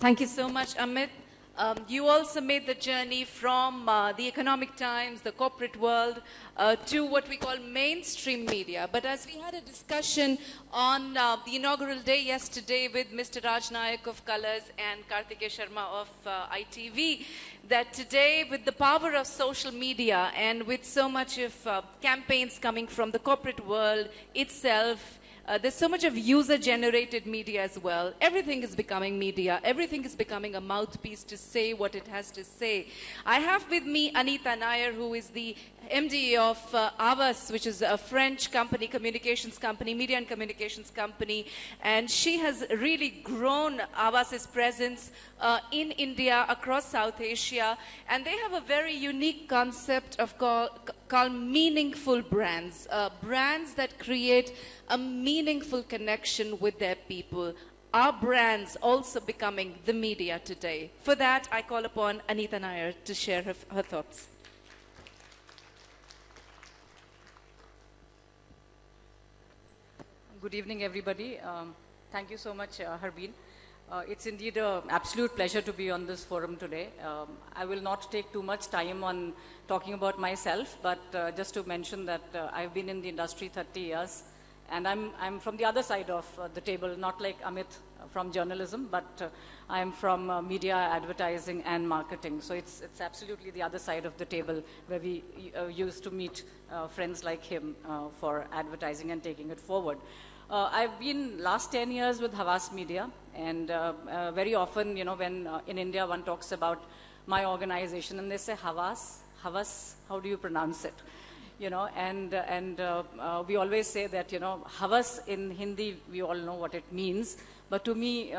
Thank you so much, Amit. Um, you also made the journey from uh, the economic times, the corporate world, uh, to what we call mainstream media. But as we had a discussion on uh, the inaugural day yesterday with Mr. Raj Nayak of Colors and Kartikeya Sharma of uh, ITV, that today with the power of social media and with so much of uh, campaigns coming from the corporate world itself, uh, there's so much of user generated media as well. Everything is becoming media. Everything is becoming a mouthpiece to say what it has to say. I have with me Anita Nayyar, who is the MD of uh, Havas, which is a French company, communications company, media and communications company. And she has really grown Havas's presence uh, in India, across South Asia. And they have a very unique concept of call, called meaningful brands. Uh, brands that create a meaningful connection with their people. Our brands also becoming the media today. For that, I call upon Anita Nayyar to share her, her thoughts. Good evening, everybody. Um, thank you so much, uh, Harbeen. Uh, it's indeed an absolute pleasure to be on this forum today. Um, I will not take too much time on talking about myself, but uh, just to mention that uh, I've been in the industry 30 years, and I'm, I'm from the other side of uh, the table, not like Amit uh, from journalism, but uh, I'm from media, advertising, and marketing. So it's, it's absolutely the other side of the table where we used to meet friends like him for advertising and taking it forward. Uh, I've been last 10 years with Havas Media, and uh, uh, very often, you know, when uh, in India one talks about my organization and they say Havas, Havas, how do you pronounce it? You know, and, uh, and uh, we always say that, you know, Havas in Hindi, we all know what it means, but to me,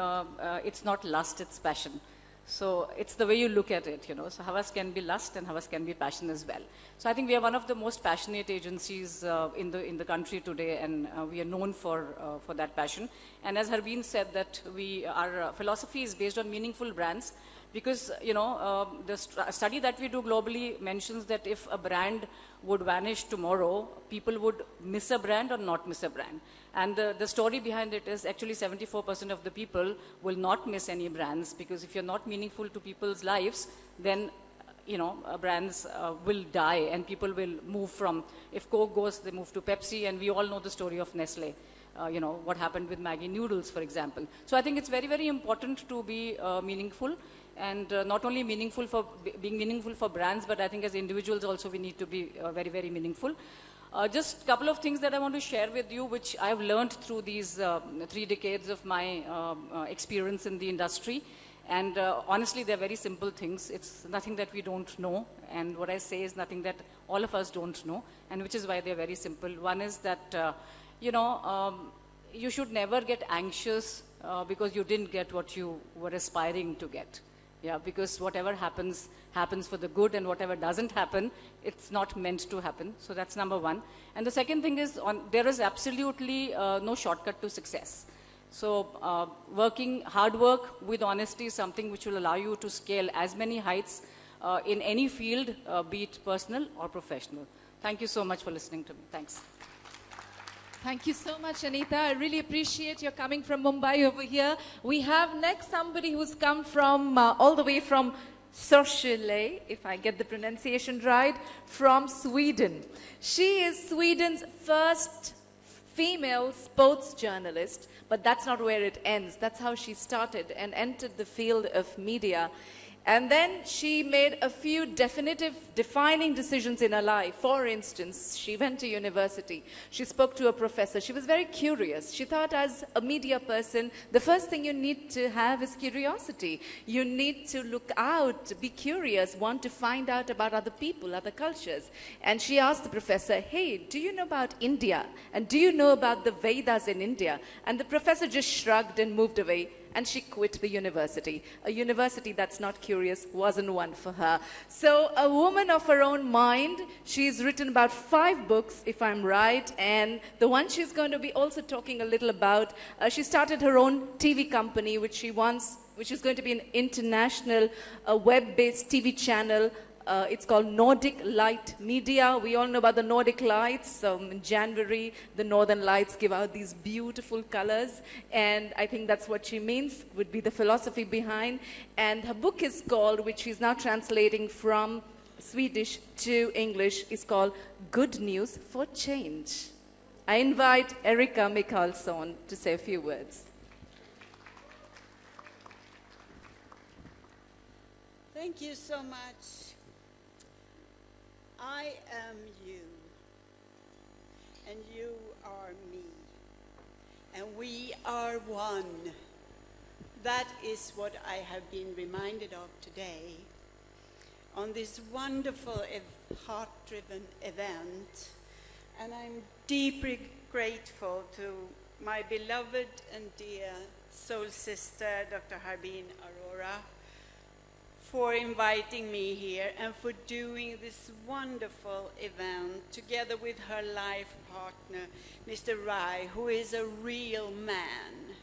it's not lust, it's passion. So it's the way you look at it, you know. So Havas can be lust and Havas can be passion as well. So I think we are one of the most passionate agencies uh, in, the, in the country today and uh, we are known for, uh, for that passion. And as Harbeen said that we, our uh, philosophy is based on meaningful brands because, you know, uh, the st- study that we do globally mentions that if a brand would vanish tomorrow, people would miss a brand or not miss a brand. And the, the story behind it is actually 74% of the people will not miss any brands because if you're not meaningful to people's lives, then you know, uh, brands uh, will die and people will move from, if Coke goes, they move to Pepsi and we all know the story of Nestle. Uh, you know, what happened with Maggi noodles, for example. So I think it's very, very important to be uh, meaningful and uh, not only meaningful for be- being meaningful for brands, but I think as individuals also we need to be uh, very, very meaningful. Uh, just a couple of things that I want to share with you, which I've learned through these uh, three decades of my uh, uh, experience in the industry. And uh, honestly, they're very simple things. It's nothing that we don't know. And what I say is nothing that all of us don't know, and which is why they're very simple. One is that, uh, you know, um, you should never get anxious because you didn't get what you were aspiring to get. Yeah, because whatever happens, happens for the good, and whatever doesn't happen, it's not meant to happen. So that's number one. And the second thing is, on, there is absolutely uh, no shortcut to success. So uh, working, hard work with honesty is something which will allow you to scale as many heights uh, in any field, uh, be it personal or professional. Thank you so much for listening to me. Thanks. Thank you so much, Anita. I really appreciate your coming from Mumbai over here. We have next somebody who's come from uh, all the way from Sorsele, if I get the pronunciation right, from Sweden. She is Sweden's first female sports journalist, but that's not where it ends. That's how she started and entered the field of media. And then she made a few definitive, defining decisions in her life. For instance, she went to university. She spoke to a professor. She was very curious. She thought, as a media person, the first thing you need to have is curiosity. You need to look out, be curious, want to find out about other people, other cultures. And she asked the professor, Hey, do you know about India? And do you know about the Vedas in India? And the professor just shrugged and moved away and she quit the university. A university that's not curious wasn't one for her. So, a woman of her own mind, she's written about five books, if I'm right, and the one she's going to be also talking a little about, uh, she started her own TV company, which she wants. Which is going to be an international uh, web based TV channel uh, it's called Nordic Light Media. We all know about the Nordic Lights. Um, in January, the Northern Lights give out these beautiful colors. And I think that's what she means, would be the philosophy behind. And her book is called, which she's now translating from Swedish to English, is called Good News for Change. I invite Erika Mikaelsson to say a few words. Thank you so much. I am you, and you are me, and we are one. That is what I have been reminded of today on this wonderful, heart driven event. And I'm deeply grateful to my beloved and dear soul sister, Dr. Harbeen Arora for inviting me here and for doing this wonderful event together with her life partner, Mr. Rai, who is a real man,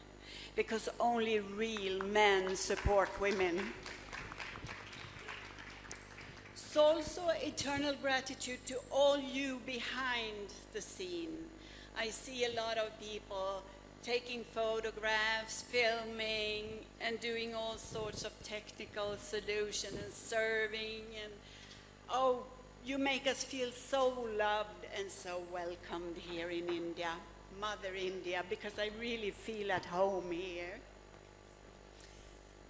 because only real men support women. So also eternal gratitude to all you behind the scene. I see a lot of people taking photographs, filming, and doing all sorts of technical solution and serving. And oh, you make us feel so loved and so welcomed here in India, Mother India, because I really feel at home here.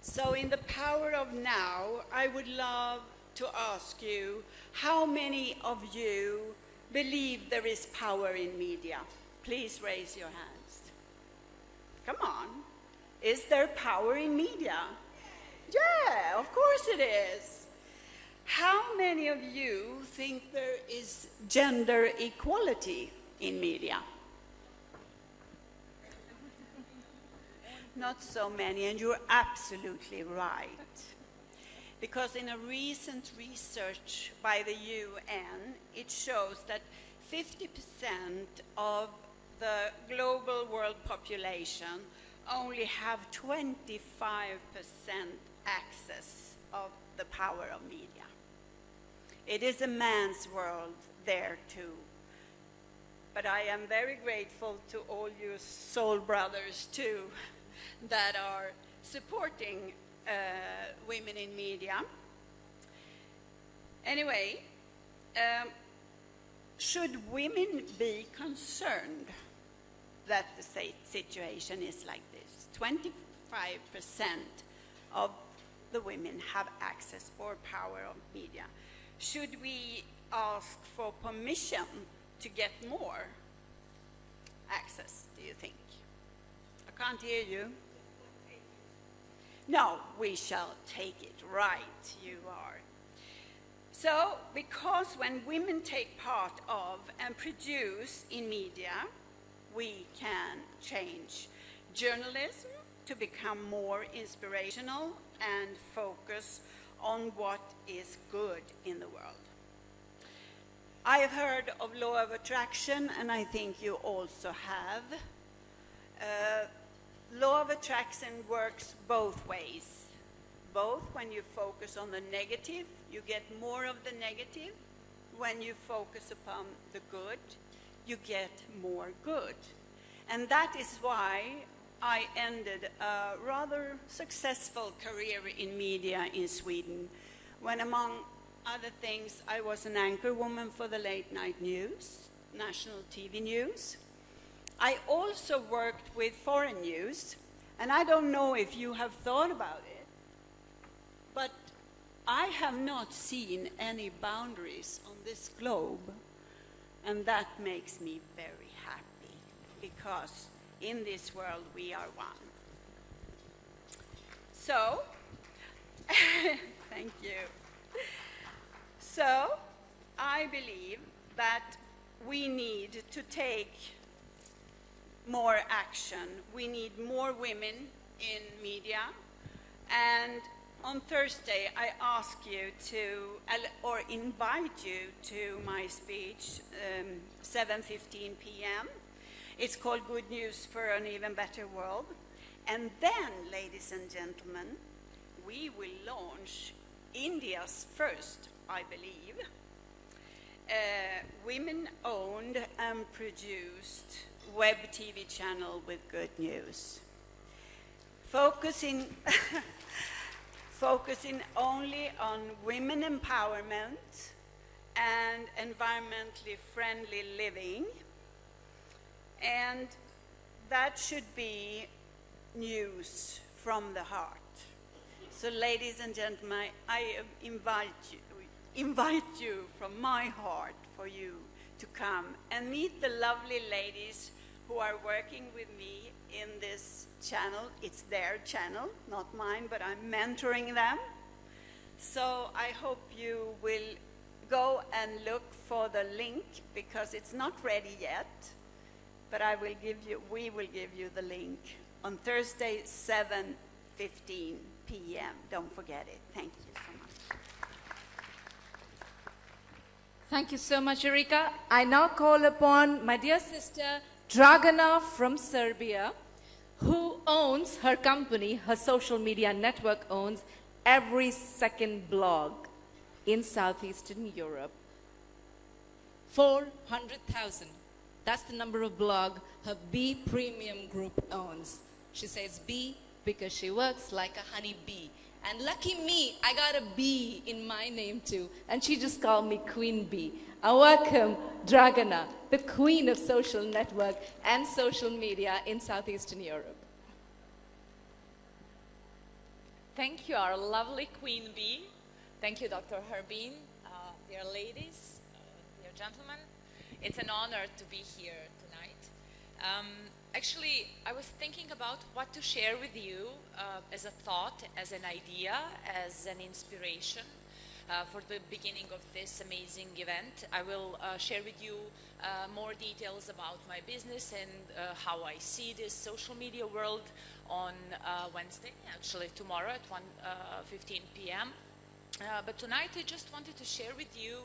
So, in the power of now, I would love to ask you how many of you believe there is power in media? Please raise your hand. Come on. Is there power in media? Yeah, of course it is. How many of you think there is gender equality in media? Not so many, and you're absolutely right. Because in a recent research by the UN, it shows that 50% of the global world population only have 25% access of the power of media. It is a man's world there too. But I am very grateful to all you soul brothers too that are supporting uh, women in media. Anyway, um, should women be concerned that the situation is like this. 25% of the women have access or power of media. Should we ask for permission to get more access, do you think? I can't hear you. No, we shall take it right, you are. So, because when women take part of and produce in media, we can change journalism to become more inspirational and focus on what is good in the world. I have heard of law of attraction, and I think you also have. Uh, law of attraction works both ways, both when you focus on the negative You get more of the negative. When you focus upon the good, you get more good. And that is why I ended a rather successful career in media in Sweden, when among other things, I was an anchor woman for the late night news, national TV news. I also worked with foreign news, and I don't know if you have thought about it, but I have not seen any boundaries on this globe, and that makes me very happy because in this world we are one. So, thank you. So, I believe that we need to take more action. We need more women in media. And on Thursday, I ask you to, or invite you to my speech, um, 7.15 p.m. It's called Good News for an Even Better World. And then, ladies and gentlemen, we will launch India's first, I believe, uh, women-owned and produced web TV channel with good news. Focusing, focusing only on women empowerment and environmentally friendly living. And that should be news from the heart. So, ladies and gentlemen, I invite you, invite you from my heart for you to come and meet the lovely ladies who are working with me in this channel. It's their channel, not mine, but I'm mentoring them. So I hope you will go and look for the link because it's not ready yet. But I will give you, we will give you the link on Thursday, 7:15 p.m. Don't forget it. Thank you so much. Thank you so much, Erika. I now call upon my dear sister Dragana from Serbia, who owns her company, her social media network owns every second blog in Southeastern Europe. 400,000. That's the number of blog her B Premium Group owns. She says B because she works like a honey bee. And lucky me, I got a B in my name too. And she just called me Queen Bee. I welcome Dragana, the queen of social network and social media in Southeastern Europe. Thank you, our lovely Queen Bee. Thank you, Dr. Harbeen, uh, dear ladies, uh, dear gentlemen. It's an honor to be here tonight. Um, actually, I was thinking about what to share with you uh, as a thought, as an idea, as an inspiration. Uh, for the beginning of this amazing event. I will uh, share with you uh, more details about my business and uh, how I see this social media world on uh, Wednesday, actually tomorrow at 1.15 p.m. but tonight I just wanted to share with you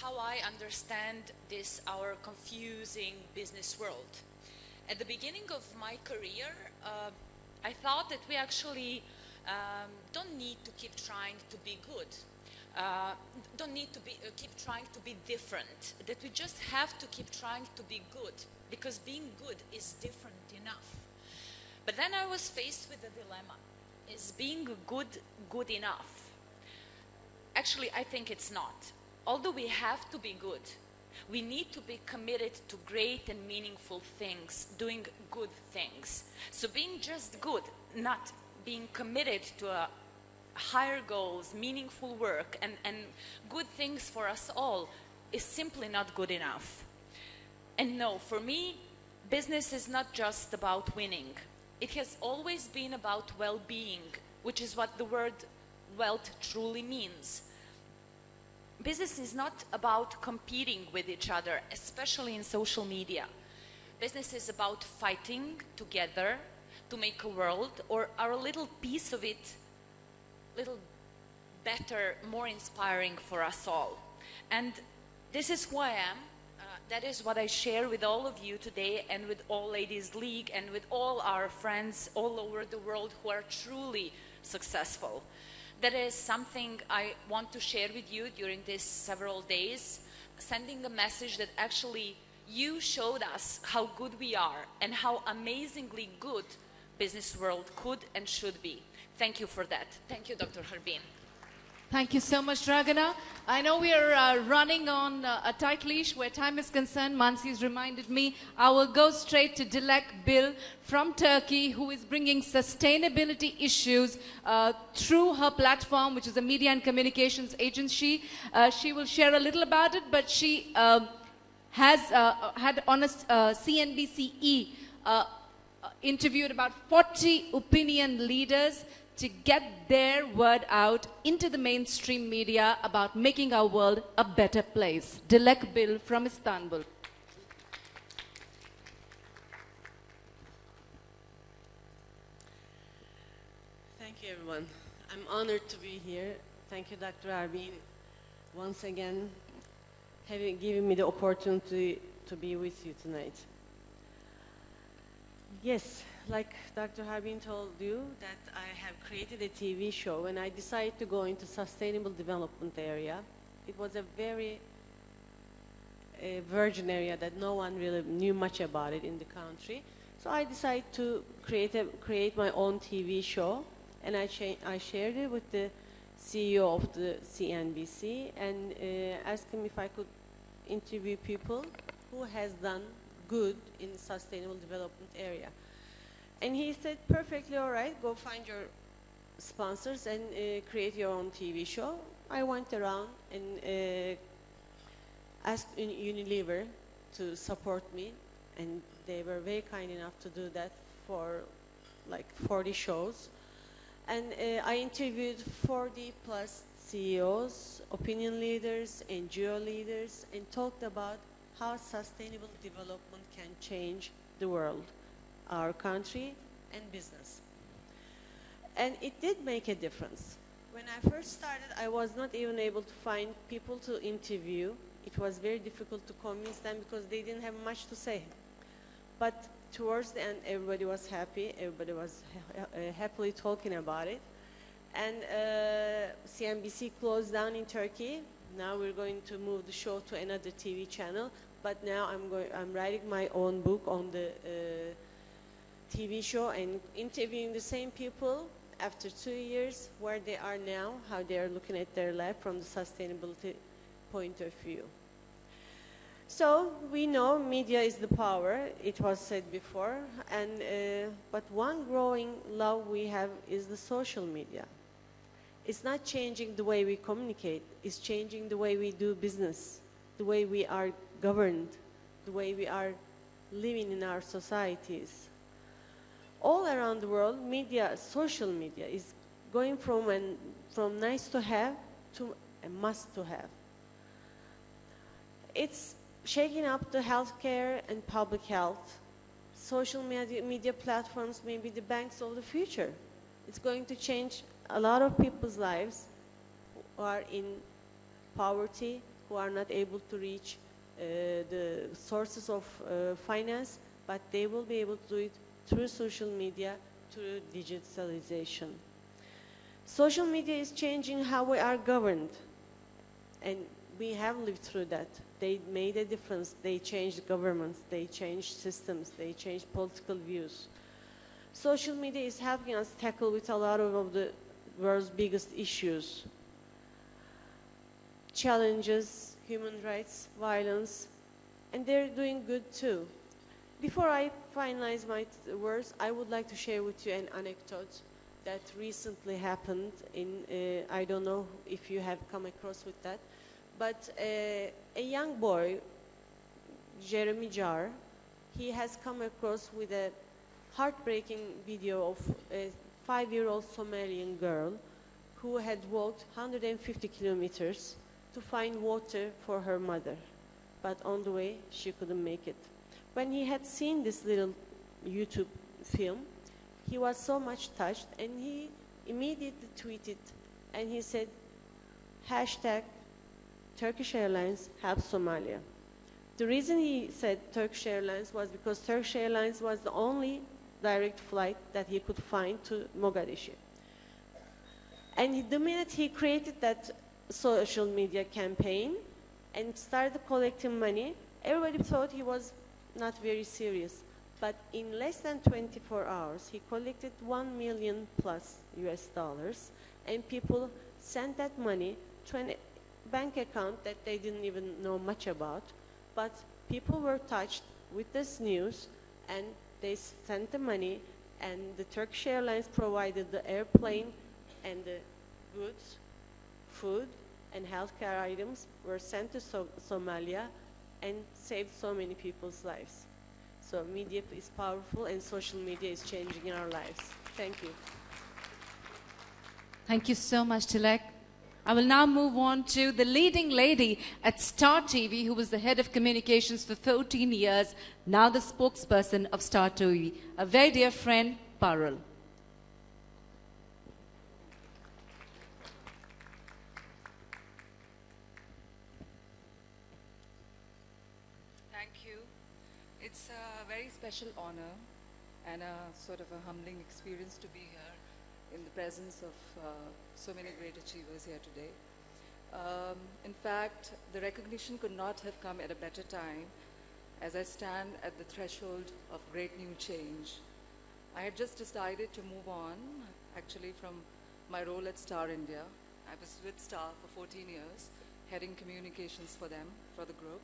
how I understand this, our confusing business world. At the beginning of my career, I thought that we actually um, don't need to keep trying to be good uh, don't need to be, uh, keep trying to be different, that we just have to keep trying to be good, because being good is different enough. But then I was faced with a dilemma. Is being good good enough? Actually, I think it's not. Although we have to be good, we need to be committed to great and meaningful things, doing good things. So being just good, not being committed to a higher goals, meaningful work, and, and good things for us all is simply not good enough. And no, for me, business is not just about winning. It has always been about well being, which is what the word wealth truly means. Business is not about competing with each other, especially in social media. Business is about fighting together to make a world or our little piece of it little better, more inspiring for us all. And this is who I am. Uh, that is what I share with all of you today and with All Ladies League and with all our friends all over the world who are truly successful. That is something I want to share with you during these several days, sending a message that actually you showed us how good we are and how amazingly good business world could and should be. Thank you for that. Thank you, Dr. Harbeen. Thank you so much, Dragana. I know we are uh, running on uh, a tight leash where time is concerned. Mansi's reminded me. I will go straight to Dilek Bill from Turkey, who is bringing sustainability issues uh, through her platform, which is a media and communications agency. Uh, she will share a little about it, but she um, has uh, had on a uh, CNBCE interviewed about 40 opinion leaders to get their word out into the mainstream media about making our world a better place. Dilek Bill from Istanbul. Thank you, everyone. I'm honored to be here. Thank you, Dr. Harbeen, once again, having given me the opportunity to be with you tonight. Yes, like Dr. Harbeen told you, that I have created a TV show and I decided to go into sustainable development area. It was a very a virgin area that no one really knew much about it in the country. So I decided to create, a, create my own TV show and I, I shared it with the CEO of the CNBC and uh, asked him if I could interview people who has done good in sustainable development area. And he said, perfectly all right, go find your sponsors and uh, create your own TV show. I went around and uh, asked Unilever to support me, and they were very kind enough to do that for like 40 shows. And uh, I interviewed 40 plus CEOs, opinion leaders, and NGO leaders, and talked about how sustainable development can change the world our country and business. And it did make a difference. When I first started, I was not even able to find people to interview. It was very difficult to convince them because they didn't have much to say. But towards the end, everybody was happy. Everybody was ha uh, happily talking about it. And uh, CNBC closed down in Turkey. Now we're going to move the show to another TV channel. But now I'm going. I'm writing my own book on the uh, TV show and interviewing the same people after two years where they are now, how they are looking at their life from the sustainability point of view. So we know media is the power, it was said before, and, uh, but one growing love we have is the social media. It's not changing the way we communicate, it's changing the way we do business, the way we are governed, the way we are living in our societies all around the world, media, social media is going from, an, from nice to have to a must to have. It's shaking up the healthcare and public health. Social media, media platforms may be the banks of the future. It's going to change a lot of people's lives who are in poverty, who are not able to reach uh, the sources of uh, finance, but they will be able to do it through social media, through digitalization. Social media is changing how we are governed, and we have lived through that. They made a difference. They changed governments, they changed systems, they changed political views. Social media is helping us tackle with a lot of, of the world's biggest issues. Challenges, human rights, violence, and they're doing good too. Before I finalize my words, I would like to share with you an anecdote that recently happened in, uh, I don't know if you have come across with that, but uh, a young boy, Jeremy Jarre, he has come across with a heartbreaking video of a five-year-old Somalian girl who had walked 150 kilometers to find water for her mother. But on the way, she couldn't make it. When he had seen this little YouTube film, he was so much touched and he immediately tweeted and he said, hashtag Turkish Airlines helps Somalia. The reason he said Turkish Airlines was because Turkish Airlines was the only direct flight that he could find to Mogadishu. And he- the minute he created that social media campaign and started collecting money, everybody thought he was not very serious. But in less than 24 hours, he collected 1 million plus US dollars, and people sent that money to a bank account that they didn't even know much about. But people were touched with this news, and they sent the money, and the Turkish Airlines provided the airplane and the goods, food, and healthcare items were sent to so- Somalia and saved so many people's lives. So media is powerful and social media is changing in our lives. Thank you. Thank you so much, Tilak. I will now move on to the leading lady at Star TV, who was the head of communications for 14 years, now the spokesperson of Star TV, a very dear friend, Parul. Thank you. It's a very special honor and a sort of a humbling experience to be here in the presence of uh, so many great achievers here today. Um, in fact, the recognition could not have come at a better time as I stand at the threshold of great new change. I had just decided to move on, actually, from my role at Star India. I was with Star for 14 years, heading communications for them, for the group.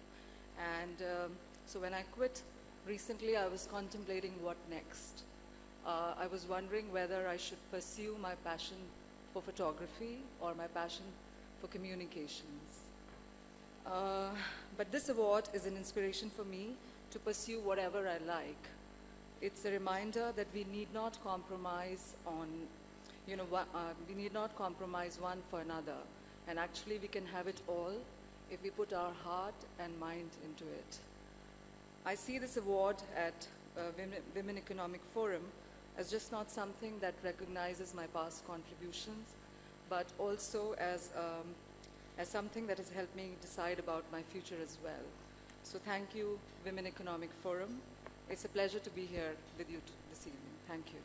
And um, so when I quit recently, I was contemplating what next. Uh, I was wondering whether I should pursue my passion for photography or my passion for communications. Uh, but this award is an inspiration for me to pursue whatever I like. It's a reminder that we need not compromise on, you know, uh, we need not compromise one for another. And actually, we can have it all if we put our heart and mind into it. I see this award at uh, Women, Women Economic Forum as just not something that recognizes my past contributions, but also as, um, as something that has helped me decide about my future as well. So thank you, Women Economic Forum. It's a pleasure to be here with you t- this evening. Thank you.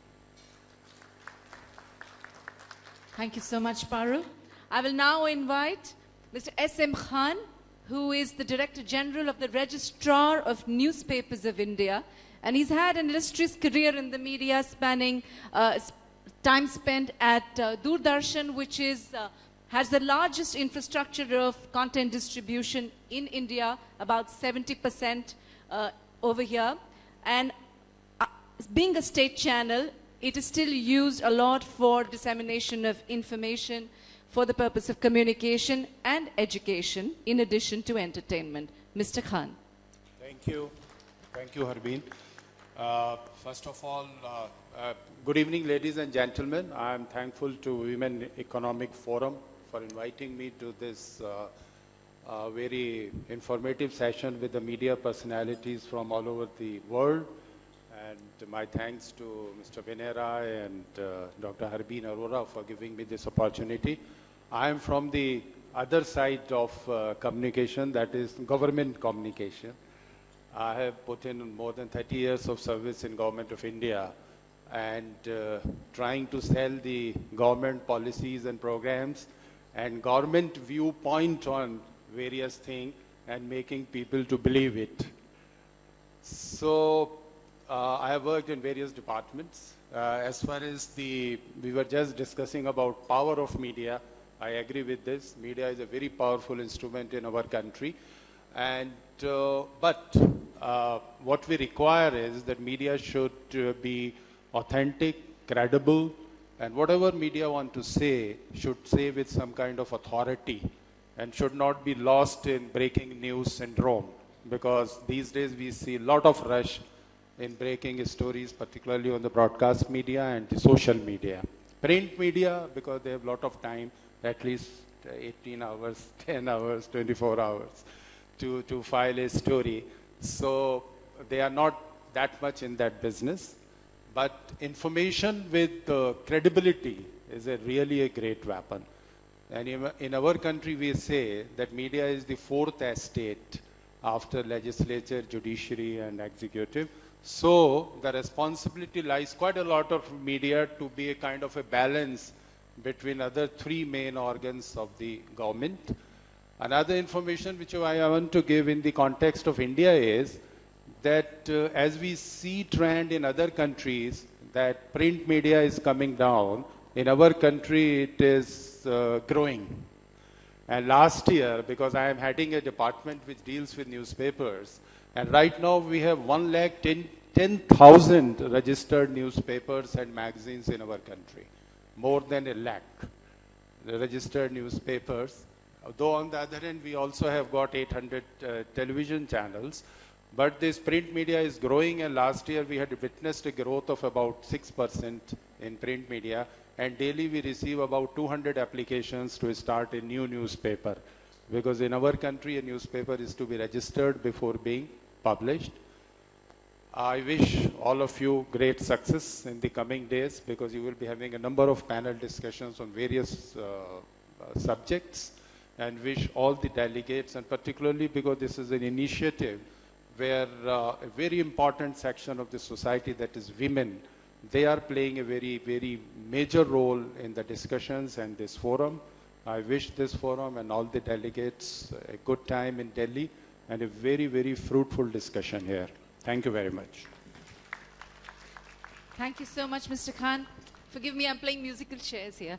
Thank you so much, Parul. I will now invite Mr. S.M. Khan, who is the Director General of the Registrar of Newspapers of India. And he's had an illustrious career in the media spanning uh, time spent at uh, Doordarshan, which is, uh, has the largest infrastructure of content distribution in India, about 70% uh, over here. And uh, being a state channel, it is still used a lot for dissemination of information for the purpose of communication and education, in addition to entertainment. Mr. Khan. Thank you. Thank you, Harbeen. Uh, first of all, uh, uh, good evening, ladies and gentlemen. I am thankful to Women Economic Forum for inviting me to this uh, uh, very informative session with the media personalities from all over the world. And my thanks to Mr. Benera and uh, Dr. Harbeen Arora for giving me this opportunity. I am from the other side of uh, communication, that is government communication. I have put in more than 30 years of service in government of India and uh, trying to sell the government policies and programs and government viewpoint on various things and making people to believe it. So uh, I have worked in various departments. Uh, as far as the, we were just discussing about power of media, I agree with this. Media is a very powerful instrument in our country. And, uh, but uh, what we require is that media should uh, be authentic, credible, and whatever media want to say should say with some kind of authority and should not be lost in breaking news syndrome because these days we see a lot of rush in breaking stories, particularly on the broadcast media and the social media. Print media, because they have a lot of time, at least 18 hours, 10 hours, 24 hours to, to file a story. So they are not that much in that business. But information with uh, credibility is a really a great weapon. And in, in our country, we say that media is the fourth estate after legislature, judiciary, and executive. So the responsibility lies quite a lot of media to be a kind of a balance between other three main organs of the government. Another information which I want to give in the context of India is that uh, as we see trend in other countries that print media is coming down, in our country it is uh, growing. And last year, because I am heading a department which deals with newspapers, and right now we have 1 lakh 10,000 registered newspapers and magazines in our country. More than a lakh registered newspapers. Though on the other hand, we also have got 800 uh, television channels. But this print media is growing and last year we had witnessed a growth of about 6% in print media and daily we receive about 200 applications to start a new newspaper because in our country a newspaper is to be registered before being published. I wish all of you great success in the coming days because you will be having a number of panel discussions on various uh, uh, subjects and wish all the delegates and particularly because this is an initiative where uh, a very important section of the society that is women they are playing a very, very major role in the discussions and this forum. I wish this forum and all the delegates a good time in Delhi and a very, very fruitful discussion here. Thank you very much. Thank you so much, Mr. Khan. Forgive me, I'm playing musical chairs here.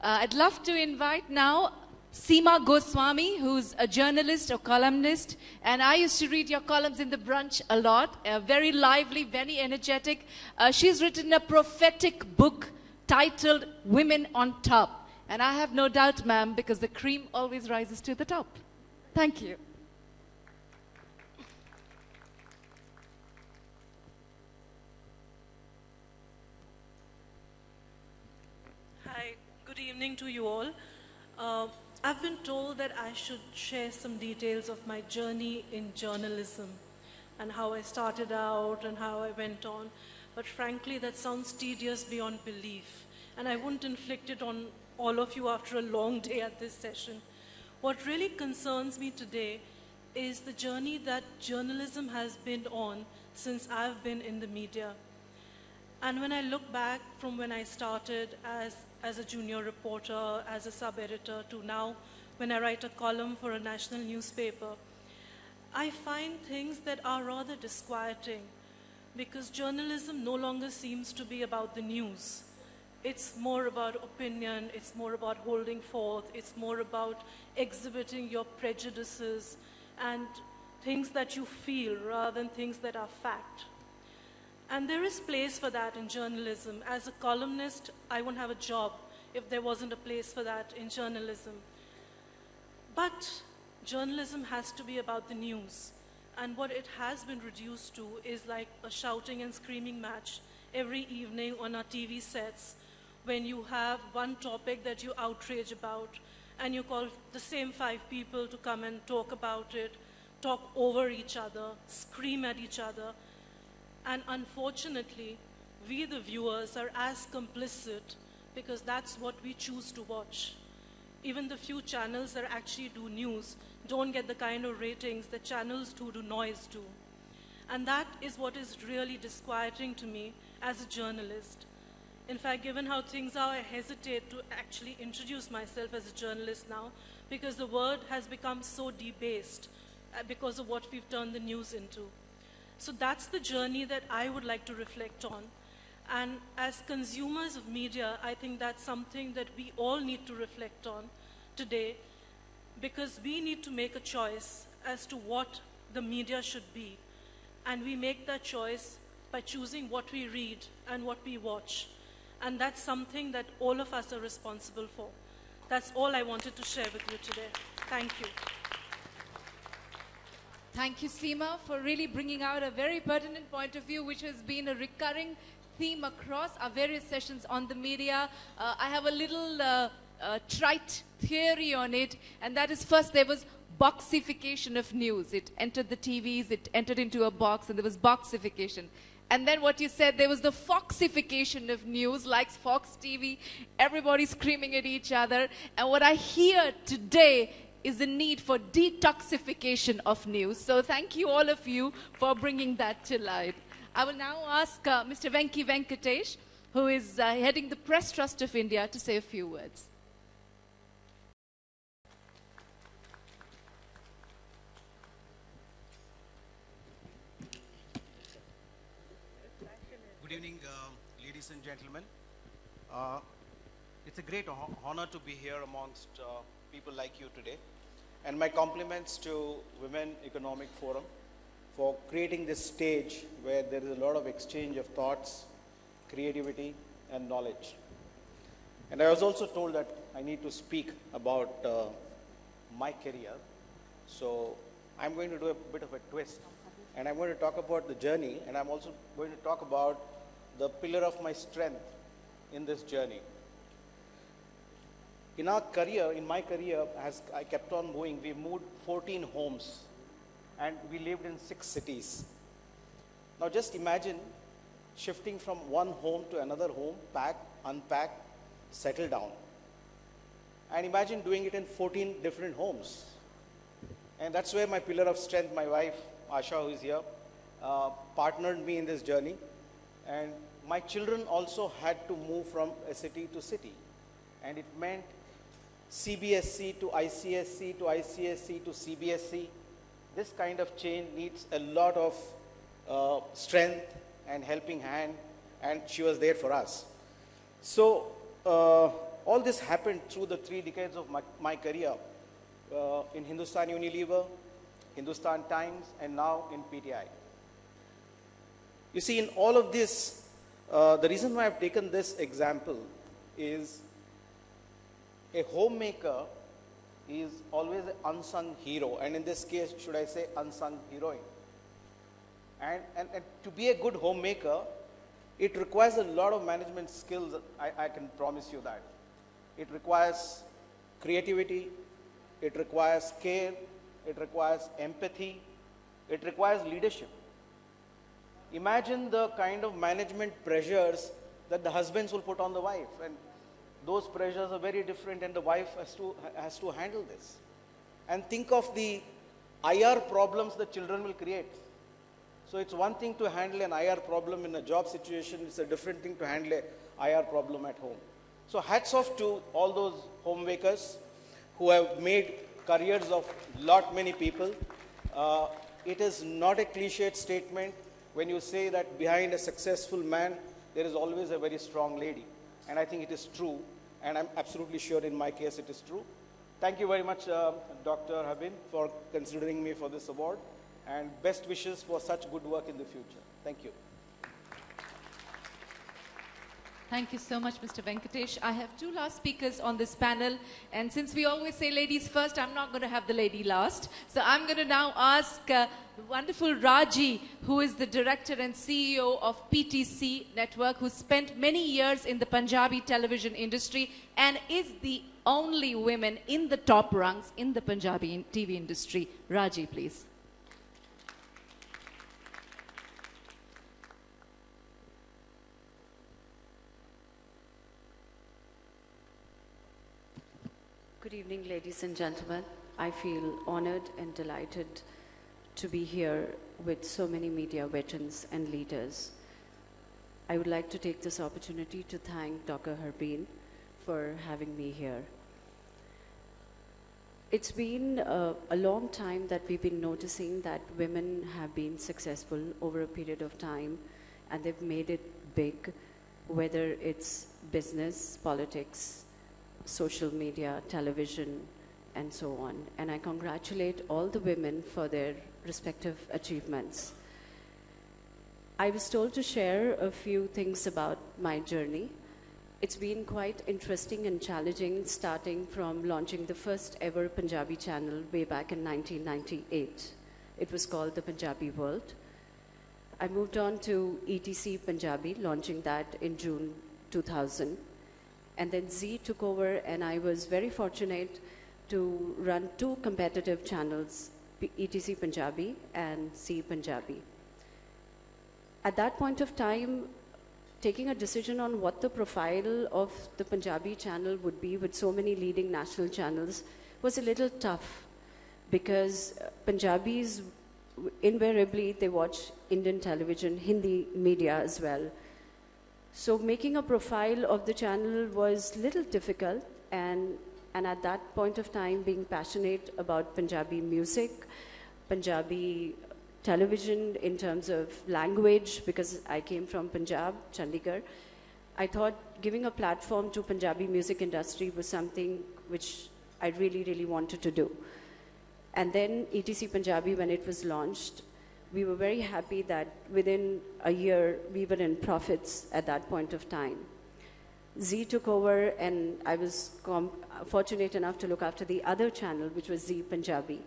Uh, I'd love to invite now Seema Goswami, who's a journalist or columnist, and I used to read your columns in the brunch a lot. Uh, very lively, very energetic. Uh, she's written a prophetic book titled Women on Top. And I have no doubt, ma'am, because the cream always rises to the top. Thank you. Hi, good evening to you all. Uh, I've been told that I should share some details of my journey in journalism and how I started out and how I went on. But frankly, that sounds tedious beyond belief. And I wouldn't inflict it on all of you after a long day at this session. What really concerns me today is the journey that journalism has been on since I've been in the media. And when I look back from when I started as as a junior reporter, as a sub-editor, to now when I write a column for a national newspaper, I find things that are rather disquieting because journalism no longer seems to be about the news. It's more about opinion, it's more about holding forth, it's more about exhibiting your prejudices and things that you feel rather than things that are fact. And there is place for that in journalism. As a columnist, I wouldn't have a job if there wasn't a place for that in journalism. But journalism has to be about the news. And what it has been reduced to is like a shouting and screaming match every evening on our TV sets when you have one topic that you outrage about and you call the same five people to come and talk about it, talk over each other, scream at each other, and unfortunately, we the viewers are as complicit because that's what we choose to watch. Even the few channels that actually do news don't get the kind of ratings that channels who do noise do. And that is what is really disquieting to me as a journalist. In fact, given how things are, I hesitate to actually introduce myself as a journalist now because the word has become so debased uh, because of what we've turned the news into. So that's the journey that I would like to reflect on. And as consumers of media, I think that's something that we all need to reflect on today because we need to make a choice as to what the media should be. And we make that choice by choosing what we read and what we watch. And that's something that all of us are responsible for. That's all I wanted to share with you today. Thank you. Thank you, Seema, for really bringing out a very pertinent point of view, which has been a recurring theme across our various sessions on the media. Uh, I have a little uh, uh, trite theory on it, and that is first there was boxification of news. It entered the TVs, it entered into a box, and there was boxification. And then what you said, there was the foxification of news, like Fox TV, everybody screaming at each other. And what I hear today is the need for detoxification of news. So thank you all of you for bringing that to light. I will now ask uh, Mr. Venky Venkatesh, who is uh, heading the Press Trust of India, to say a few words. Good evening, uh, ladies and gentlemen. Uh, it's a great ho- honor to be here amongst uh, people like you today. And my compliments to Women Economic Forum for creating this stage where there is a lot of exchange of thoughts, creativity, and knowledge. And I was also told that I need to speak about uh, my career. So I'm going to do a bit of a twist. And I'm going to talk about the journey, and I'm also going to talk about the pillar of my strength in this journey. In our career, in my career, as I kept on moving, we moved 14 homes and we lived in six cities. Now just imagine shifting from one home to another home, pack, unpack, settle down. And imagine doing it in 14 different homes. And that's where my pillar of strength, my wife, Asha, who is here, uh, partnered me in this journey. And my children also had to move from a city to city. And it meant CBSC to ICSC to ICSC to CBSC. This kind of change needs a lot of uh, strength and helping hand, and she was there for us. So, uh, all this happened through the three decades of my, my career uh, in Hindustan Unilever, Hindustan Times, and now in PTI. You see, in all of this, uh, the reason why I've taken this example is a homemaker is always an unsung hero, and in this case, should I say unsung heroine. And, and, and to be a good homemaker, it requires a lot of management skills, I, I can promise you that. It requires creativity, it requires care, it requires empathy, it requires leadership. Imagine the kind of management pressures that the husbands will put on the wife, and those pressures are very different, and the wife has to, has to handle this. And think of the IR problems the children will create. So it's one thing to handle an IR problem in a job situation, it's a different thing to handle an IR problem at home. So hats off to all those homemakers who have made careers of lot many people. Uh, it is not a cliched statement when you say that behind a successful man, there is always a very strong lady. And I think it is true, and I'm absolutely sure in my case it is true. Thank you very much, uh, Dr. Harbeen, for considering me for this award, and best wishes for such good work in the future. Thank you. Thank you so much, Mr. Venkatesh. I have two last speakers on this panel, and since we always say ladies first, I'm not going to have the lady last. So I'm going to now ask uh, the wonderful Rajiee, who is the director and CEO of PTC Network, who spent many years in the Punjabi television industry and is the only woman in the top rungs in the Punjabi TV industry. Rajiee, please. Good evening, ladies and gentlemen. I feel honored and delighted to be here with so many media veterans and leaders. I would like to take this opportunity to thank Dr. Harbeen for having me here. It's been uh, a long time that we've been noticing that women have been successful over a period of time and they've made it big, whether it's business, politics, social media, television, and so on. And I congratulate all the women for their respective achievements. I was told to share a few things about my journey. It's been quite interesting and challenging starting from launching the first ever Punjabi channel way back in 1998. It was called The Punjabi World. I moved on to ETC Punjabi, launching that in June 2000. And then Zee took over, and I was very fortunate to run two competitive channels, ETC Punjabi and Zee Punjabi. At that point of time, taking a decision on what the profile of the Punjabi channel would be with so many leading national channels was a little tough because Punjabis invariably they watch Indian television, Hindi media as well. So making a profile of the channel was little difficult and, and at that point of time being passionate about Punjabi music, Punjabi television in terms of language because I came from Punjab, Chandigarh. I thought giving a platform to Punjabi music industry was something which I really, really wanted to do. And then ETC Punjabi, when it was launched, we were very happy that within a year we were in profits at that point of time. Zee took over, and I was fortunate enough to look after the other channel, which was Zee Punjabi.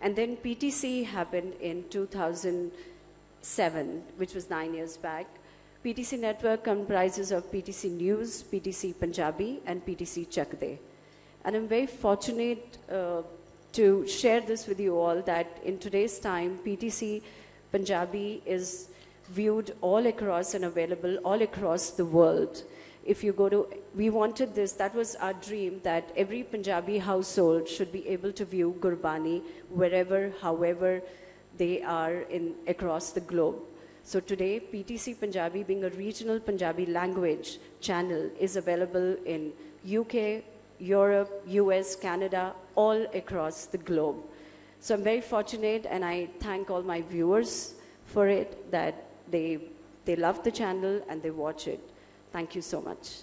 And then PTC happened in 2007, which was nine years back. PTC network comprises of PTC News, PTC Punjabi, and PTC Chakde. And I'm very fortunate uh, to share this with you all that in today's time, PTC Punjabi is viewed all across and available all across the world. If you go to, we wanted this, that was our dream, that every Punjabi household should be able to view Gurbani wherever, however they are in, across the globe. So today, PTC Punjabi, being a regional Punjabi language channel, is available in UK, Europe, US, Canada, all across the globe. So I'm very fortunate and I thank all my viewers for it that they, they love the channel and they watch it. Thank you so much.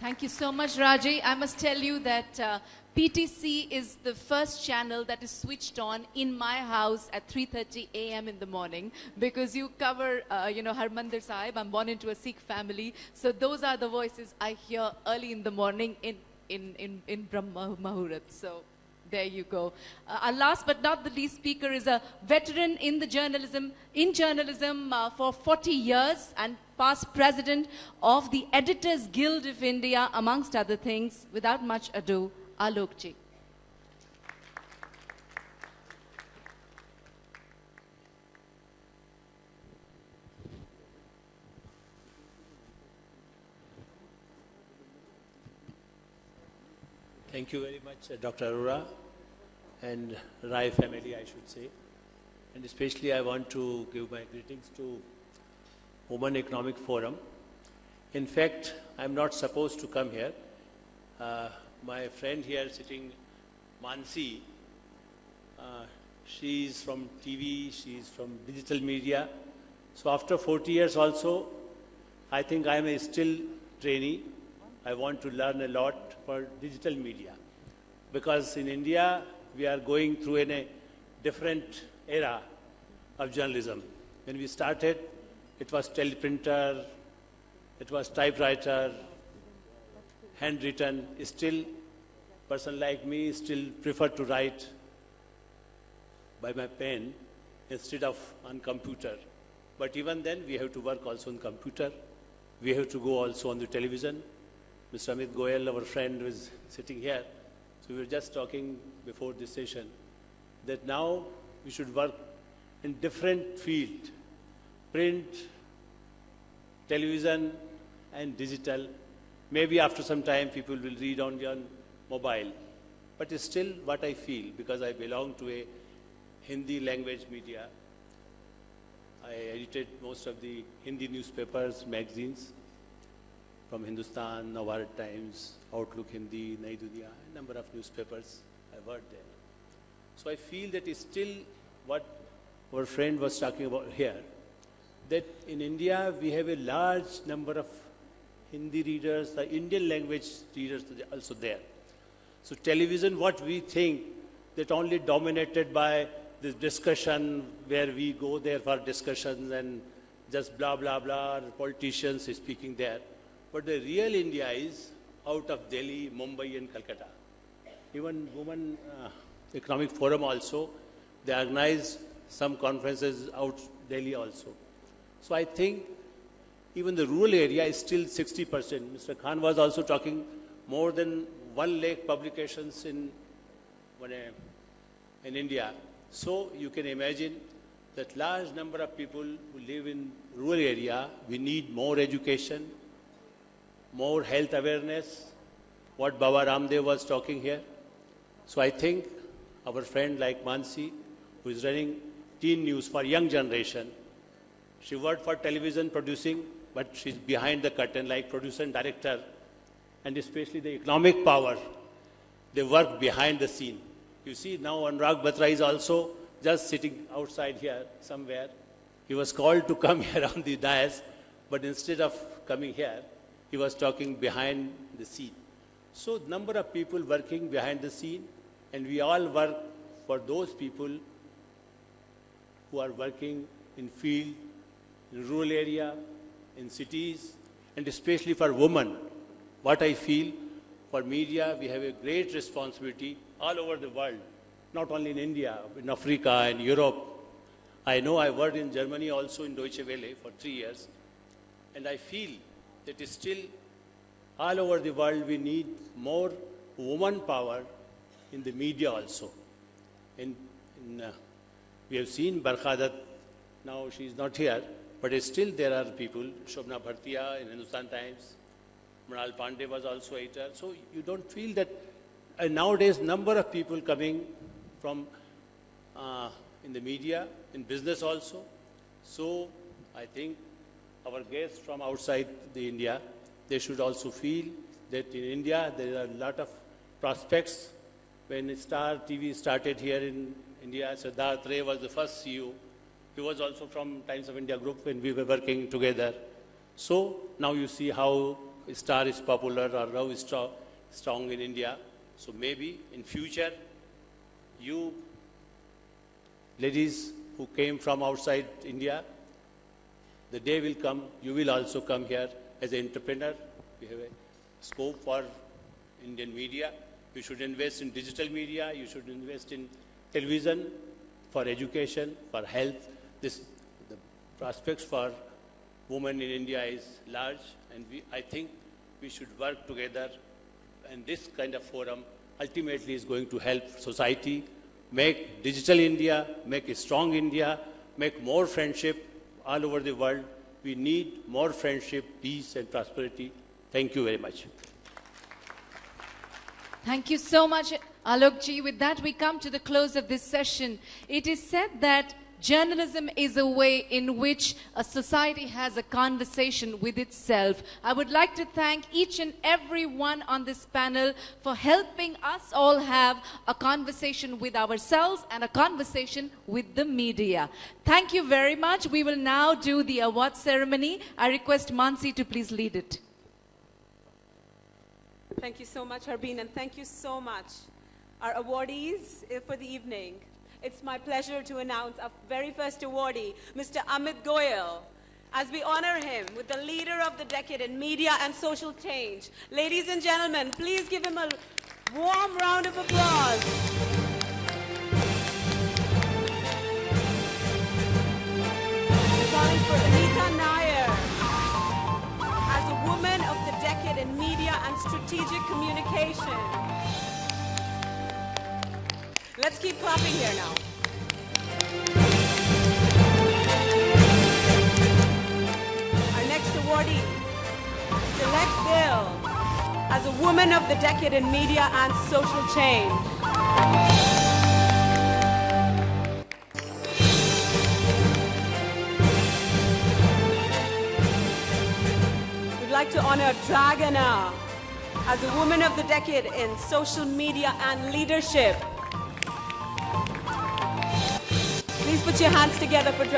Thank you so much, Rajiee. I must tell you that uh, PTC is the first channel that is switched on in my house at 3:30 a.m. in the morning because you cover, uh, you know, Harmandir Sahib. I'm born into a Sikh family, so those are the voices I hear early in the morning in in in in Brahma Muhurat. So. There you go. Uh, our last but not the least speaker is a veteran in the journalism, in journalism uh, for 40 years and past president of the Editors Guild of India, amongst other things. Without much ado, Alok ji. Thank you very much, uh, Dr. Arora and Rai family, I should say. And especially I want to give my greetings to Women Economic Forum. In fact, I'm not supposed to come here. Uh, my friend here sitting, Mansi, uh, she's from TV, she's from digital media. So after 40 years also, I think I'm a still trainee. I want to learn a lot for digital media. Because in India, we are going through in a different era of journalism. When we started, it was teleprinter, it was typewriter, handwritten. Still, person like me still prefer to write by my pen instead of on computer. But even then, we have to work also on computer. We have to go also on the television. Mr. Amit Goel, our friend, was sitting here. So we were just talking before this session that now we should work in different field, print, television, and digital. Maybe after some time people will read on your mobile. But it's still what I feel because I belong to a Hindi language media. I edited most of the Hindi newspapers, magazines from Hindustan, Navbharat Times, Outlook Hindi, Nai Duniya, a number of newspapers I worked there. So I feel that it's still what our friend was talking about here, that in India we have a large number of Hindi readers, the Indian language readers also there. So television, what we think that only dominated by this discussion where we go there for discussions and just blah, blah, blah, politicians speaking there. But the real India is out of Delhi, Mumbai and Calcutta. Even Women uh, Economic Forum also, they organize some conferences out Delhi also. So I think even the rural area is still 60%. Mr. Khan was also talking more than one lakh publications in, in India. So you can imagine that large number of people who live in rural area, we need more education, more health awareness, what Baba Ramdev was talking here. So I think our friend like Mansi, who is running teen news for young generation, she worked for television producing but she's behind the curtain like producer and director, and especially the economic power. They work behind the scene. You see now Anurag Batra is also just sitting outside here somewhere. He was called to come here on the dais, but instead of coming here, he was talking behind the scene. So number of people working behind the scene, and we all work for those people who are working in field, in rural area, in cities, and especially for women. What I feel for media, we have a great responsibility all over the world, not only in India, in Africa and Europe. I know I worked in Germany also in Deutsche Welle for three years, and I feel that still all over the world we need more woman power in the media also. In, in, uh, we have seen Barkha Dutt, now she is not here, but still there are people, Shobhana Bhartia in Hindustan Times, Mrinal Pandey was also editor. So you don't feel that uh, nowadays number of people coming from uh, in the media, in business also. So I think our guests from outside the India, they should also feel that in India there are a lot of prospects. When Star TV started here in India, Siddharth Ray was the first CEO. He was also from Times of India group when we were working together. So now you see how Star is popular or how is strong, strong in India. So maybe in future, you ladies who came from outside India, the day will come, you will also come here as an entrepreneur. We have a scope for Indian media. You should invest in digital media. You should invest in television for education, for health. This, the prospects for women in India is large, and we, I think we should work together. And this kind of forum ultimately is going to help society make digital India, make a strong India, make more friendship all over the world. We need more friendship, peace, and prosperity. Thank you very much. Thank you so much, Alokji. With that, we come to the close of this session. It is said that Journalism is a way in which a society has a conversation with itself. I would like to thank each and every one on this panel for helping us all have a conversation with ourselves and a conversation with the media. Thank you very much. We will now do the award ceremony. I request Mansi to please lead it. Thank you so much, Harbeen, and thank you so much. Our awardees eh, for the evening. It's my pleasure to announce our very first awardee, Mr. Amit Goel, as we honor him with the Leader of the Decade in Media and Social Change. Ladies and gentlemen, please give him a warm round of applause. Calling for Let's keep clapping here now. Our next awardee, Select Bill, as a Woman of the Decade in Media and Social Change. We'd like to honor Dragana as a Woman of the Decade in Social Media and Leadership. Please put your hands together for. We'd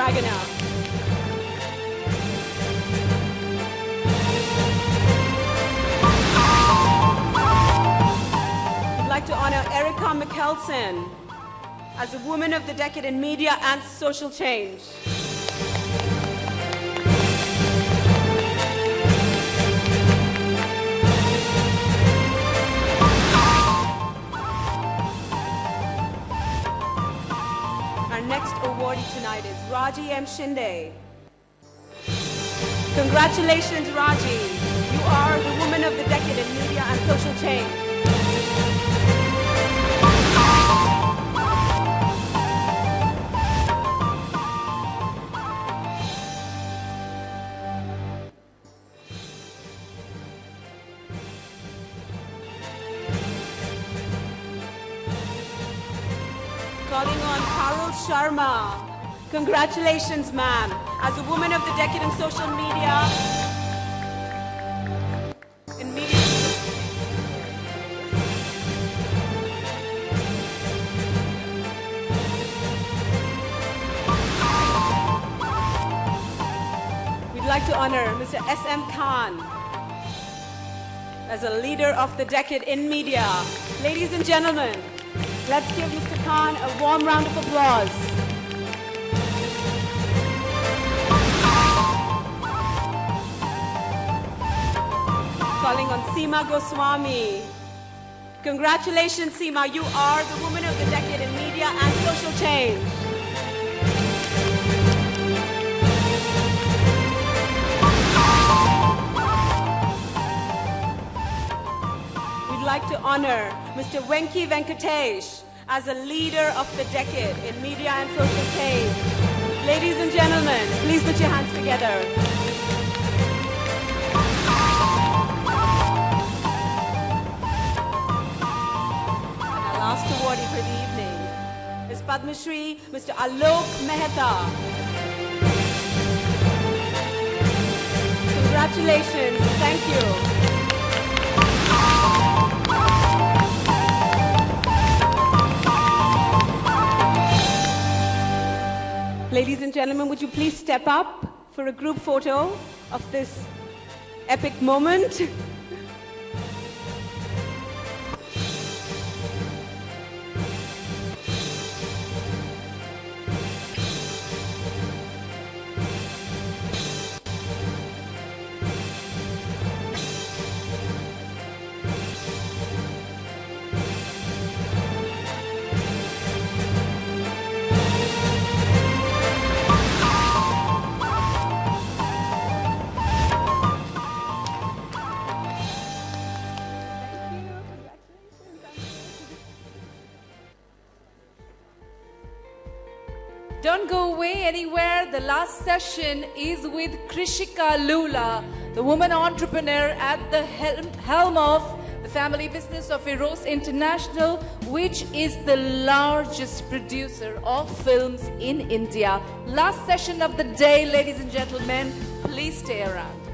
like to honor Erika Mikaelsson as a Woman of the Decade in Media and Social Change. Awardee tonight is Rajiee M. Shinde. Congratulations, Rajiee. You are the Woman of the Decade in Media and Social Change. Sharma. Congratulations, ma'am. As a woman of the decade in social media, we'd like to honor Mr. S.M. Khan as a leader of the decade in media. Ladies and gentlemen, let's give Mr. Khan a warm round of applause. Calling on Seema Goswami. Congratulations, Seema. You are the woman of the decade in media and social change. We'd like to honor Mr. Venky Venkatesh as a leader of the decade in media and social change. Ladies and gentlemen, please put your hands together. Last awardee for the evening is Padma Shri, Mr. Alok Mehta. Congratulations. Thank you. Ladies and gentlemen, would you please step up for a group photo of this epic moment? The last session is with Krishika Lulla, the woman entrepreneur at the helm, helm of the family business of Eros International, which is the largest producer of films in India. Last session of the day, ladies and gentlemen. Please stay around.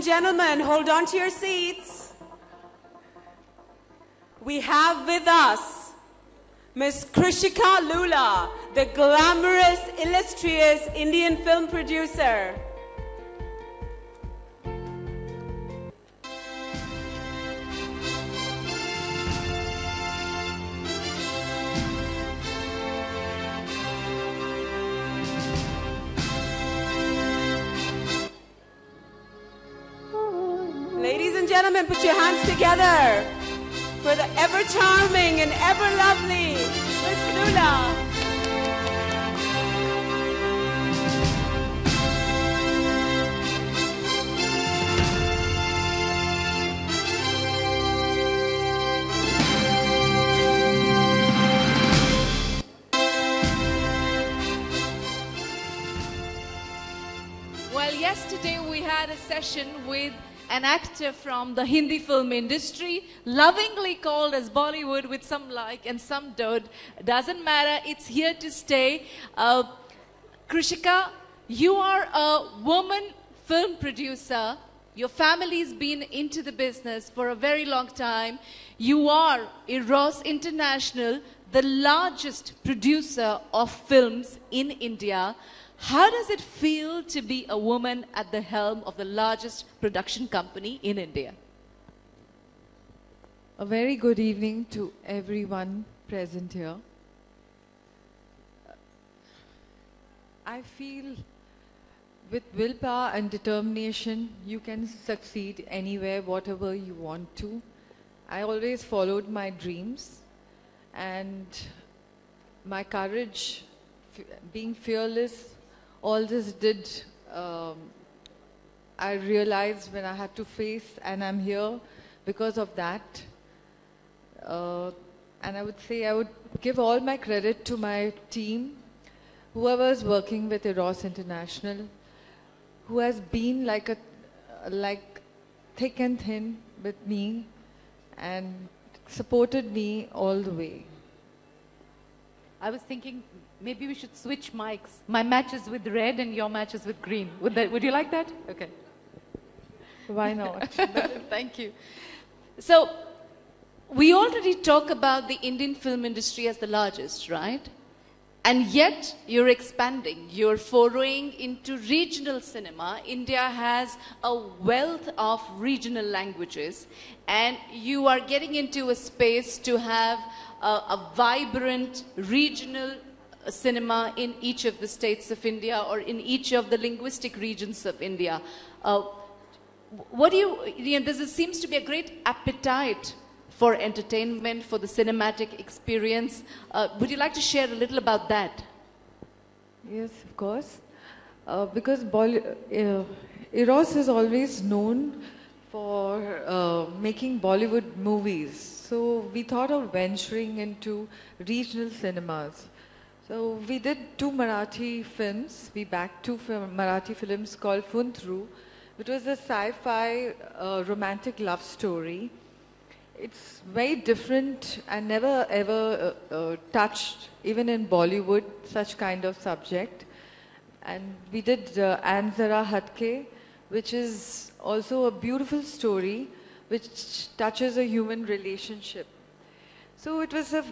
And gentlemen, hold on to your seats. We have with us Miss Krishika Lulla, the glamorous, illustrious Indian film producer. Gentlemen, put your hands together for the ever charming and ever lovely Miss Lulla. Well, yesterday we had a session with an actor from the Hindi film industry, lovingly called as Bollywood with some like and some don't. Doesn't matter, it's here to stay. Uh, Krishika, you are a woman film producer. Your family's been into the business for a very long time. You are Eros International, the largest producer of films in India. How does it feel to be a woman at the helm of the largest production company in India? A very good evening to everyone present here. I feel with willpower and determination, you can succeed anywhere, whatever you want to. I always followed my dreams and my courage, being fearless, all this did. Um, I realized when I had to face, and I'm here because of that. Uh, and I would say I would give all my credit to my team, whoever is working with Eros International, who has been like a like thick and thin with me, and supported me all the way. I was thinking maybe we should switch mics. My match is with red and your match is with green. Would, that, would you like that? Okay. Why not? Thank you. So, we already talk about the Indian film industry as the largest, right? And yet, you're expanding. You're foraying into regional cinema. India has a wealth of regional languages, and you are getting into a space to have a, a vibrant regional cinema in each of the states of India or in each of the linguistic regions of India. Uh, what do you, you know, there seems to be a great appetite for entertainment, for the cinematic experience. Uh, would you like to share a little about that? Yes, of course. Uh, because uh, Eros is always known for uh, making Bollywood movies. So we thought of venturing into regional cinemas. So we did two Marathi films. We backed two film, Marathi films called Funtru, which was a sci-fi uh, romantic love story. It's very different and never ever uh, uh, touched, even in Bollywood, such kind of subject. And we did uh, Anzara Hatke, which is also a beautiful story which touches a human relationship. So it was a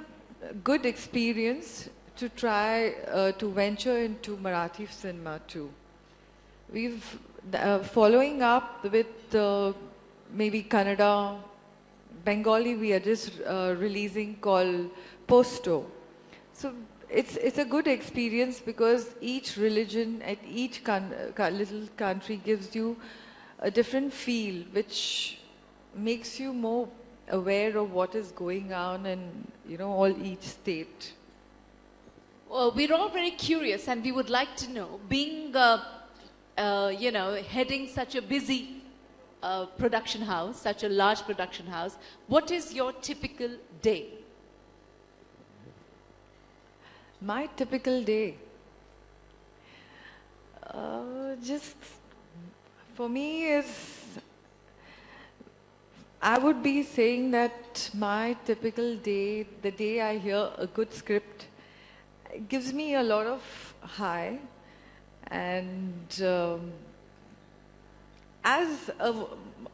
good experience to try uh, to venture into Marathi cinema too. We've uh, following up with uh, maybe Kannada, Bengali. We are just uh, releasing called Posto. So it's it's a good experience because each religion at each uh, little country gives you a different feel, which makes you more aware of what is going on in you know all each state. We're all very curious and we would like to know, being, uh, uh, you know, heading such a busy uh, production house, such a large production house, what is your typical day? My typical day. Uh, just for me is I would be saying that my typical day, the day I hear a good script, it gives me a lot of high and um, as, a,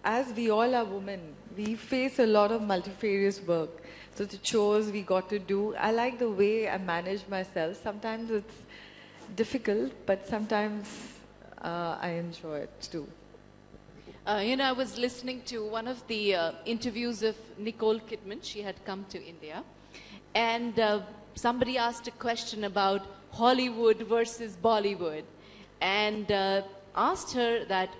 as we all are women, we face a lot of multifarious work. So the chores we got to do, I like the way I manage myself. Sometimes it's difficult, but sometimes uh, I enjoy it too. Uh, you know, I was listening to one of the uh, interviews of Nicole Kidman. She had come to India. And uh, somebody asked a question about Hollywood versus Bollywood. And uh, asked her that,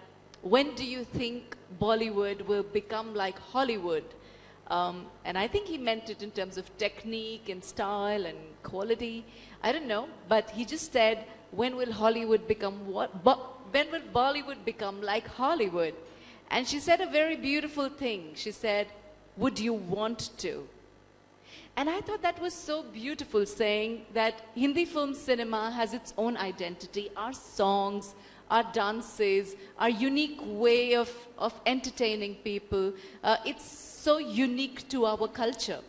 when do you think Bollywood will become like Hollywood? Um, and I think he meant it in terms of technique and style and quality. I don't know. But he just said, when will Hollywood become what? Bo- when will Bollywood become like Hollywood? And she said a very beautiful thing. She said, Would you want to? And I thought that was so beautiful, saying that Hindi film cinema has its own identity. Our songs, our dances, our unique way of, of entertaining people. Uh, it's so unique to our culture.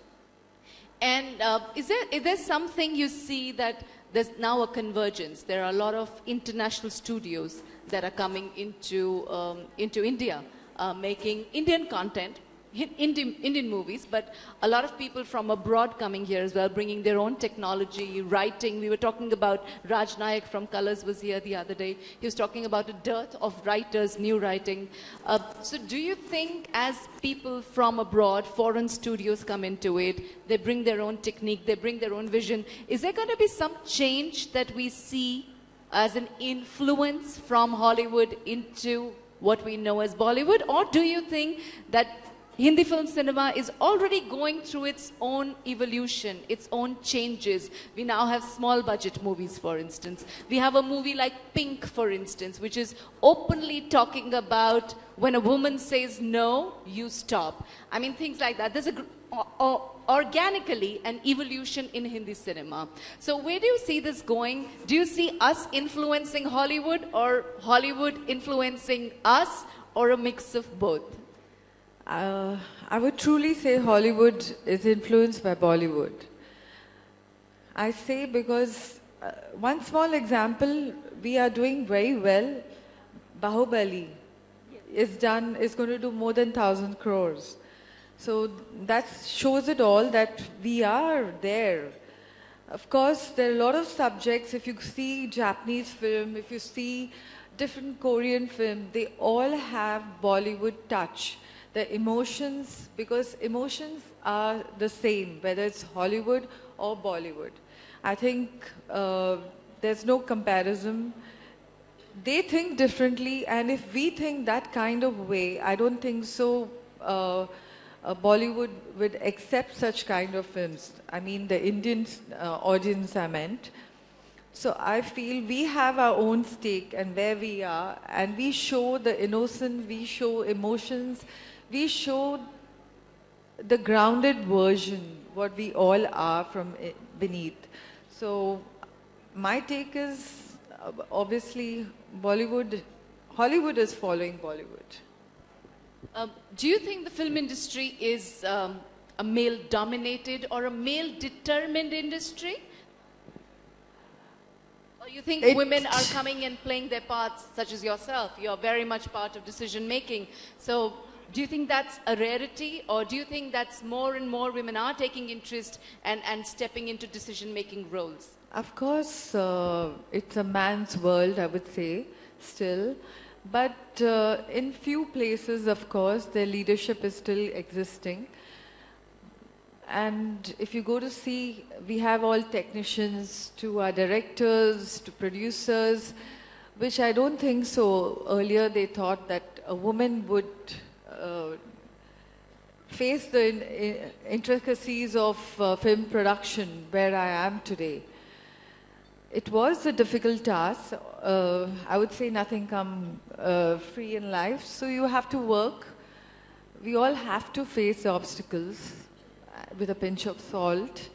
And uh, is, there, is there something you see that there's now a convergence? There are a lot of international studios that are coming into, um, into India, uh, making Indian content, Indian, Indian movies, but a lot of people from abroad coming here as well, bringing their own technology, writing. We were talking about Raj Nayak from Colors was here the other day. He was talking about a dearth of writers, new writing. Uh, so do you think as people from abroad, foreign studios come into it, they bring their own technique, they bring their own vision, is there going to be some change that we see as an influence from Hollywood into what we know as Bollywood? Or do you think that Hindi film cinema is already going through its own evolution, its own changes. We now have small budget movies, for instance. We have a movie like Pink, for instance, which is openly talking about when a woman says no, you stop. I mean, things like that. There's a organically an evolution in Hindi cinema. So where do you see this going? Do you see us influencing Hollywood or Hollywood influencing us or a mix of both? Uh, I would truly say Hollywood is influenced by Bollywood. I say because uh, one small example, we are doing very well. Bahubali is done, is going to do more than 1,000 crores. So that shows it all that we are there. Of course, there are a lot of subjects. If you see Japanese film, if you see different Korean film, they all have Bollywood touch the emotions, because emotions are the same, whether it's Hollywood or Bollywood. I think uh, there's no comparison. They think differently, and if we think that kind of way, I don't think so. Uh, uh, Bollywood would accept such kind of films. I mean, the Indian uh, audience, I meant. So I feel we have our own stake and where we are, and we show the innocent, we show emotions, we showed the grounded version, what we all are from beneath. So my take is uh, obviously Bollywood, Hollywood is following Bollywood. Um, do you think the film industry is um, a male dominated or a male determined industry? Or you think it women are coming and playing their parts, such as yourself? You're very much part of decision making. So do you think that's a rarity or do you think that's more and more women are taking interest and, and stepping into decision making roles? Of course, uh, it's a man's world, I would say, still. But uh, in few places, of course, their leadership is still existing. And if you go to see, we have all technicians to our directors, to producers, which I don't think so. Earlier they thought that a woman would face the in, intricacies of uh, film production where I am today. It was a difficult task. Uh, I would say nothing come uh, free in life. So you have to work. We all have to face obstacles uh, with a pinch of salt.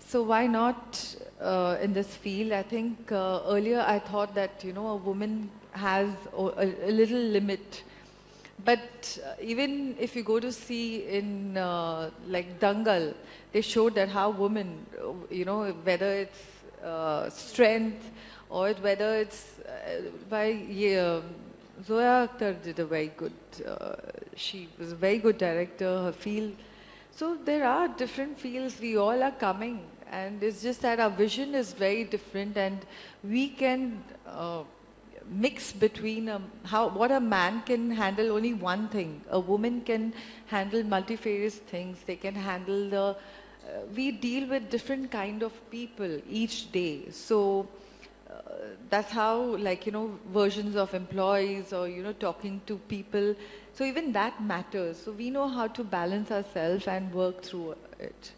So why not uh, in this field? I think earlier I thought that you know a woman has a, a little limit but uh, even if you go to see in uh, like Dangal, they showed that how women, uh, you know, whether it's uh, strength or whether it's uh, by Zoya Akhtar did a very good, uh, she was a very good director, her field. So there are different fields, we all are coming and it's just that our vision is very different and we can mix between um, how what a man can handle only one thing. A woman can handle multifarious things. They can handle the uh, we deal with different kind of people each day. So uh, that's how like you know versions of employees or you know talking to people. So even that matters. So we know how to balance ourselves and work through it.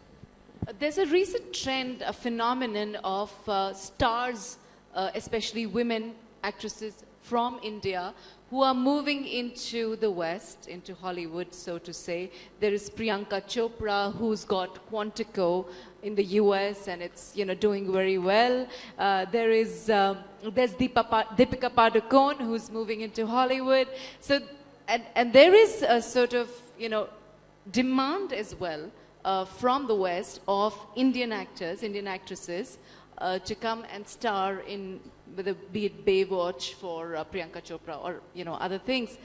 There's a recent trend, a phenomenon of uh, stars, uh, especially women actresses from India, who are moving into the West, into Hollywood, so to say. There is Priyanka Chopra, who's got Quantico in the US, and it's you know doing very well. Uh, there is um, there's Deepa Deepika Padukone, who's moving into Hollywood. So, and and there is a sort of you know demand as well uh, from the West of Indian actors, Indian actresses, uh, to come and star in, whether be it Baywatch for uh, Priyanka Chopra or you know other things.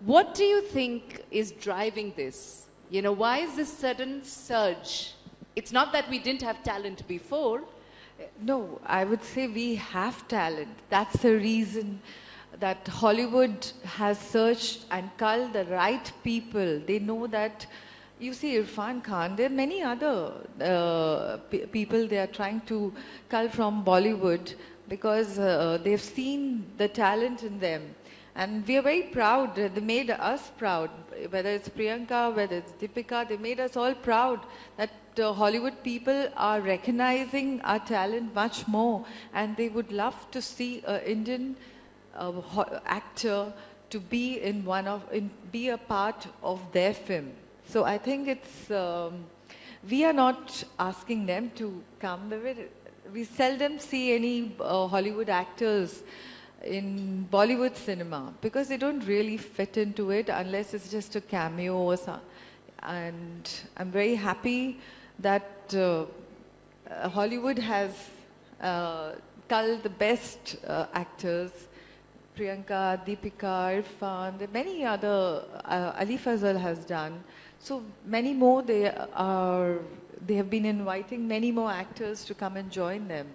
What do you think is driving this? You know, why is this sudden surge? It's not that we didn't have talent before. No, I would say we have talent. That's the reason that Hollywood has searched and culled the right people. They know that you see Irfan Khan, there are many other uh, people they are trying to cull from Bollywood because uh, they've seen the talent in them. And we are very proud. They made us proud. Whether it's Priyanka, whether it's Deepika, they made us all proud that uh, Hollywood people are recognizing our talent much more. And they would love to see an Indian uh, actor to be in one of, in, be a part of their film. So I think it's, um, we are not asking them to come. We seldom see any uh, Hollywood actors in Bollywood cinema because they don't really fit into it unless it's just a cameo or something. And I'm very happy that uh, Hollywood has uh, culled the best uh, actors Priyanka, Deepika, Irfan, many other, uh, Ali Fazal has done. So many more they are, they have been inviting many more actors to come and join them.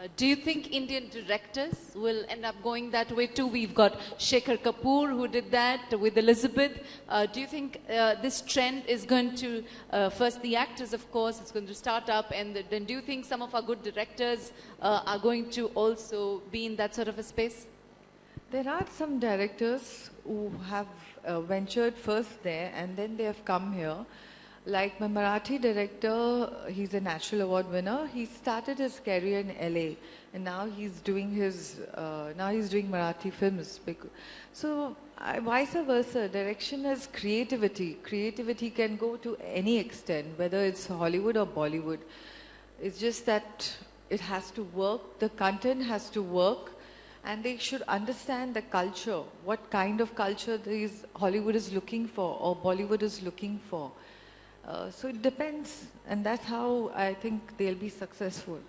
Uh, do you think Indian directors will end up going that way too? We've got Shekhar Kapur who did that with Elizabeth. Uh, do you think uh, this trend is going to, uh, first the actors of course, it's going to start up and then do you think some of our good directors uh, are going to also be in that sort of a space? There are some directors who have uh, ventured first there and then they have come here. Like my Marathi director, he's a National Award winner. He started his career in LA and now he's doing his, uh, now he's doing Marathi films. So uh, vice versa, direction is creativity. Creativity can go to any extent, whether it's Hollywood or Bollywood. It's just that it has to work, the content has to work, and they should understand the culture, what kind of culture these Hollywood is looking for or Bollywood is looking for. Uh, so it depends, and that's how I think they'll be successful.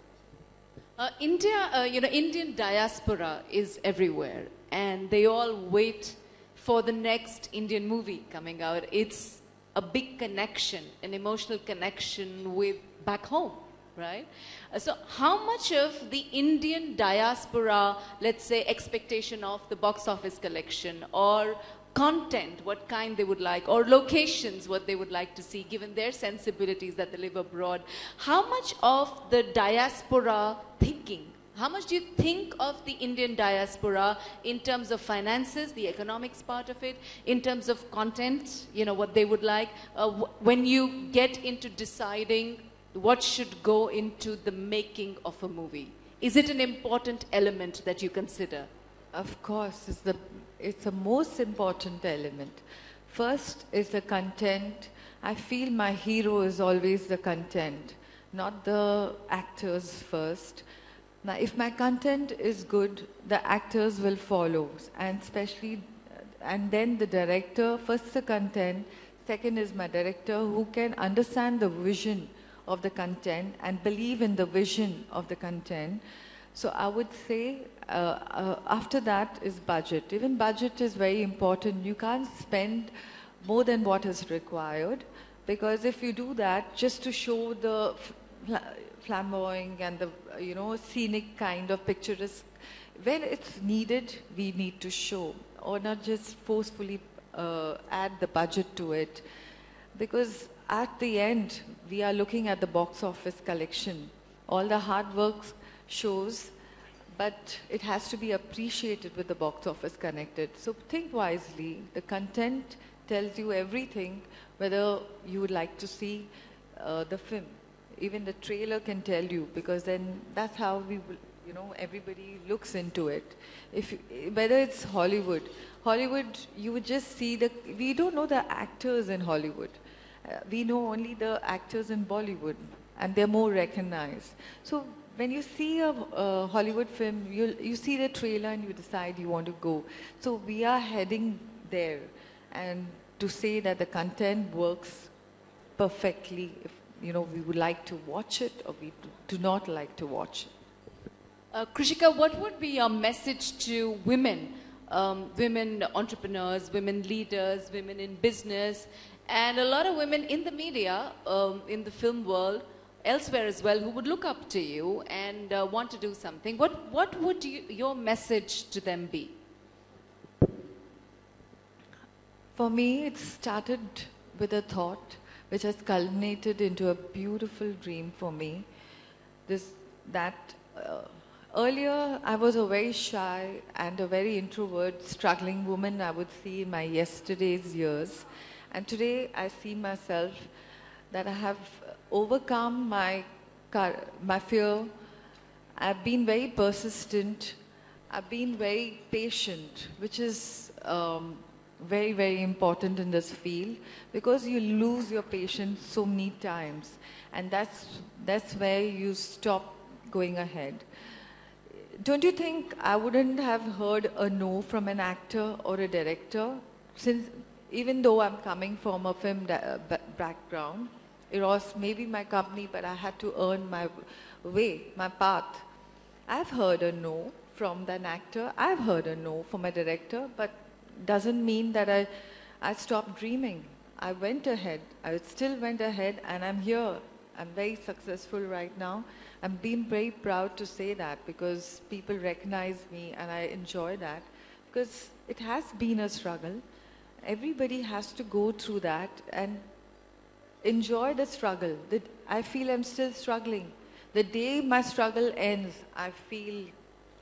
Uh, India, uh, you know, Indian diaspora is everywhere, and they all wait for the next Indian movie coming out. It's a big connection, an emotional connection with back home right? Uh, so how much of the Indian diaspora, let's say, expectation of the box office collection or content, what kind they would like, or locations, what they would like to see, given their sensibilities that they live abroad. How much of the diaspora thinking, how much do you think of the Indian diaspora in terms of finances, the economics part of it, in terms of content, you know, what they would like, uh, when you get into deciding what should go into the making of a movie? Is it an important element that you consider? Of course, it's the, it's the most important element. First is the content. I feel my hero is always the content, not the actors first. Now, if my content is good, the actors will follow, and especially, and then the director, first the content, second is my director who can understand the vision of the content and believe in the vision of the content. So I would say uh, uh, after that is budget. Even budget is very important. You can't spend more than what is required because if you do that just to show the fla- flamboyant and the you know scenic kind of picturesque, when it's needed, we need to show or not just forcefully uh, add the budget to it because at the end we are looking at the box office collection all the hard work shows but it has to be appreciated with the box office connected. So think wisely. The content tells you everything whether you would like to see uh, the film. Even the trailer can tell you because then that's how we you know everybody looks into it. If whether it's hollywood. Hollywood you would just see the we don't know the actors in hollywood. Uh, we know only the actors in bollywood and they're more recognized. So when you see a, hollywood film you you see the trailer and you decide you want to go. So we are heading there. And to say that the content works perfectly if you know we would like to watch it or we do- do not like to watch it. Uh, Krishika, what would be your message to women, um, women entrepreneurs, women leaders, women in business, and a lot of women in the media, um, in the film world, elsewhere as well, who would look up to you and uh, want to do something? What, what would you, your message to them be? For me, it started with a thought which has culminated into a beautiful dream for me. This that uh, earlier I was a very shy and a very introvert, struggling woman. I would see in my yesterday's years, and today I see myself that I have overcome my my fear. I've been very persistent. I've been very patient, which is um, very, very important in this field because you lose your patience so many times, and that's that's where you stop going ahead. Don't you think I wouldn't have heard a no from an actor or a director since even though I'm coming from a film background, it was maybe my company, but I had to earn my way, my path. I've heard a no from an actor. I've heard a no from a director, but doesn't mean that I, I stopped dreaming. I went ahead. I still went ahead, and I'm here. I'm very successful right now. I'm being very proud to say that because people recognize me, and I enjoy that because it has been a struggle. Everybody has to go through that and enjoy the struggle. That I feel I'm still struggling. The day my struggle ends, I feel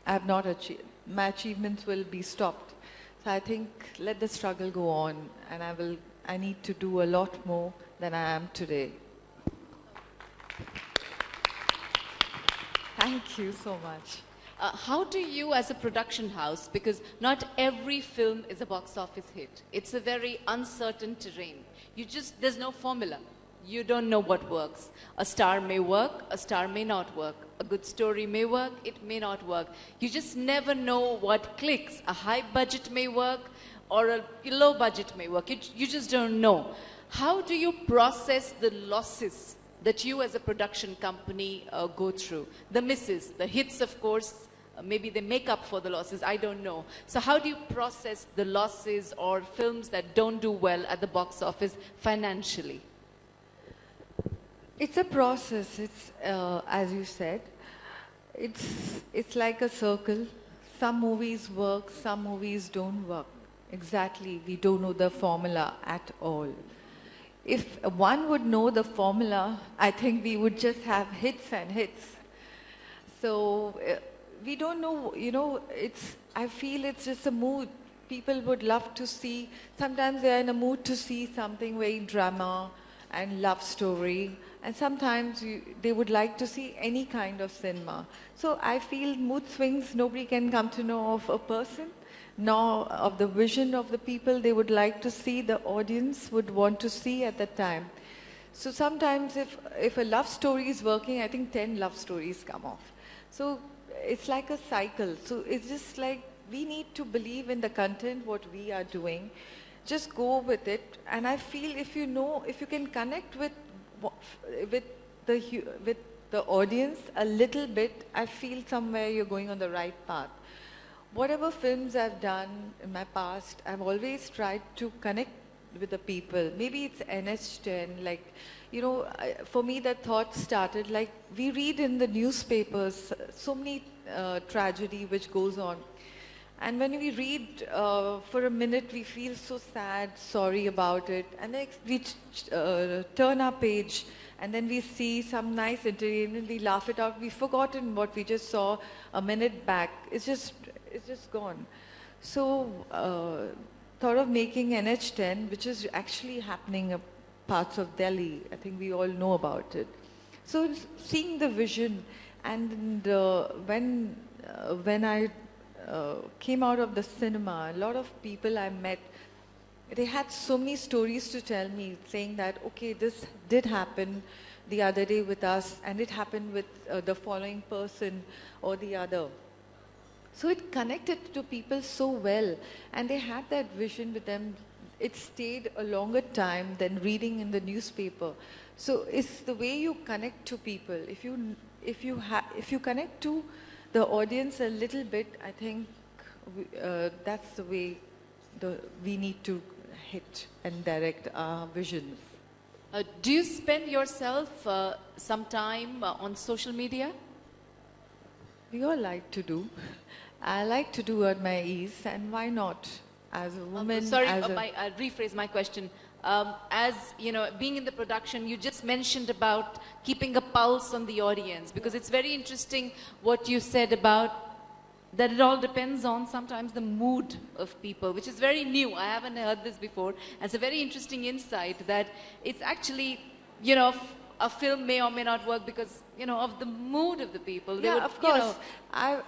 I have not achieved. My achievements will be stopped. So I think let the struggle go on, and I will. I need to do a lot more than I am today. Thank you so much. Uh, how do you, as a production house, because not every film is a box office hit, it's a very uncertain terrain. You just, there's no formula. You don't know what works. A star may work, a star may not work. A good story may work, it may not work. You just never know what clicks. A high budget may work, or a low budget may work. You, you just don't know. How do you process the losses that you as a production company uh, go through? The misses, the hits, of course, maybe they make up for the losses, I don't know. So, how do you process the losses or films that don't do well at the box office financially? It's a process. It's uh, as you said. It's it's like a circle. Some movies work, some movies don't work. Exactly, we don't know the formula at all. If one would know the formula, I think we would just have hits and hits. So uh, we don't know. You know, it's. I feel it's just a mood. People would love to see. Sometimes they are in a mood to see something very drama and love story and sometimes you, they would like to see any kind of cinema. So I feel mood swings, nobody can come to know of a person, nor of the vision of the people they would like to see, the audience would want to see at that time. So sometimes if, if a love story is working, I think 10 love stories come off. So it's like a cycle. So it's just like we need to believe in the content, what we are doing. Just go with it. And I feel if you know, if you can connect with with the with the audience a little bit, I feel somewhere you're going on the right path. Whatever films I've done in my past, I've always tried to connect with the people. Maybe it's NH10, like, you know, for me that thought started like we read in the newspapers so many uh, tragedy which goes on. And when we read uh, for a minute, we feel so sad, sorry about it. And then we uh, turn our page and then we see some nice entertainment, we laugh it out. We've forgotten what we just saw a minute back. It's just, it's just gone. So, uh, thought of making NH10, which is actually happening in parts of Delhi. I think we all know about it. So, seeing the vision, and uh, when, uh, when I uh, came out of the cinema, a lot of people I met, they had so many stories to tell me, saying that, okay, this did happen the other day with us, and it happened with uh, the following person or the other. So it connected to people so well, and they had that vision with them. It stayed a longer time than reading in the newspaper. So it's the way you connect to people. If you if you ha- if you connect to the audience a little bit, I think we, uh, that's the way the, we need to hit and direct our visions. Uh, do you spend yourself uh, some time uh, on social media? We all like to do. I like to do at my ease, and why not? As a woman, sorry, as uh, my, I'll rephrase my question. Um, as you know, being in the production, you just mentioned about keeping a pulse on the audience because it's very interesting what you said about that it all depends on sometimes the mood of people, which is very new. I haven't heard this before. And it's a very interesting insight that it's actually, you know, f- a film may or may not work because, you know, of the mood of the people. They yeah, would, of you course. know- I,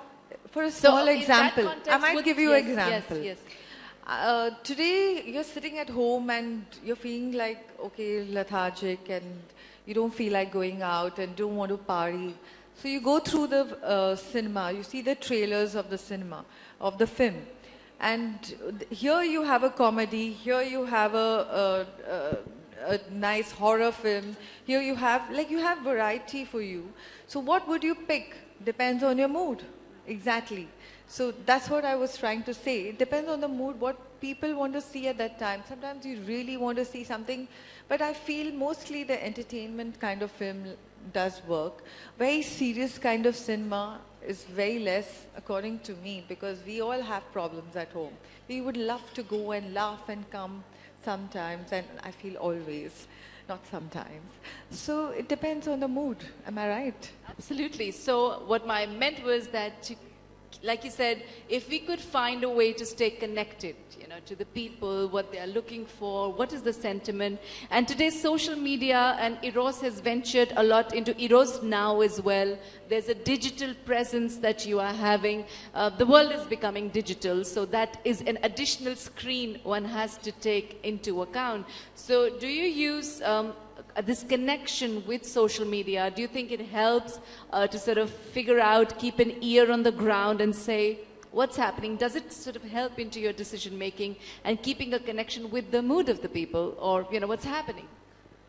for a small that example, I might would- give you an yes, example. Yes, yes. Uh, today, you're sitting at home and you're feeling like, okay, lethargic and you don't feel like going out and don't want to party. So you go through the uh, cinema, you see the trailers of the cinema, of the film. And here you have a comedy, here you have a, a, a, a nice horror film, here you have, like you have variety for you. So what would you pick? Depends on your mood. Exactly. So that's what I was trying to say. It depends on the mood, what people want to see at that time. Sometimes you really want to see something, but I feel mostly the entertainment kind of film does work. Very serious kind of cinema is very less, according to me, because we all have problems at home. We would love to go and laugh and come sometimes, and I feel always, not sometimes. So it depends on the mood. Am I right? Absolutely. So what I meant was that, like you said, if we could find a way to stay connected, you know, to the people, what they are looking for, what is the sentiment, and today social media and Eros has ventured a lot into Eros now as well. There's a digital presence that you are having. Uh, the world is becoming digital, so that is an additional screen one has to take into account. So do you use um, this connection with social media, do you think it helps uh, to sort of figure out, keep an ear on the ground and say, what's happening? Does it sort of help into your decision making and keeping a connection with the mood of the people or, you know, what's happening?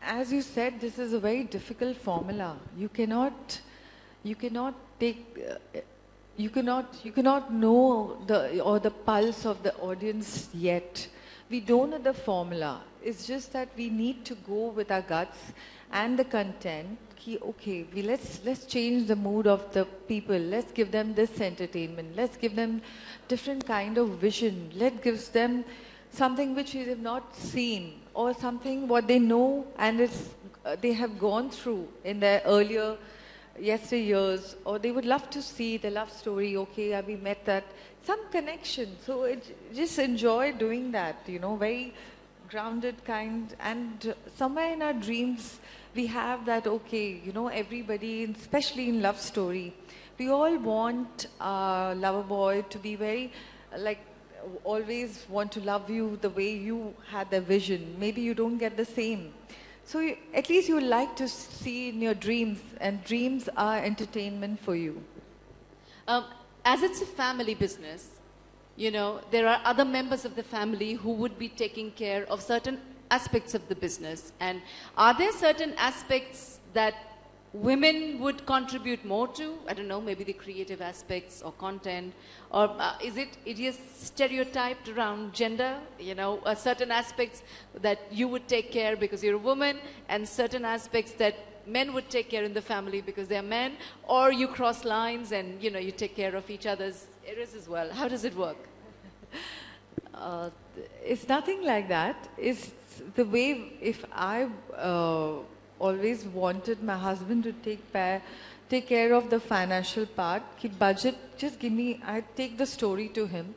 As you said, this is a very difficult formula. You cannot, you cannot take, uh, you cannot, you cannot know the or the pulse of the audience yet. We don't know the formula. It's just that we need to go with our guts and the content. Okay, we let's let's change the mood of the people. Let's give them this entertainment. Let's give them different kind of vision. Let gives them something which they have not seen or something what they know and it's, uh, they have gone through in their earlier yesteryears or they would love to see the love story okay have we met that some connection so it, just enjoy doing that you know very grounded kind. And somewhere in our dreams we have that okay you know everybody especially in love story we all want our lover boy to be very like always want to love you the way you had the vision. Maybe you don't get the same. So you, at least you like to see in your dreams and dreams are entertainment for you. Um, as it's a family business, you know, there are other members of the family who would be taking care of certain aspects of the business. And are there certain aspects that women would contribute more to? I don't know, maybe the creative aspects or content, or uh, is it it is stereotyped around gender? You know, uh, certain aspects that you would take care because you're a woman, and certain aspects that men would take care in the family because they're men, or you cross lines and you know you take care of each other's areas as well. How does it work? Uh, it's nothing like that. It's the way if I uh, always wanted my husband to take care, take care of the financial part. Keep budget. Just give me. I take the story to him.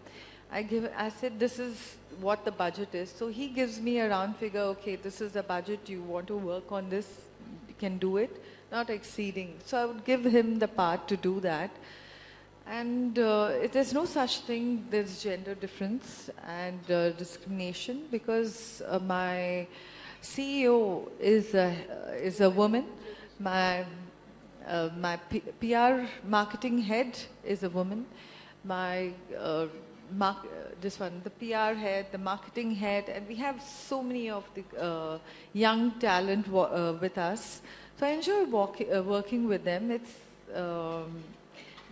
I give. I said this is what the budget is. So he gives me a round figure. Okay, this is the budget. You want to work on this? You can do it. Not exceeding. So I would give him the part to do that. And uh, there's no such thing, there's gender difference and uh, discrimination because uh, my CEO is a, is a woman. My, uh, my P- PR marketing head is a woman. My, uh, uh, this one, the PR head, the marketing head, and we have so many of the young talent with us. So I enjoy walk, working with them. It's, um,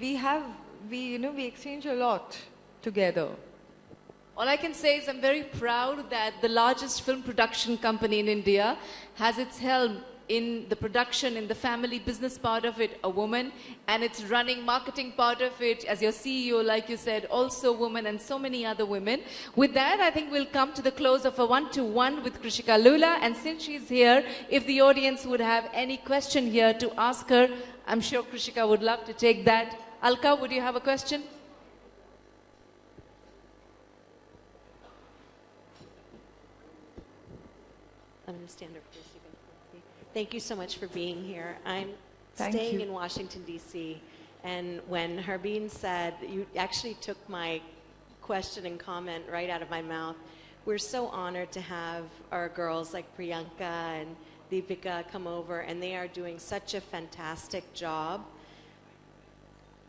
we have, we, you know, we exchange a lot together. All I can say is I'm very proud that the largest film production company in India has its helm in the production, in the family business part of it, a woman, and its running marketing part of it, as your CEO, like you said, also a woman, and so many other women. With that, I think we'll come to the close of a one-to-one with Krishika Lulla, and since she's here, if the audience would have any question here to ask her, I'm sure Krishika would love to take that. Alka, would you have a question? I'm going to stand up for. Thank you so much for being here. I'm Thank staying you. in Washington, D.C., and when Harbeen said, you actually took my question and comment right out of my mouth. We're so honored to have our girls like Priyanka and Deepika come over, and they are doing such a fantastic job.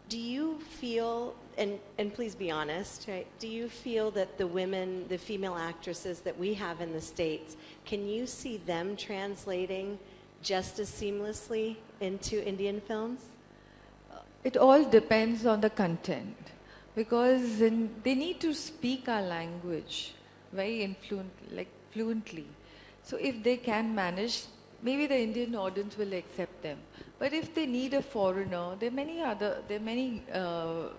Do you feel, and, and please be honest, right? Do you feel that the women, the female actresses that we have in the States, can you see them translating just as seamlessly into Indian films? It all depends on the content because they need to speak our language very influent, like fluently. So if they can manage, maybe the Indian audience will accept them. But if they need a foreigner, there are many other, there are many uh, uh,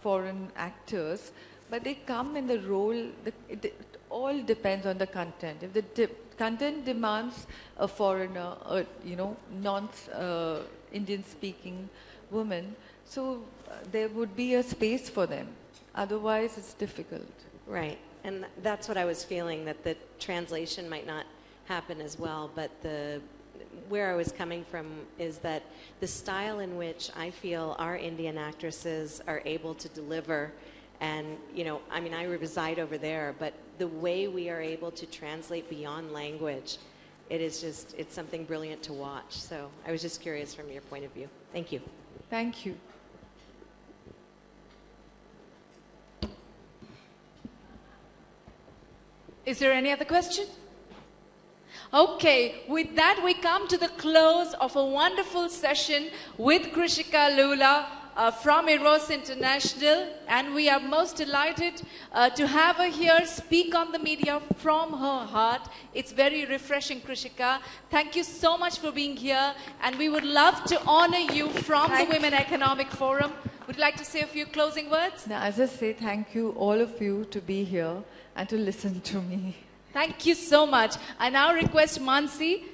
foreign actors, but they come in the role. The, it, it all depends on the content. If the de- content demands a foreigner, a you know non-Indian speaking woman, so uh, there would be a space for them. Otherwise, it's difficult. Right. And that's what I was feeling that the translation might not happen as well, but the where I was coming from is that the style in which I feel our Indian actresses are able to deliver and you know, I mean I reside over there, but the way we are able to translate beyond language, it is just it's something brilliant to watch. So I was just curious from your point of view. Thank you. Thank you. Is there any other question? Okay, with that, we come to the close of a wonderful session with Krishika Lulla uh, from Eros International, and we are most delighted uh, to have her here speak on the media from her heart. It's very refreshing, Krishika. Thank you so much for being here, and we would love to honor you from Thank the Women Economic Forum. Would you like to say a few closing words? Now, as I say, thank you, all of you, to be here and to listen to me. Thank you so much. I now request Mansi.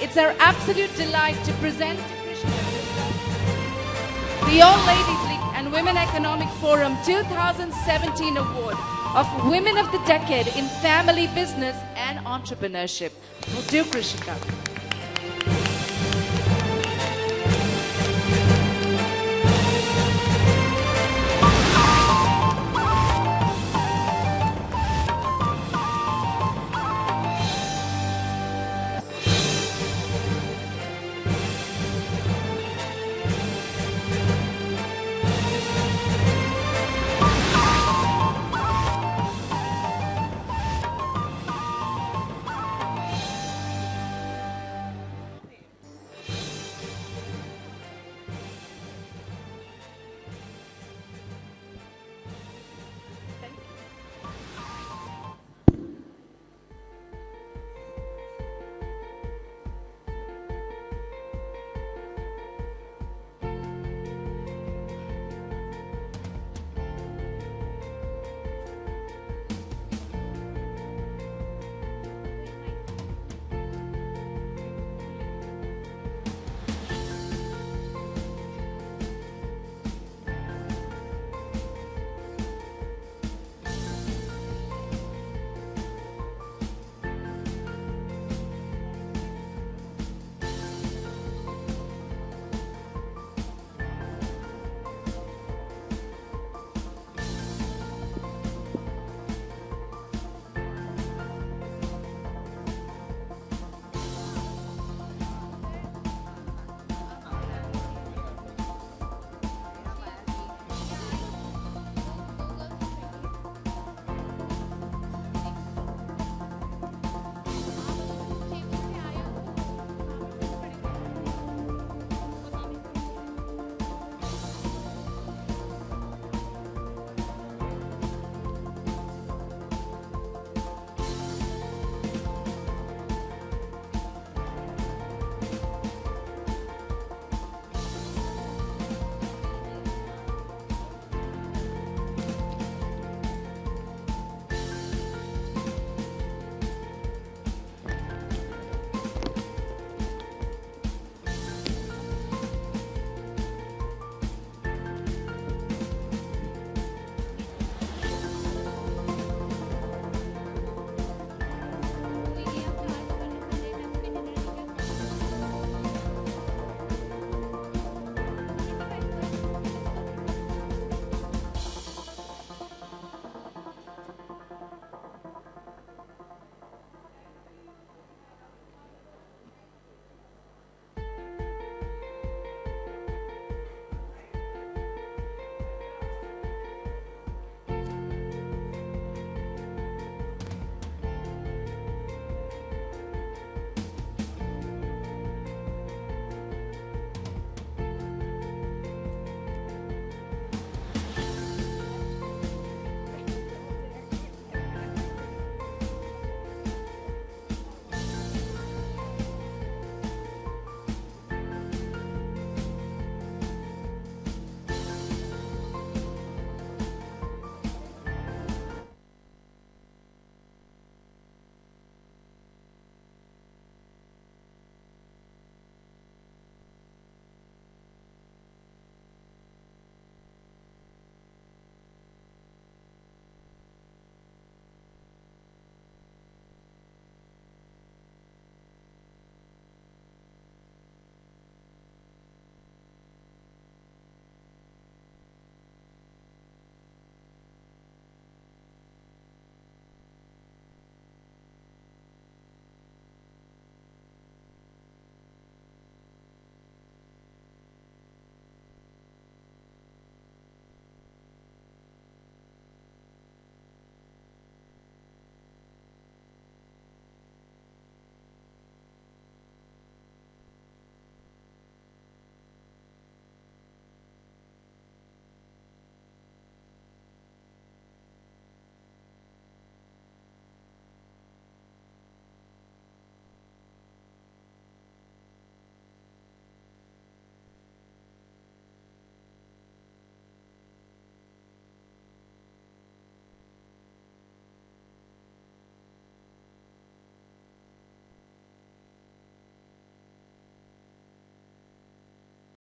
It's our absolute delight to present the All Ladies League and Women Economic Forum 2017 Award of Women of the Decade in Family Business and Entrepreneurship. Do Krishika.